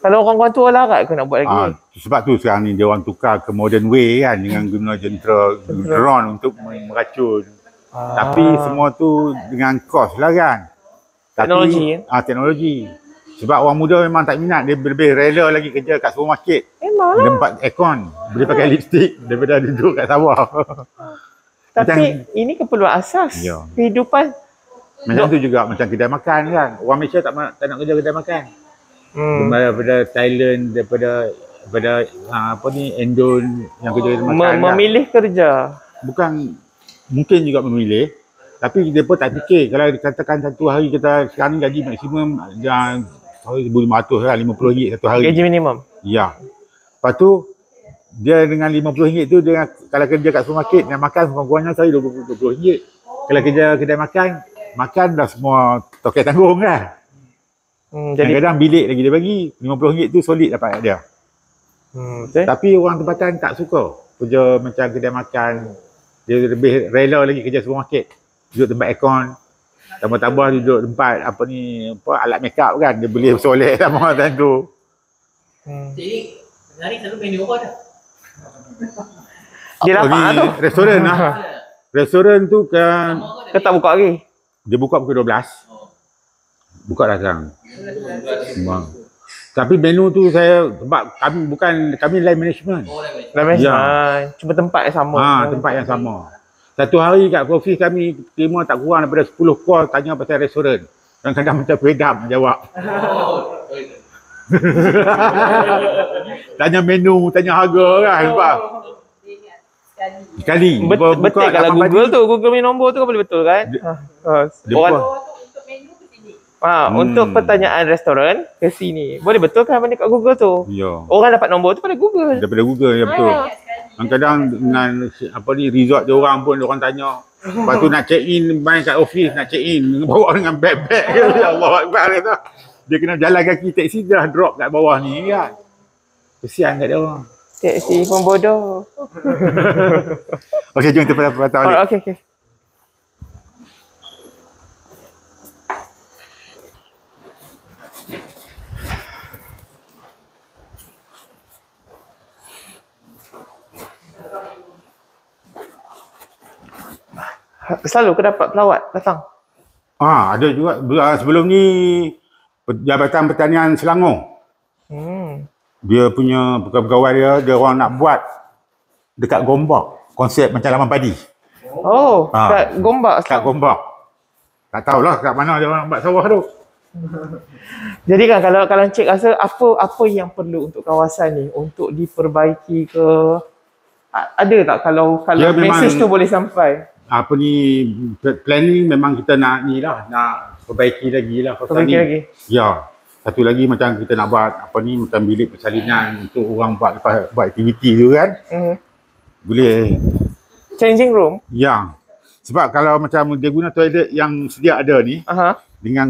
Kalau orang-orang tua larat ke nak buat lagi. Ha, sebab tu sekarang ni dia orang tukar ke modern way kan dengan guna jentera drone untuk meracun. Ah. Tapi semua tu dengan kos lah kan. Tapi, Teknologi, eh? Ah, teknologi. Sebab orang muda memang tak minat. Dia lebih rela lagi kerja kat supermarket. Memang lah. Tempat aircon. Boleh pakai lipstick daripada duduk kat sawah. *laughs* Tapi Macam- ini keperluan asas Ya. kehidupan. Macam tu juga macam kedai makan kan. Orang Malaysia tak, tak nak kerja kedai makan. Hmm. Daripada Thailand, daripada daripada ah, apa ni Indon yang kerja kedai makan. Mem- kan. memilih kerja. Bukan mungkin juga memilih tapi dia pun tak fikir kalau dikatakan satu hari kita sekarang gaji maksimum yang RM1,500 lah, RM50 satu hari. Gaji minimum. Ya. Lepas tu dia dengan RM50 tu dia kalau kerja kat supermarket dan makan kurang-kurangnya saya RM20. Kalau kerja kedai makan, makan dah semua tokai tanggung kan. Hmm, Jadi jadi kadang bilik lagi dia bagi RM50 tu solid dapat kat dia. hmm, betul. Tapi orang tempatan tak suka kerja macam kedai makan. Dia lebih rela lagi kerja supermarket. Duduk tempat aircon. Tambah-tambah duduk tempat apa ni apa alat make up kan dia boleh soleh sama time tu. Hmm. Jadi hari selalu menu apa dah? Dia Apa dapat lah tu. Restoran lah. *laughs* Restoran tu kan Kau tak buka lagi. dia buka pukul 12. Buka dah sekarang. Memang. Tapi menu tu saya sebab kami bukan kami line management. Dah mesej. Ya. Ah, cuma tempat yang sama. Ha, tempat yang sama. Satu hari kat office kami terima tak kurang daripada 10 call tanya pasal restoran. Kadang-kadang macam pedam jawab. *laughs* tanya menu, tanya harga kan. Sebab sekali. Bet, betul buka kalau Google pagi, tu, Google punya nombor tu kan boleh betul kan? Ha, ha. dia Orang, ha, Hmm. untuk pertanyaan restoran ke sini. Boleh betul kan benda kat Google tu? Ya. Orang dapat nombor tu pada Google. Daripada Google ya betul. Ah. Kadang-kadang dengan apa ni resort dia orang pun dia orang tanya. Lepas tu nak check in main kat office nak check in *laughs* bawa dengan bag-bag *laughs* ya Allah Akbar kata. Dia kena jalan kaki taksi dia dah drop kat bawah ni kan. Kesian kat dia orang. Taksi pun bodoh. *laughs* Okey, jom kita patah Oh, balik. okey okey. Selalu kau dapat pelawat datang. Ah, ada juga ah, sebelum ni Jabatan Pertanian Selangor. Hmm. Dia punya pegawai dia, dia orang nak buat dekat Gombak. Konsep macam laman padi. Oh, Ah. kat Gombak. Kat Gombak. Tak tahulah kat mana dia orang nak buat sawah tu. *laughs* Jadi kan kalau kalau Encik rasa apa apa yang perlu untuk kawasan ni untuk diperbaiki ke ada tak kalau kalau Ya, mesej tu boleh sampai? Apa ni planning memang kita nak ni lah nak perbaiki lagi lah kawasan Perbaiki ni. lagi. Ya. Satu lagi macam kita nak buat apa ni macam bilik persalinan untuk orang buat lepas buat aktiviti tu kan. Hmm. Boleh. Changing room. Ya. Sebab kalau macam dia guna toilet yang sedia ada ni Aha. Dengan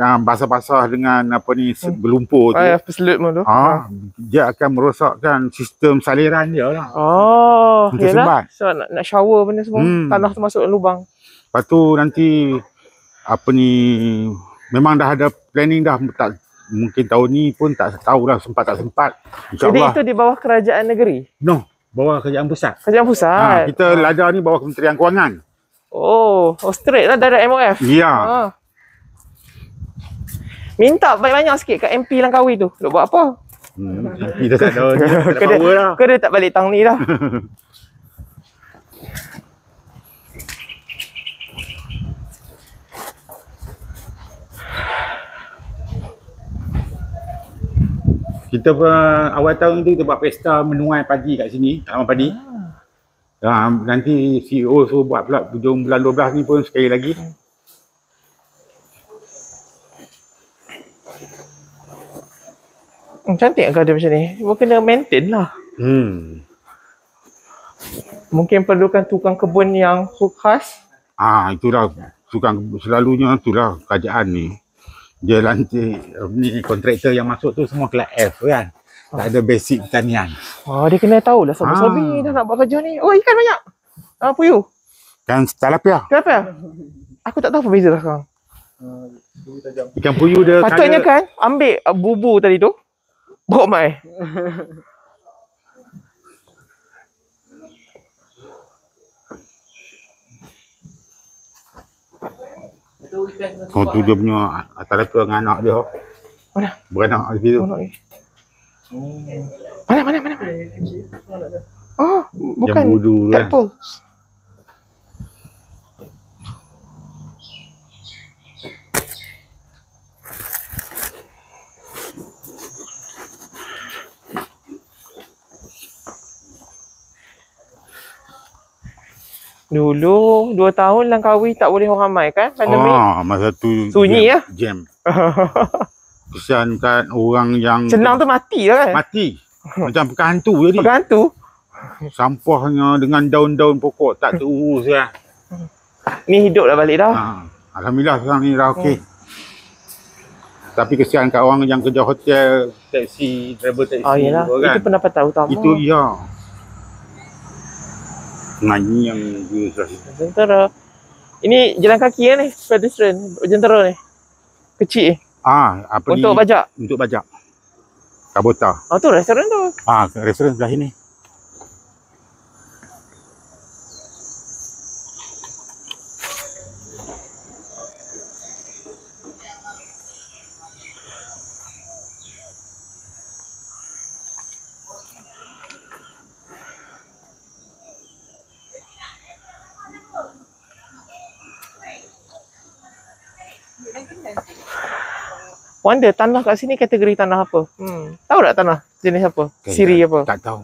uh, basah-basah dengan apa ni hmm. berlumpur tu. Ya, peselut tu. Ah, dia akan merosakkan sistem saliran dia lah. Oh, Untuk yalah. So nak, nak shower benda semua, Hmm. tanah tu masuk lubang. Lepas tu nanti apa ni memang dah ada planning dah tak mungkin tahun ni pun tak tahu dah sempat tak sempat. Jadi itu di bawah kerajaan negeri. No, bawah kerajaan pusat. Kerajaan Ha, pusat. kita lada ni bawah Kementerian Kewangan. Oh, oh straight lah dari MOF. Ya. Ha. Minta banyak-banyak sikit kat MP Langkawi tu. Nak buat apa? Hmm, kita tak ada *laughs* tak ada power kau dia tak balik tang ni dah. *laughs* Kita awal tahun tu kita buat pesta menuai padi kat sini, taman padi. Ha, nanti CEO suruh buat pula hujung bulan 12 ni pun sekali lagi. Cantik kau ada macam ni. Kau kena maintain lah. Hmm. Mungkin perlukan tukang kebun yang khas. Ah itulah tukang selalunya itulah kerajaan ni. Dia lantik ni kontraktor yang masuk tu semua kelas F kan. Tak ada basic pertanian. Oh, dia kena tahu lah sabi-sabi Ah. dah nak buat kerja ni. Oh, ikan banyak. Ah, puyuh. Dan talapia. Ya? Aku tak tahu apa beza dah sekarang. Ikan puyuh dia Patutnya kan ambil uh, bubu tadi tu. Bawa mai. Oh tu dia punya talapia dengan anak dia. Mana? Beranak di situ. Mana mana mana. mana? Oh, bukan Yang budu tu kan. tadpole. Dulu dua tahun Langkawi tak boleh orang ramai kan pandemik. Ah, masa tu Sunyi jam, ya? Jam. *laughs* Kesian kan orang yang Senang tu mati lah kan. mati. Macam pekan hantu je ni. Pegang tu. Sampahnya dengan daun-daun pokok tak terurus kan. Ni hidup dah balik dah. Ha, Alhamdulillah sekarang ni dah okey. Tapi kesian kat orang yang kerja hotel, taksi, driver taksi Oh yalah, tu kan. itu pendapatan utama. Itu dia. Nah ini yang. Jentera. Ini jalan kaki ya ni, pedestrian, jentera ni. Kecil eh. Ah, apa Untuk ni? bajak. Untuk bajak. Kabota. Oh tu restoran tu. Ah, restoran sebelah sini. Wonder tanah kat sini kategori tanah apa? Hmm. Tahu tak tanah jenis apa? Okay, Siri tak, apa? Tak tahu.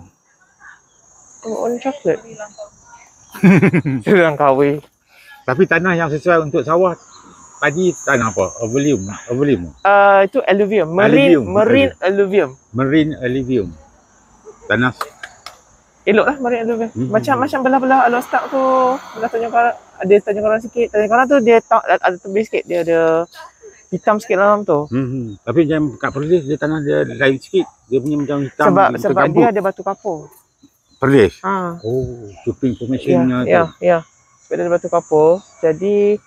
Oh, on chocolate. *laughs* Langkawi. Tapi tanah yang sesuai untuk sawah padi tanah apa? Alluvium. Alluvium. Uh, itu alluvium. Marine, Alluvium. marine alluvium. Marine alluvium. Tanah Elok lah marine alluvium. Hmm. Macam macam belah-belah alur stak tu. Belah Tanjung Karang. Ada Tanjung Karang sikit. Tanjung Karang tu dia tak ada tebing sikit. Dia ada Hitam sikit dalam tu. Hmm, hmm. Tapi macam kat Perlis dia tanah dia lain sikit. Dia punya macam hitam Sebab sebab dia ada batu kapur. Perlis. Ha. Oh, super Ya, informationnya ya, tu. ya. Sebab dia ada batu kapur. Jadi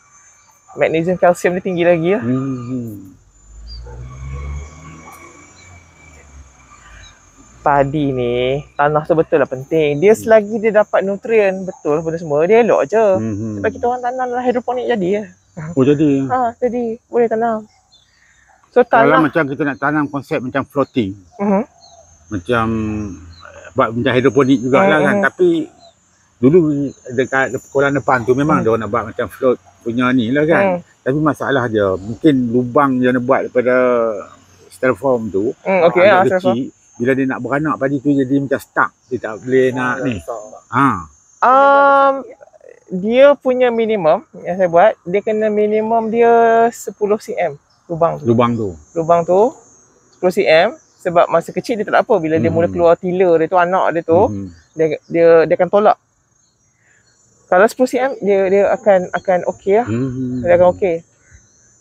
magnesium kalsium dia tinggi lagi ya. Hmm. hmm. Padi ni tanah tu betul lah penting. Dia selagi dia dapat nutrien betul benda semua dia elok je. Hmm. hmm. Sebab kita orang tanam dalam hidroponik jadi ya. Oh jadi. Ha, jadi boleh tanam. So Kalau tanah macam kita nak tanam konsep macam floating, uh-huh. macam buat macam hidroponik jugalah kan. Hmm, Tapi dulu dekat kolam depan tu memang Hmm. dia orang nak buat macam float punya ni lah kan. Hmm. Tapi masalah dia mungkin lubang dia nak buat daripada styrofoam tu Hmm, okey agak ah, uh, kecil. Bila dia nak beranak padi tu jadi macam stuck. Dia tak boleh nak ni. Ha. Um, dia punya minimum yang saya buat, dia kena minimum dia 10 cm lubang tu. Lubang tu. Lubang tu 10 cm sebab masa kecil dia tak apa bila dia Hmm. mula keluar tila dia tu anak dia tu Mhm. dia dia dia akan tolak. Kalau 10 cm dia dia akan akan okey lah. Mhm. Dia akan okey.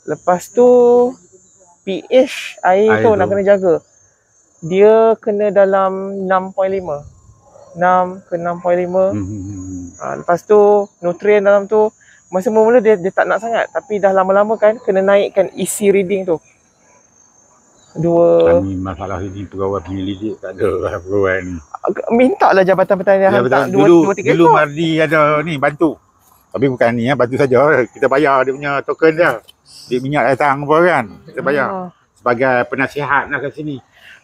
Lepas tu pH air, Air tu, tu. nak kena jaga. Dia kena dalam 6.5. 6 ke 6.5. Mhm. Ha, lepas tu nutrien dalam tu masa mula-mula dia, dia tak nak sangat tapi dah lama-lama kan kena naikkan isi reading tu. Dua Kami masalah ini pegawai penyelidik tak ada lah pegawai ni. minta lah Jabatan Pertanian Ya hantar betul. dua, Dulu dua tiga dulu ekor. Mardi ada ni bantu. Tapi bukan ni ya, bantu saja. Kita bayar dia punya token dia. Dia minyak datang apa kan. Kita bayar. Ha. Sebagai penasihat lah kat sini.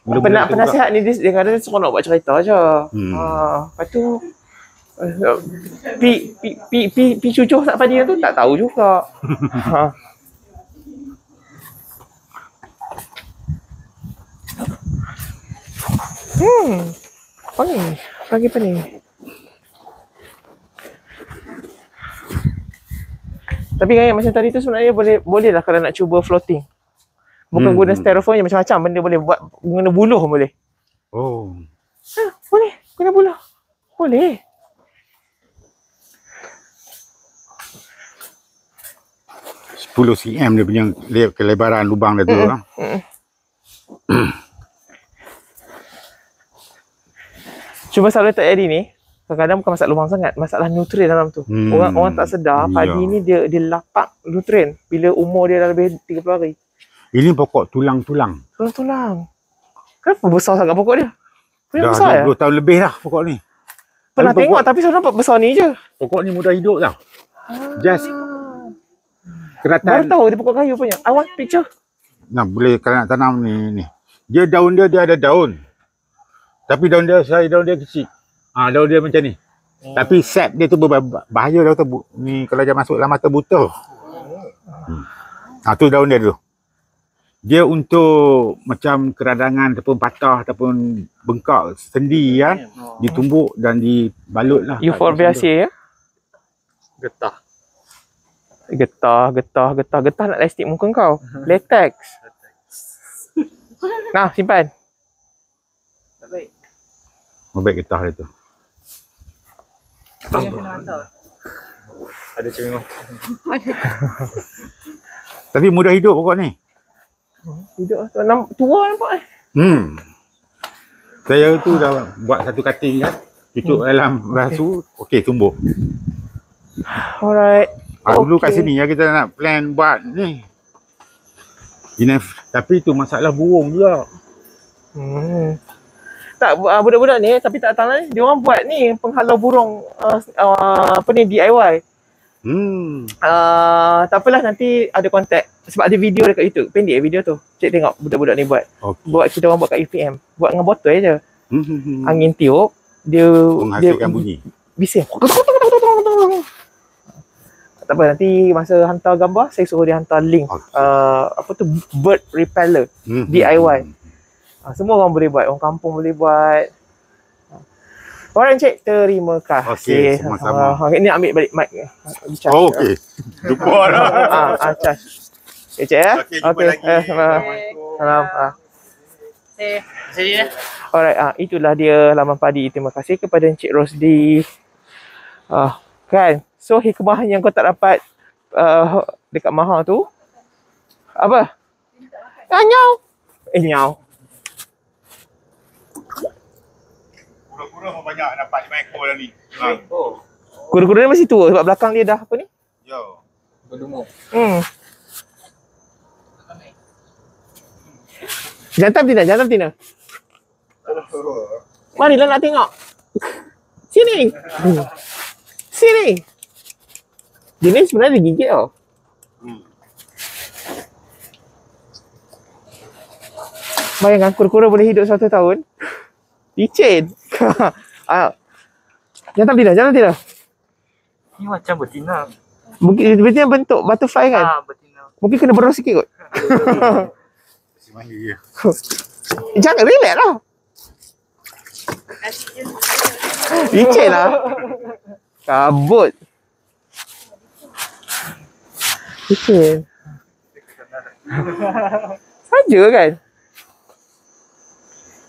Mula-mula kita penasihat ni dia, kadang dia seronok buat cerita je. Hmm. Ha, lepas tu eh, pi pi pi pi, pi cucuh sak padi tu tak tahu juga. ha. *laughs* Hmm. Pagi apa ni? Tapi kan macam tadi tu sebenarnya boleh boleh lah kalau nak cuba floating. Bukan Hmm. guna styrofoam je macam-macam benda boleh buat guna buluh boleh. Oh. Ha, boleh guna buluh. Boleh. Sepuluh cm dia punya le- kelebaran lubang dia tu lah. *coughs* Cuma salah tak jadi ni, kadang-kadang bukan masalah lubang sangat, masalah nutrien dalam tu. Hmm. Orang orang tak sedar padi ni dia dia lapak nutrien bila umur dia dah lebih 30 hari. Ini pokok tulang-tulang. Tulang-tulang. Kenapa besar sangat pokok dia? Punya Dah besar ya? 20 tahun lebih dah pokok ni. Pernah Tapi tengok pokok- tapi saya nampak besar ni je. Pokok ni mudah hidup tau. Just Baru keratan tahu dia pokok kayu punya. I want picture. Nah, boleh kalau nak tanam ni ni. Dia daun dia dia ada daun. Tapi daun dia saya daun dia kecil. Ah daun dia macam ni. Hmm. Tapi sap dia tu berbah- bahaya tau tu. Ni kalau dia masuk dalam mata buta. Hmm. Ah tu daun dia tu. Dia untuk macam keradangan ataupun patah ataupun bengkak sendi ya, ditumbuk dan dibalut lah. Euphorbiaceae ya. Getah. Getah, getah, getah, getah nak lastik muka kau. *laughs* Latex. Nah, simpan. Tak baik. Baik getah dia tu. Ada cermin *laughs* Tapi mudah hidup pokok ni. Hidup tu. Nam, tua nampak eh. Hmm. Saya tu dah buat satu cutting kan. Cucuk dalam rasu, okey tumbuh. Alright. Ah, dulu kat Okey. sini ya kita nak plan buat ni. Ini tapi tu masalah burung juga. Hmm. Tak ah, budak-budak ni tapi tak tahu ni dia orang buat ni penghalau burung uh, uh, apa ni DIY. Hmm. Uh, tak apalah nanti ada kontak sebab ada video dekat YouTube. Pendek video tu. Cik tengok budak-budak ni buat. Okey. Buat kita orang buat kat UPM. Buat dengan botol je. Hmm. Angin tiup dia Menghasilkan dia bunyi. bising. Tak apa nanti masa hantar gambar saya suruh dia hantar link Okey. uh, apa tu bird repeller. Hmm, hmm, DIY. hmm. Ha, semua orang boleh buat. Orang kampung boleh buat. Alright Encik, terima kasih. Okey, sama-sama. Ha, ni ambil balik mic. Charge. Oh, okey. Jumpa lah. Ah, ah, charge. Okay, Encik ya. Okey, jumpa lagi. Eh, salam. Salam. Ah. Eh, jadi dah. Alright, ah, itulah dia laman padi. Terima kasih kepada Encik Rosdi. Ah, kan? So hikmah yang kau tak dapat uh, dekat Maha tu Apa? Ah, nyau. Eh, nyau. Kura-kura pun banyak dapat 5 ekor dah ni. Ha. Oh, Kura-kura ni masih tua sebab belakang dia dah apa ni? Yo. berdengung. Hmm. Jantan betina, jantan betina. Marilah nak tengok. Sini. Sini. Dia ni sebenarnya dia gigit tau. Hmm. Bayangkan kura-kura boleh hidup satu tahun. Licin. *laughs* ah. Jantan betina, jantan betina. Ni macam betina. Mungkin betina bentuk butterfly kan? Ah, betina. Mungkin kena berus sikit kot. Mana *laughs* dia? Jangan relax lah. Licin lah. Kabut. Licin. Saja kan?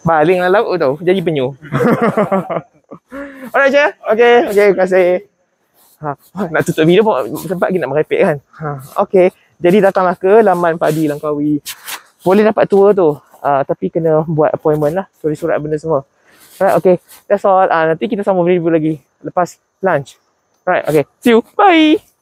Baling lah laut tau. Jadi penyu. *laughs* Alright je. Okay. Okay. Terima kasih. Ha, nak tutup video pun sempat lagi nak merepek kan. Ha, okay. Jadi datanglah ke laman padi Langkawi. Boleh dapat tour tu. Uh, tapi kena buat appointment lah. Surat-surat benda semua. Alright, okay. That's all. Uh, nanti kita sambung review lagi lepas lunch. Alright, okay. See you. Bye.